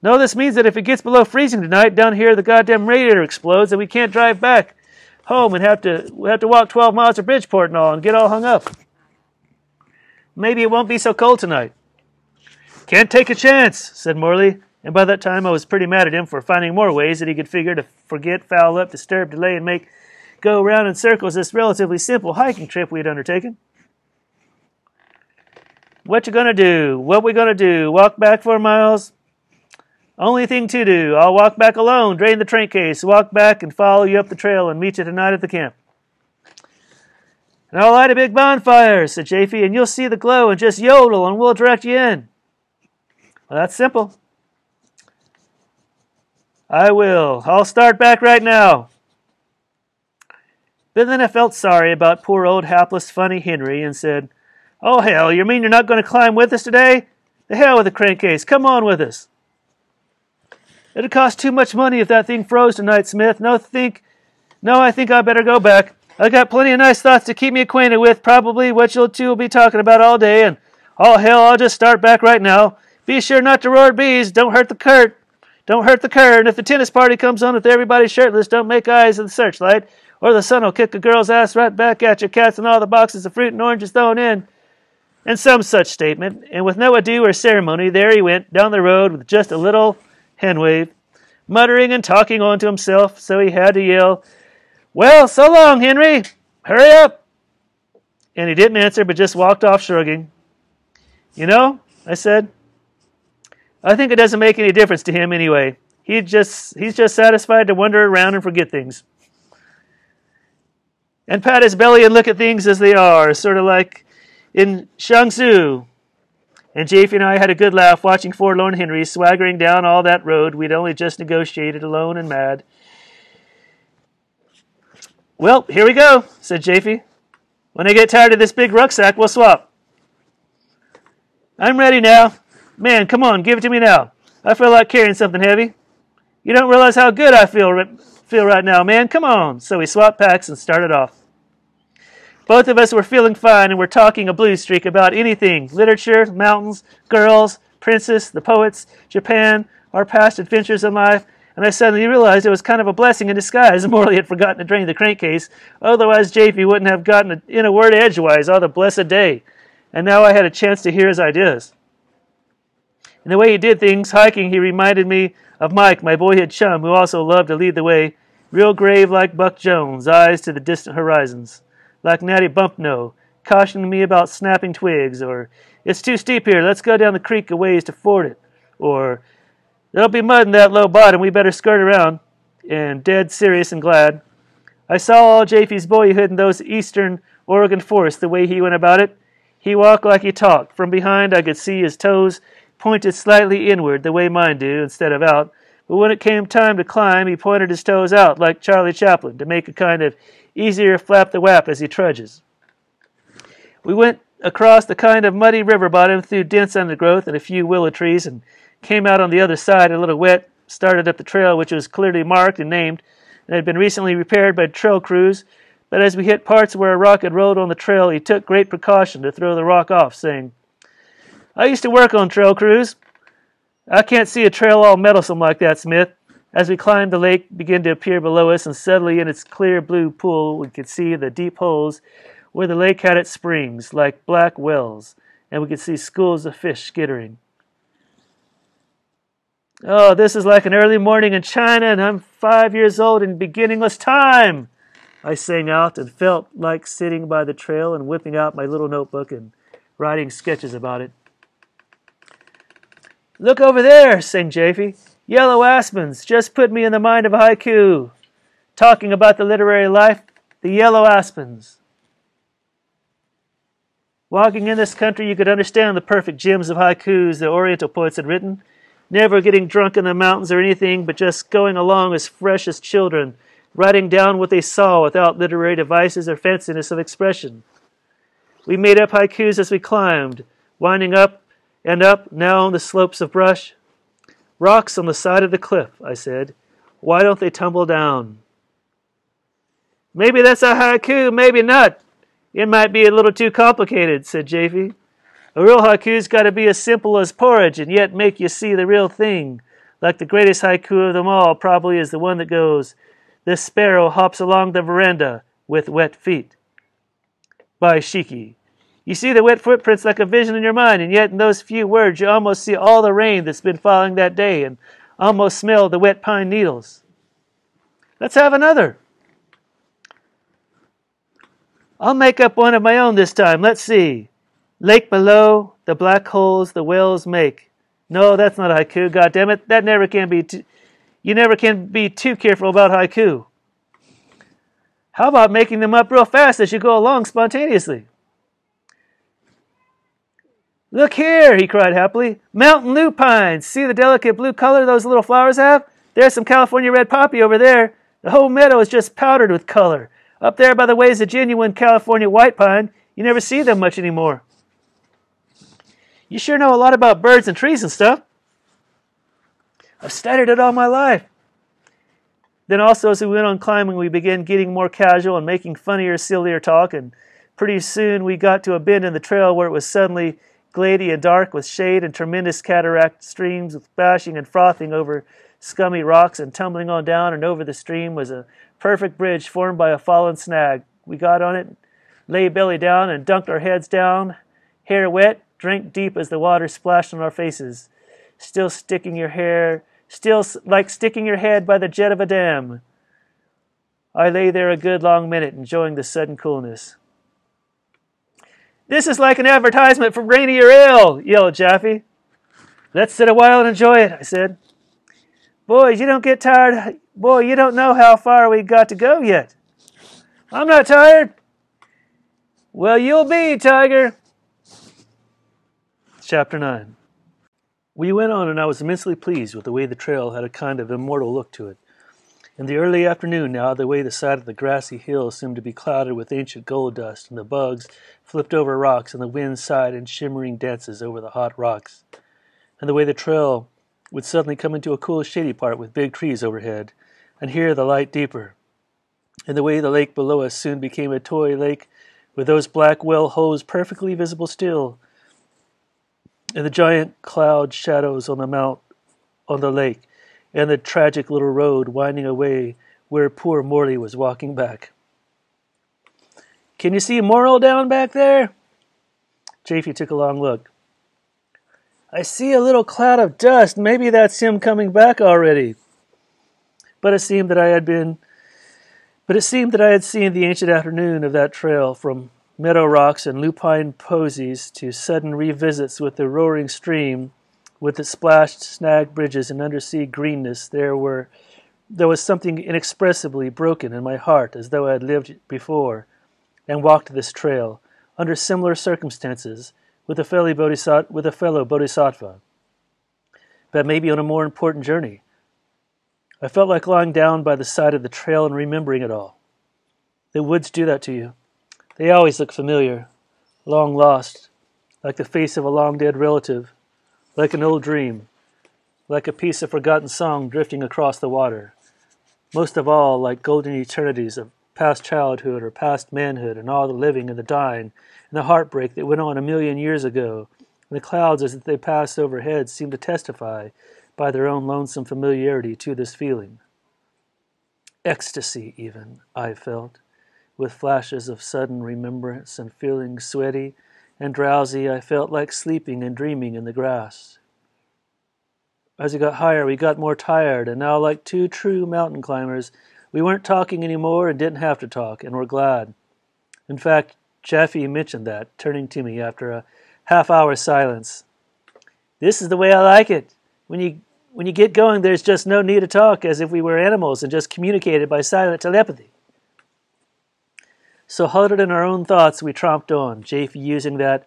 No, this means that if it gets below freezing tonight, down here the goddamn radiator explodes and we can't drive back home and have to we have to walk 12 miles to Bridgeport and all and get all hung up. Maybe it won't be so cold tonight. Can't take a chance, said Morley. And by that time, I was pretty mad at him for finding more ways that he could figure to forget, foul up, disturb, delay, and make go round in circles this relatively simple hiking trip we had undertaken. What you gonna do? What we gonna do? Walk back four miles? Only thing to do. I'll walk back alone, drain the train case, walk back and follow you up the trail and meet you tonight at the camp. And I'll light a big bonfire, said Japhy, and you'll see the glow and just yodel and we'll direct you in. Well, that's simple. I will. I'll start back right now. But then I felt sorry about poor old hapless funny Henry and said, Oh hell, you mean you're not going to climb with us today? The hell with the crankcase. Come on with us. It'd cost too much money if that thing froze tonight, Smith. No think no, I think I better go back. I got plenty of nice thoughts to keep me acquainted with, probably what you two will be talking about all day, and oh hell, I'll just start back right now. Be sure not to roar bees, don't hurt the curt. Don't hurt the curd. And if the tennis party comes on with everybody shirtless, don't make eyes at the searchlight, or the sun will kick a girl's ass right back at your cats and all the boxes of fruit and oranges thrown in. And some such statement. And with no ado or ceremony, there he went down the road with just a little hand wave, muttering and talking on to himself, so he had to yell, Well, so long, Henry! Hurry up! And he didn't answer, but just walked off shrugging. You know, I said, I think it doesn't make any difference to him anyway. He just he's just satisfied to wander around and forget things. And pat his belly and look at things as they are, sort of like in Shang-Tzu. And Japhy and I had a good laugh watching forlorn Henry swaggering down all that road we'd only just negotiated alone and mad. Well, here we go, said Japhy. When I get tired of this big rucksack, we'll swap. I'm ready now, Man, come on, give it to me now. I feel like carrying something heavy. You don't realize how good I feel, feel right now, man. Come on. So we swapped packs and started off. Both of us were feeling fine and were talking a blue streak about anything literature, mountains, girls, Princess, the poets, Japan, our past adventures in life, and I suddenly realized it was kind of a blessing in disguise. Morley had forgotten to drain the crankcase, otherwise Japhy wouldn't have gotten in a word edgewise all the blessed day. And now I had a chance to hear his ideas. In the way he did things, hiking, he reminded me of Mike, my boyhood chum, who also loved to lead the way, real grave like Buck Jones, eyes to the distant horizons, like Natty Bumppo, cautioning me about snapping twigs, or it's too steep here, let's go down the creek a ways to ford it, or there'll be mud in that low bottom, we better skirt around, and dead serious and glad. I saw all Japhy's boyhood in those eastern Oregon forests, the way he went about it. He walked like he talked. From behind, I could see his toes pointed slightly inward, the way mine do, instead of out. But when it came time to climb, he pointed his toes out, like Charlie Chaplin, to make a kind of easier flap the wap as he trudges. We went across the kind of muddy river bottom through dense undergrowth and a few willow trees and came out on the other side a little wet, started up the trail, which was clearly marked and named, and had been recently repaired by trail crews. But as we hit parts where a rock had rolled on the trail, he took great precaution to throw the rock off, saying, I used to work on trail crews. I can't see a trail all meddlesome like that, Smith. As we climbed, the lake began to appear below us, and suddenly in its clear blue pool we could see the deep holes where the lake had its springs, like black wells, and we could see schools of fish skittering. Oh, this is like an early morning in China, and I'm five years old in beginningless time, I sang out, and felt like sitting by the trail and whipping out my little notebook and writing sketches about it. Look over there, sang Japhy. Yellow aspens just put me in the mind of a haiku. Talking about the literary life, the yellow aspens. Walking in this country, you could understand the perfect gems of haikus the Oriental poets had written, never getting drunk in the mountains or anything, but just going along as fresh as children, writing down what they saw without literary devices or fanciness of expression. We made up haikus as we climbed, winding up and up now on the slopes of brush. Rocks on the side of the cliff, I said. Why don't they tumble down? Maybe that's a haiku, maybe not. It might be a little too complicated, said Japhy. A real haiku's got to be as simple as porridge and yet make you see the real thing. Like the greatest haiku of them all probably is the one that goes, The sparrow hops along the veranda with wet feet. By Shiki. You see the wet footprints like a vision in your mind, and yet in those few words you almost see all the rain that's been falling that day and almost smell the wet pine needles. Let's have another. I'll make up one of my own this time. Let's see. Lake below, the black holes the whales make. No, that's not haiku. God damn it, that never can be. Too, you never can be too careful about haiku. How about making them up real fast as you go along spontaneously? Look here, he cried happily. Mountain lupines. See the delicate blue color those little flowers have? There's some California red poppy over there. The whole meadow is just powdered with color. Up there, by the way, is a genuine California white pine. You never see them much anymore. You sure know a lot about birds and trees and stuff. I've studied it all my life. Then also, as we went on climbing, we began getting more casual and making funnier, sillier talk, and pretty soon we got to a bend in the trail where it was suddenly glady and dark with shade and tremendous cataract streams with bashing and frothing over scummy rocks and tumbling on down and over the stream was a perfect bridge formed by a fallen snag. We got on it, lay belly down, and dunked our heads down, hair wet, drank deep as the water splashed on our faces, still sticking your hair, still like sticking your head by the jet of a dam. I lay there a good long minute, enjoying the sudden coolness. This is like an advertisement for Rainier Ale, yelled Japhy. Let's sit a while and enjoy it, I said. Boys, you don't get tired. Boy, you don't know how far we got to go yet. I'm not tired. Well, you'll be, Tiger. Chapter 9. We went on, and I was immensely pleased with the way the trail had a kind of immortal look to it. In the early afternoon now, the way the side of the grassy hill seemed to be clouded with ancient gold dust, and the bugs flipped over rocks, and the wind sighed in shimmering dances over the hot rocks, and the way the trail would suddenly come into a cool shady part with big trees overhead, and here the light deeper, and the way the lake below us soon became a toy lake with those black well holes perfectly visible still, and the giant cloud shadows on the mount on the lake, and the tragic little road winding away where poor Morley was walking back. Can you see Morley down back there? Japhy took a long look. I see a little cloud of dust. Maybe that's him coming back already. But it seemed that I had been but it seemed that I had seen the ancient afternoon of that trail from meadow rocks and lupine posies to sudden revisits with the roaring stream with its splashed snagged bridges and undersea greenness there were there was something inexpressibly broken in my heart as though I had lived before and walked this trail under similar circumstances with a fellow with a fellow bodhisattva, but maybe on a more important journey. I felt like lying down by the side of the trail and remembering it all. The woods do that to you. They always look familiar, long lost, like the face of a long dead relative, like an old dream, like a piece of forgotten song drifting across the water. Most of all, like golden eternities of past childhood or past manhood, and all the living and the dying, and the heartbreak that went on a million years ago. And the clouds, as they passed overhead, seemed to testify by their own lonesome familiarity to this feeling. Ecstasy, even, I felt, with flashes of sudden remembrance, and feeling sweaty and drowsy, I felt like sleeping and dreaming in the grass. As we got higher, we got more tired, and now, like two true mountain climbers, we weren't talking any more and didn't have to talk, and we're glad. In fact, Japhy mentioned that, turning to me after a half hour's silence. This is the way I like it. When you when you get going, there's just no need to talk as if we were animals and just communicated by silent telepathy. So huddled in our own thoughts, we tromped on, Japhy using that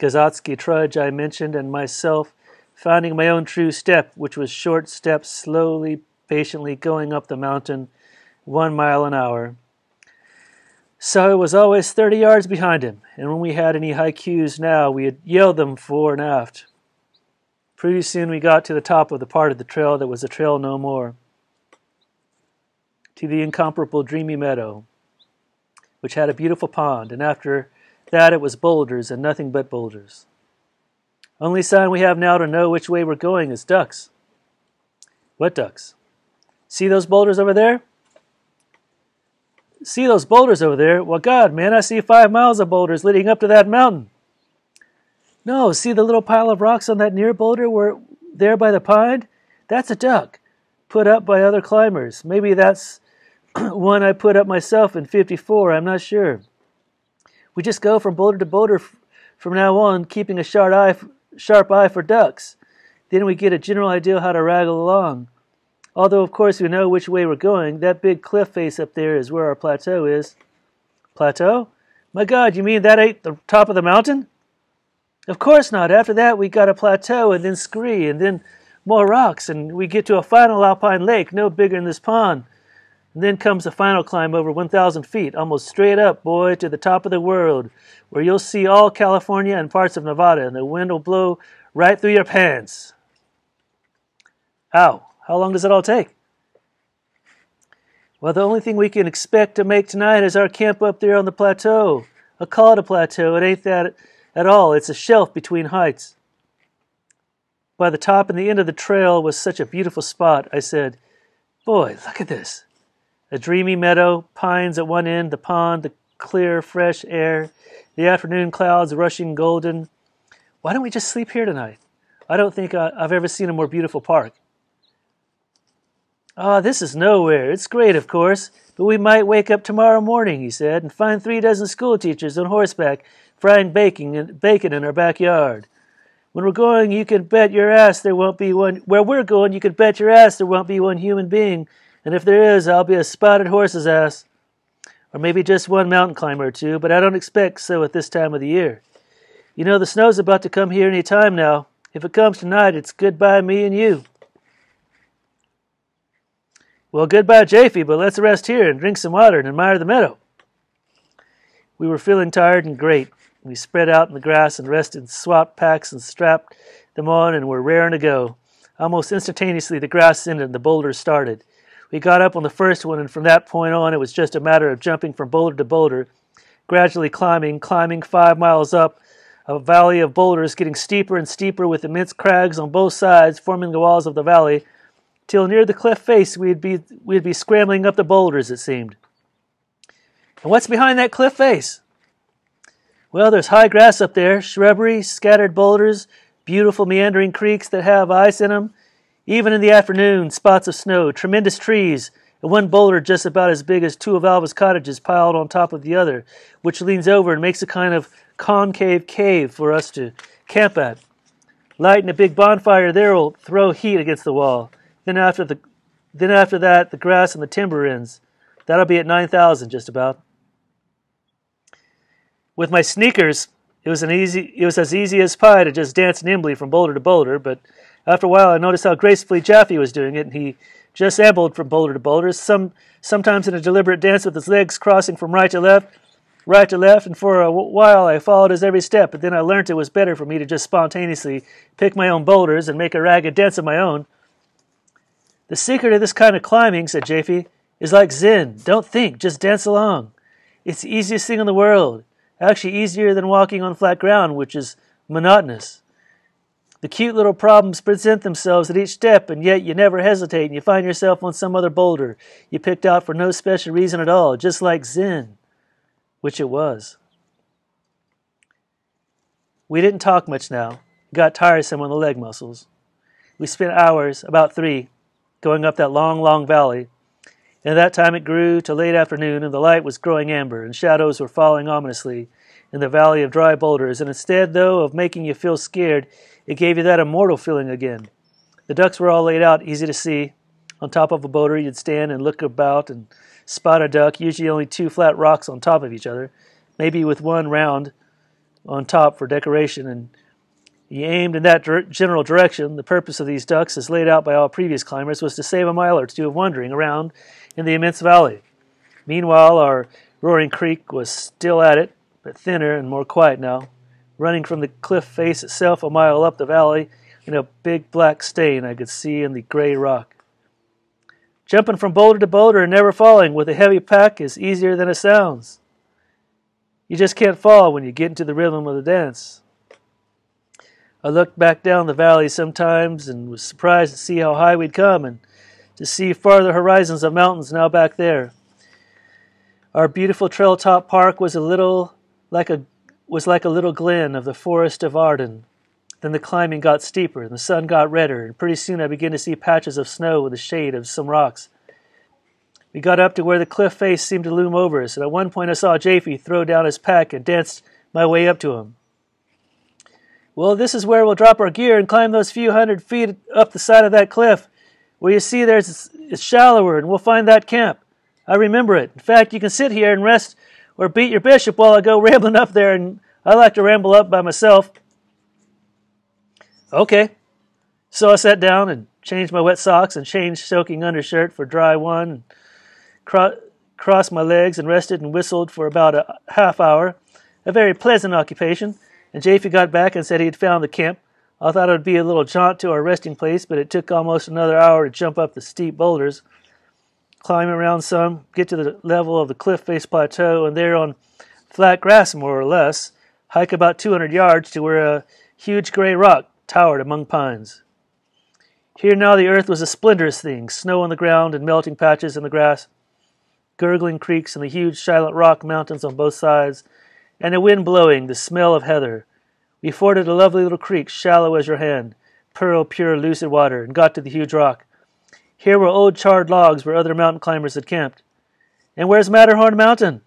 Gazatsky trudge I mentioned, and myself finding my own true step, which was short steps slowly, patiently going up the mountain, one mile an hour. So I was always 30 yards behind him, and when we had any haikus now, we had yelled them fore and aft. Pretty soon we got to the top of the part of the trail that was a trail no more, to the incomparable dreamy meadow, which had a beautiful pond, and after that it was boulders and nothing but boulders. Only sign we have now to know which way we're going is ducks. What ducks? See those boulders over there? See those boulders over there? Well, God, man, I see five miles of boulders leading up to that mountain. No, see the little pile of rocks on that near boulder where there by the pond? That's a duck, put up by other climbers. Maybe that's one I put up myself in 54, I'm not sure. We just go from boulder to boulder from now on, keeping a sharp eye, sharp eye for ducks. Then we get a general idea how to raggle along. Although, of course, we know which way we're going. That big cliff face up there is where our plateau is. Plateau? My God, you mean that ain't the top of the mountain? Of course not. After that, we got a plateau and then scree and then more rocks, and we get to a final alpine lake no bigger than this pond. And then comes the final climb over 1,000 feet, almost straight up, boy, to the top of the world, where you'll see all California and parts of Nevada, and the wind will blow right through your pants. Ow, how long does it all take? Well, the only thing we can expect to make tonight is our camp up there on the plateau. I call it a plateau. It ain't that at all. It's a shelf between heights. By the top and the end of the trail was such a beautiful spot. I said, Boy, look at this. A dreamy meadow, pines at one end, the pond, the clear, fresh air, the afternoon clouds rushing golden. Why don't we just sleep here tonight? I don't think I've ever seen a more beautiful park. Ah, oh, this is nowhere. It's great, of course, but we might wake up tomorrow morning, he said, and find three dozen school teachers on horseback frying bacon, bacon in our backyard. When we're going, you can bet your ass there won't be one. Where we're going, you can bet your ass there won't be one human being and if there is, I'll be a spotted horse's ass. Or maybe just one mountain climber or two, but I don't expect so at this time of the year. You know, the snow's about to come here any time now. If it comes tonight, it's goodbye me and you. Well, goodbye, Japhy, but let's rest here and drink some water and admire the meadow. We were feeling tired and great. We spread out in the grass and rested, swapped packs and strapped them on, and were raring to go. Almost instantaneously, the grass ended and the boulders started. We got up on the first one, and from that point on, it was just a matter of jumping from boulder to boulder, gradually climbing, climbing five miles up a valley of boulders, getting steeper and steeper with immense crags on both sides forming the walls of the valley, till near the cliff face we'd be we'd be scrambling up the boulders, it seemed. And what's behind that cliff face? Well, there's high grass up there, shrubbery, scattered boulders, beautiful meandering creeks that have ice in them, even in the afternoon, spots of snow, tremendous trees, and one boulder just about as big as two of Alva's cottages piled on top of the other, which leans over and makes a kind of concave cave for us to camp at. Lighting a big bonfire there will throw heat against the wall. Then after the then after that, the grass and the timber ends. That'll be at nine thousand just about. With my sneakers, it was an easy it was as easy as pie to just dance nimbly from boulder to boulder, but after a while, I noticed how gracefully Japhy was doing it, and he just ambled from boulder to boulder, some, sometimes in a deliberate dance with his legs crossing from right to left, right to left, and for a while I followed his every step, but then I learnt it was better for me to just spontaneously pick my own boulders and make a ragged dance of my own. The secret of this kind of climbing, said Japhy, is like Zen. Don't think, just dance along. It's the easiest thing in the world, actually easier than walking on flat ground, which is monotonous. The cute little problems present themselves at each step, and yet you never hesitate and you find yourself on some other boulder you picked out for no special reason at all, just like Zen, which it was. We didn't talk much now. It got tiresome on the leg muscles. We spent hours, about three, going up that long, long valley. And at that time it grew to late afternoon, and the light was growing amber, and shadows were falling ominously in the valley of dry boulders. And instead, though, of making you feel scared, it gave you that immortal feeling again. The ducks were all laid out, easy to see. On top of a boulder, you'd stand and look about and spot a duck, usually only two flat rocks on top of each other, maybe with one round on top for decoration, and you aimed in that general direction. The purpose of these ducks, as laid out by all previous climbers, was to save a mile or two of wandering around in the immense valley. Meanwhile, our roaring creek was still at it, but thinner and more quiet now running from the cliff face itself a mile up the valley in a big black stain I could see in the gray rock. Jumping from boulder to boulder and never falling with a heavy pack is easier than it sounds. You just can't fall when you get into the rhythm of the dance. I looked back down the valley sometimes and was surprised to see how high we'd come and to see farther horizons of mountains now back there. Our beautiful trail top park was a little like a was like a little glen of the forest of Arden. Then the climbing got steeper, and the sun got redder, and pretty soon I began to see patches of snow with the shade of some rocks. We got up to where the cliff face seemed to loom over us, and at one point I saw Japhy throw down his pack and danced my way up to him. Well, this is where we'll drop our gear and climb those few hundred feet up the side of that cliff. Where you see there's it's shallower, and we'll find that camp. I remember it. In fact, you can sit here and rest or beat your bishop while I go rambling up there, and I like to ramble up by myself. Okay. So I sat down and changed my wet socks and changed soaking undershirt for dry one, and cro- crossed my legs and rested and whistled for about a half hour. A very pleasant occupation. And Japhy got back and said he had found the camp. I thought it would be a little jaunt to our resting place, but it took almost another hour to jump up the steep boulders climb around some, get to the level of the cliff face plateau, and there on flat grass, more or less, hike about 200 yards to where a huge gray rock towered among pines. Here now the earth was a splendorous thing, snow on the ground and melting patches in the grass, gurgling creeks and the huge silent rock mountains on both sides, and a wind blowing, the smell of heather. We forded a lovely little creek, shallow as your hand, pearl pure lucid water, and got to the huge rock. Here were old charred logs where other mountain climbers had camped. And where's Matterhorn Mountain?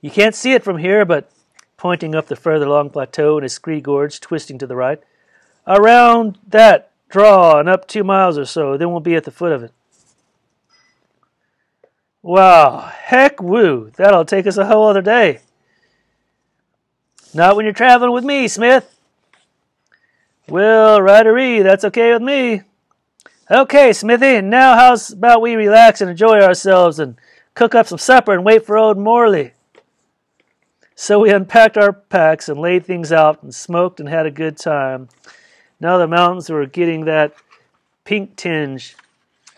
You can't see it from here, but pointing up the further long plateau and a scree gorge twisting to the right, around that draw and up two miles or so, then we'll be at the foot of it. Wow, heck woo, that'll take us a whole other day. Not when you're traveling with me, Smith. Well, righteree, that's okay with me. Okay, Smithy, now how's about we relax and enjoy ourselves and cook up some supper and wait for old Morley? So we unpacked our packs and laid things out and smoked and had a good time. Now the mountains were getting that pink tinge.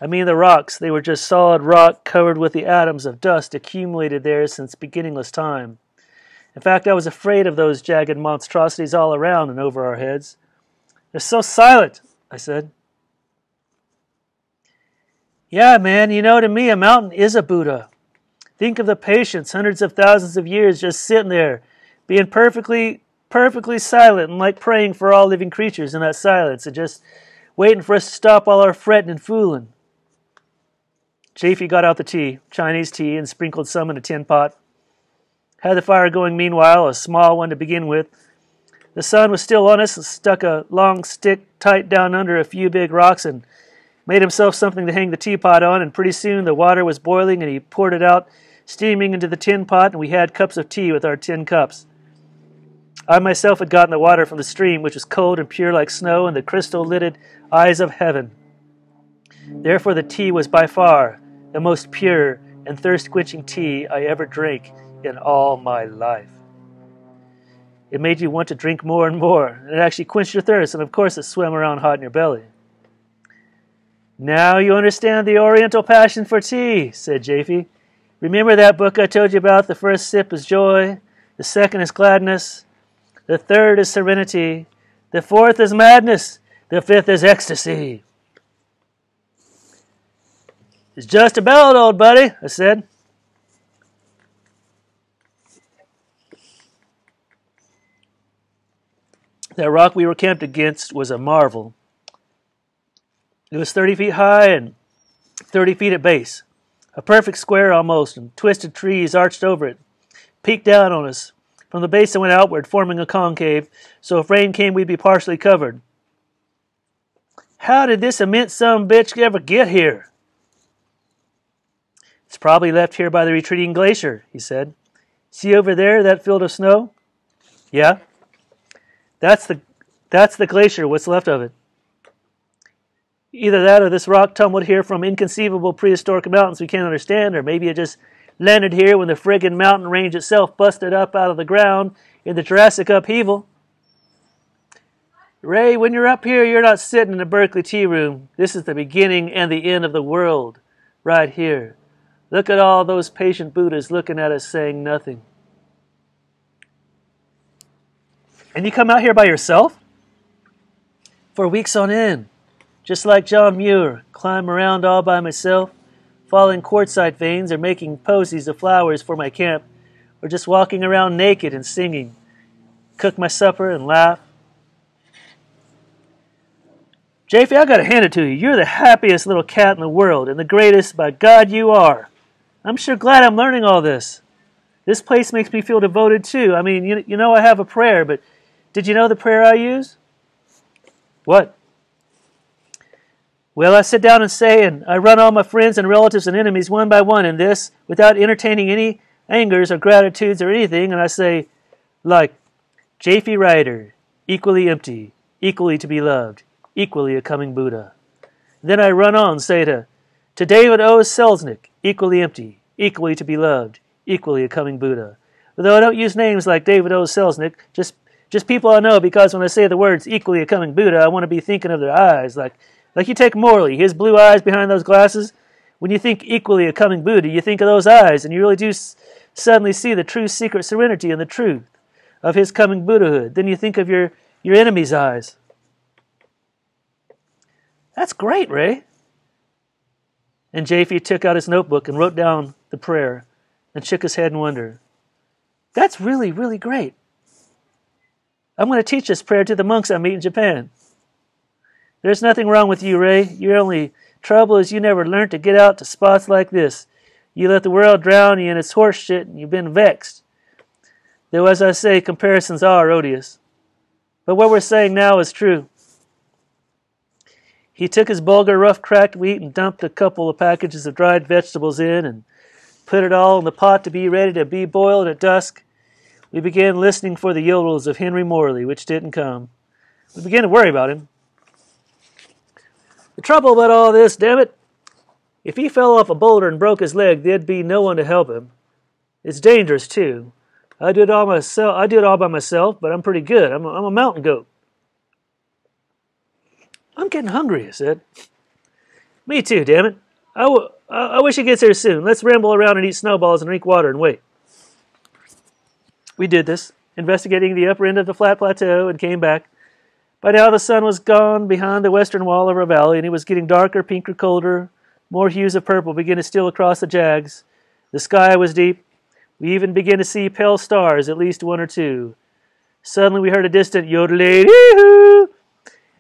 I mean, the rocks, they were just solid rock covered with the atoms of dust accumulated there since beginningless time. In fact, I was afraid of those jagged monstrosities all around and over our heads. They're so silent, I said. Yeah, man, you know, to me, a mountain is a Buddha. Think of the patience, hundreds of thousands of years just sitting there, being perfectly, perfectly silent and like praying for all living creatures in that silence and just waiting for us to stop all our fretting and fooling. Japhy got out the tea, Chinese tea, and sprinkled some in a tin pot. Had the fire going meanwhile, a small one to begin with. The sun was still on us and stuck a long stick tight down under a few big rocks and made himself something to hang the teapot on, and pretty soon the water was boiling and he poured it out, steaming into the tin pot, and we had cups of tea with our tin cups. I myself had gotten the water from the stream, which was cold and pure like snow, and the crystal lidded eyes of heaven. Therefore, the tea was by far the most pure and thirst quenching tea I ever drank in all my life. It made you want to drink more and more, and it actually quenched your thirst, and of course it swam around hot in your belly. Now you understand the Oriental passion for tea, said Japhy. Remember that book I told you about? The first sip is joy, the second is gladness, the third is serenity, the fourth is madness, the fifth is ecstasy. It's just about, old buddy, I said. That rock we were camped against was a marvel. It was 30 feet high and 30 feet at base. A perfect square almost, and twisted trees arched over it, peeked down on us. From the base it went outward, forming a concave, so if rain came we'd be partially covered. How did this immense some bitch ever get here? It's probably left here by the retreating glacier, he said. See over there, that field of snow? Yeah. That's the that's the glacier, what's left of it. Either that or this rock tumbled here from inconceivable prehistoric mountains we can't understand, or maybe it just landed here when the friggin' mountain range itself busted up out of the ground in the Jurassic upheaval. Ray, when you're up here, you're not sitting in a Berkeley tea room. This is the beginning and the end of the world, right here. Look at all those patient Buddhas looking at us saying nothing. And you come out here by yourself? For weeks on end. Just like John Muir, climb around all by myself, following quartzite veins or making posies of flowers for my camp, or just walking around naked and singing. Cook my supper and laugh. Japhy, I gotta hand it to you. You're the happiest little cat in the world, and the greatest, by God, you are. I'm sure glad I'm learning all this. This place makes me feel devoted too. I mean, you, you know I have a prayer, but did you know the prayer I use? What? Well, I sit down and say, and I run all my friends and relatives and enemies one by one in this without entertaining any angers or gratitudes or anything, and I say, like, Japhy Ryder, equally empty, equally to be loved, equally a coming Buddha. Then I run on, say to, to David O. Selznick, equally empty, equally to be loved, equally a coming Buddha. Although I don't use names like David O. Selznick, just just people I know because when I say the words equally a coming Buddha, I want to be thinking of their eyes, like like you take Morley, his blue eyes behind those glasses. When you think equally a coming Buddha, you think of those eyes, and you really do suddenly see the true secret serenity and the truth of his coming Buddhahood. Then you think of your, your enemy's eyes. That's great, Ray. And Japhy took out his notebook and wrote down the prayer and shook his head in wonder. That's really, really great. I'm going to teach this prayer to the monks I meet in Japan. There's nothing wrong with you, Ray. Your only trouble is you never learned to get out to spots like this. You let the world drown you in its horse shit and you've been vexed. Though, as I say, comparisons are odious. But what we're saying now is true. He took his bulgur rough cracked wheat and dumped a couple of packages of dried vegetables in and put it all in the pot to be ready to be boiled at dusk. We began listening for the yodels of Henry Morley, which didn't come. We began to worry about him. The trouble about all this, damn it, if he fell off a boulder and broke his leg, there'd be no one to help him. It's dangerous too. I do it all myself. I do it all by myself, but I'm pretty good. I'm a, I'm a mountain goat. I'm getting hungry, I said. Me too, damn it. I, w- I wish he gets here soon. Let's ramble around and eat snowballs and drink water and wait. We did this, investigating the upper end of the flat plateau, and came back. By now the sun was gone behind the western wall of our valley, and it was getting darker, pinker, colder. More hues of purple began to steal across the jags. The sky was deep. We even began to see pale stars, at least one or two. Suddenly we heard a distant yodeling,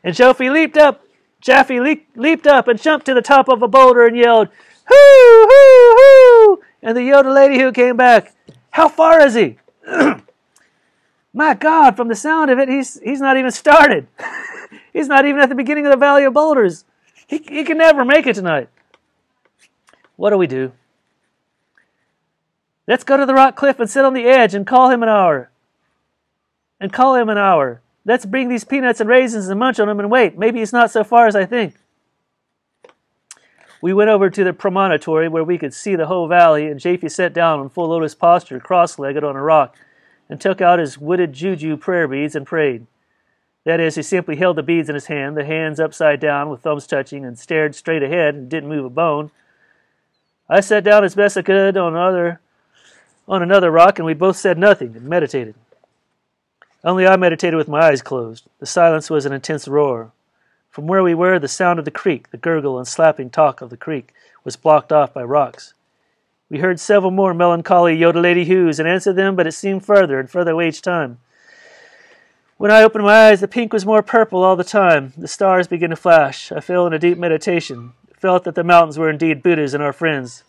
and Japhy leaped up. Japhy le- leaped up and jumped to the top of a boulder and yelled, "Hoo, hoo, hoo!" And the yodel lady who came back, "How far is he?" My God, from the sound of it, he's he's not even started. he's not even at the beginning of the Valley of Boulders. He he can never make it tonight. What do we do? Let's go to the rock cliff and sit on the edge and call him an hour. And call him an hour. Let's bring these peanuts and raisins and munch on them and wait. Maybe it's not so far as I think. We went over to the promontory where we could see the whole valley, and Japhy sat down in full lotus posture, cross legged on a rock, and took out his wooded juju prayer beads and prayed. That is, he simply held the beads in his hand, the hands upside down with thumbs touching, and stared straight ahead and didn't move a bone. I sat down as best I could on another on another rock, and we both said nothing and meditated. Only I meditated with my eyes closed. The silence was an intense roar. From where we were, the sound of the creek, the gurgle and slapping talk of the creek, was blocked off by rocks. We heard several more melancholy yodelaty hoos and answered them, but it seemed further and further away each time. When I opened my eyes, the pink was more purple all the time. The stars began to flash. I fell in a deep meditation. felt that the mountains were indeed Buddhas and our friends.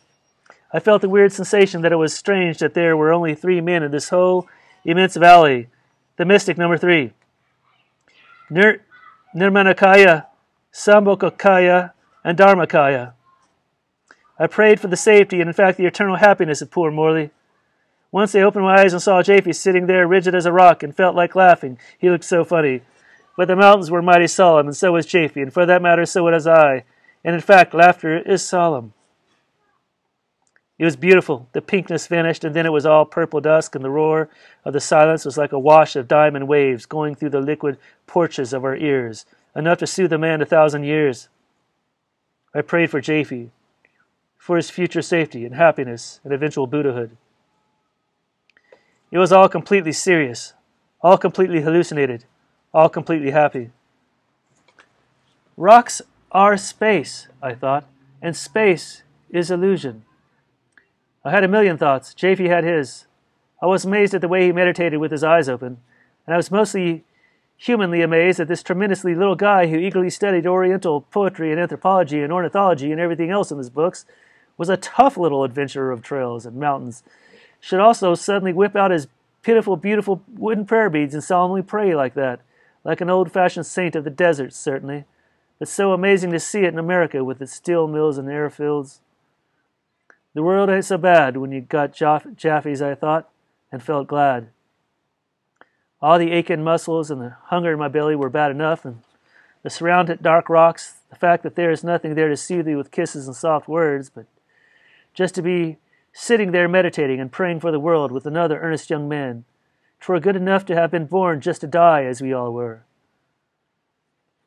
I felt a weird sensation that it was strange that there were only three men in this whole immense valley the mystic number three. Nir- Nirmanakaya, Sambhogakaya, and Dharmakaya. I prayed for the safety and, in fact, the eternal happiness of poor Morley. Once I opened my eyes and saw Japhy sitting there rigid as a rock and felt like laughing. He looked so funny. But the mountains were mighty solemn, and so was Japhy, and for that matter, so was I. And in fact, laughter is solemn. It was beautiful. The pinkness vanished, and then it was all purple dusk, and the roar of the silence was like a wash of diamond waves going through the liquid porches of our ears, enough to soothe a man a thousand years. I prayed for Japhy, for his future safety and happiness and eventual Buddhahood. It was all completely serious, all completely hallucinated, all completely happy. Rocks are space, I thought, and space is illusion. I had a million thoughts. Japhy had his. I was amazed at the way he meditated with his eyes open, and I was mostly humanly amazed at this tremendously little guy who eagerly studied Oriental poetry and anthropology and ornithology and everything else in his books was a tough little adventurer of trails and mountains. Should also suddenly whip out his pitiful, beautiful wooden prayer beads and solemnly pray like that, like an old fashioned saint of the desert, certainly. But so amazing to see it in America with its steel mills and airfields. The world ain't so bad when you got Jaff- Japhys, I thought, and felt glad. All the aching muscles and the hunger in my belly were bad enough, and the surrounded dark rocks, the fact that there is nothing there to soothe you with kisses and soft words, but just to be sitting there meditating and praying for the world with another earnest young man. Twere good enough to have been born just to die, as we all were.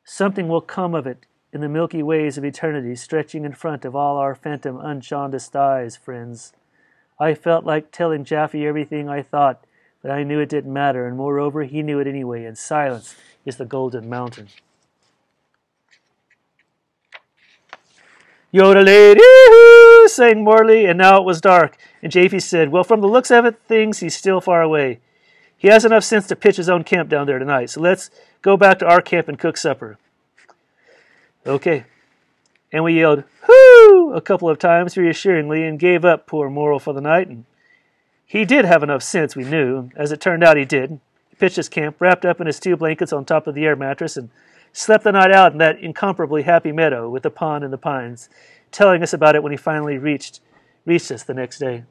Something will come of it in the milky ways of eternity stretching in front of all our phantom unjaundiced eyes, friends. I felt like telling Japhy everything I thought, but I knew it didn't matter, and moreover, he knew it anyway, and silence is the golden mountain. Yodelady, sang Morley, and now it was dark, and Japhy said, Well, from the looks of it, things, he's still far away. He has enough sense to pitch his own camp down there tonight, so let's go back to our camp and cook supper. Okay. And we yelled, Whoo! a couple of times reassuringly and gave up poor Morley for the night. And he did have enough sense, we knew. As it turned out, he did. He pitched his camp, wrapped up in his two blankets on top of the air mattress, and slept the night out in that incomparably happy meadow with the pond and the pines, telling us about it when he finally reached reached us the next day.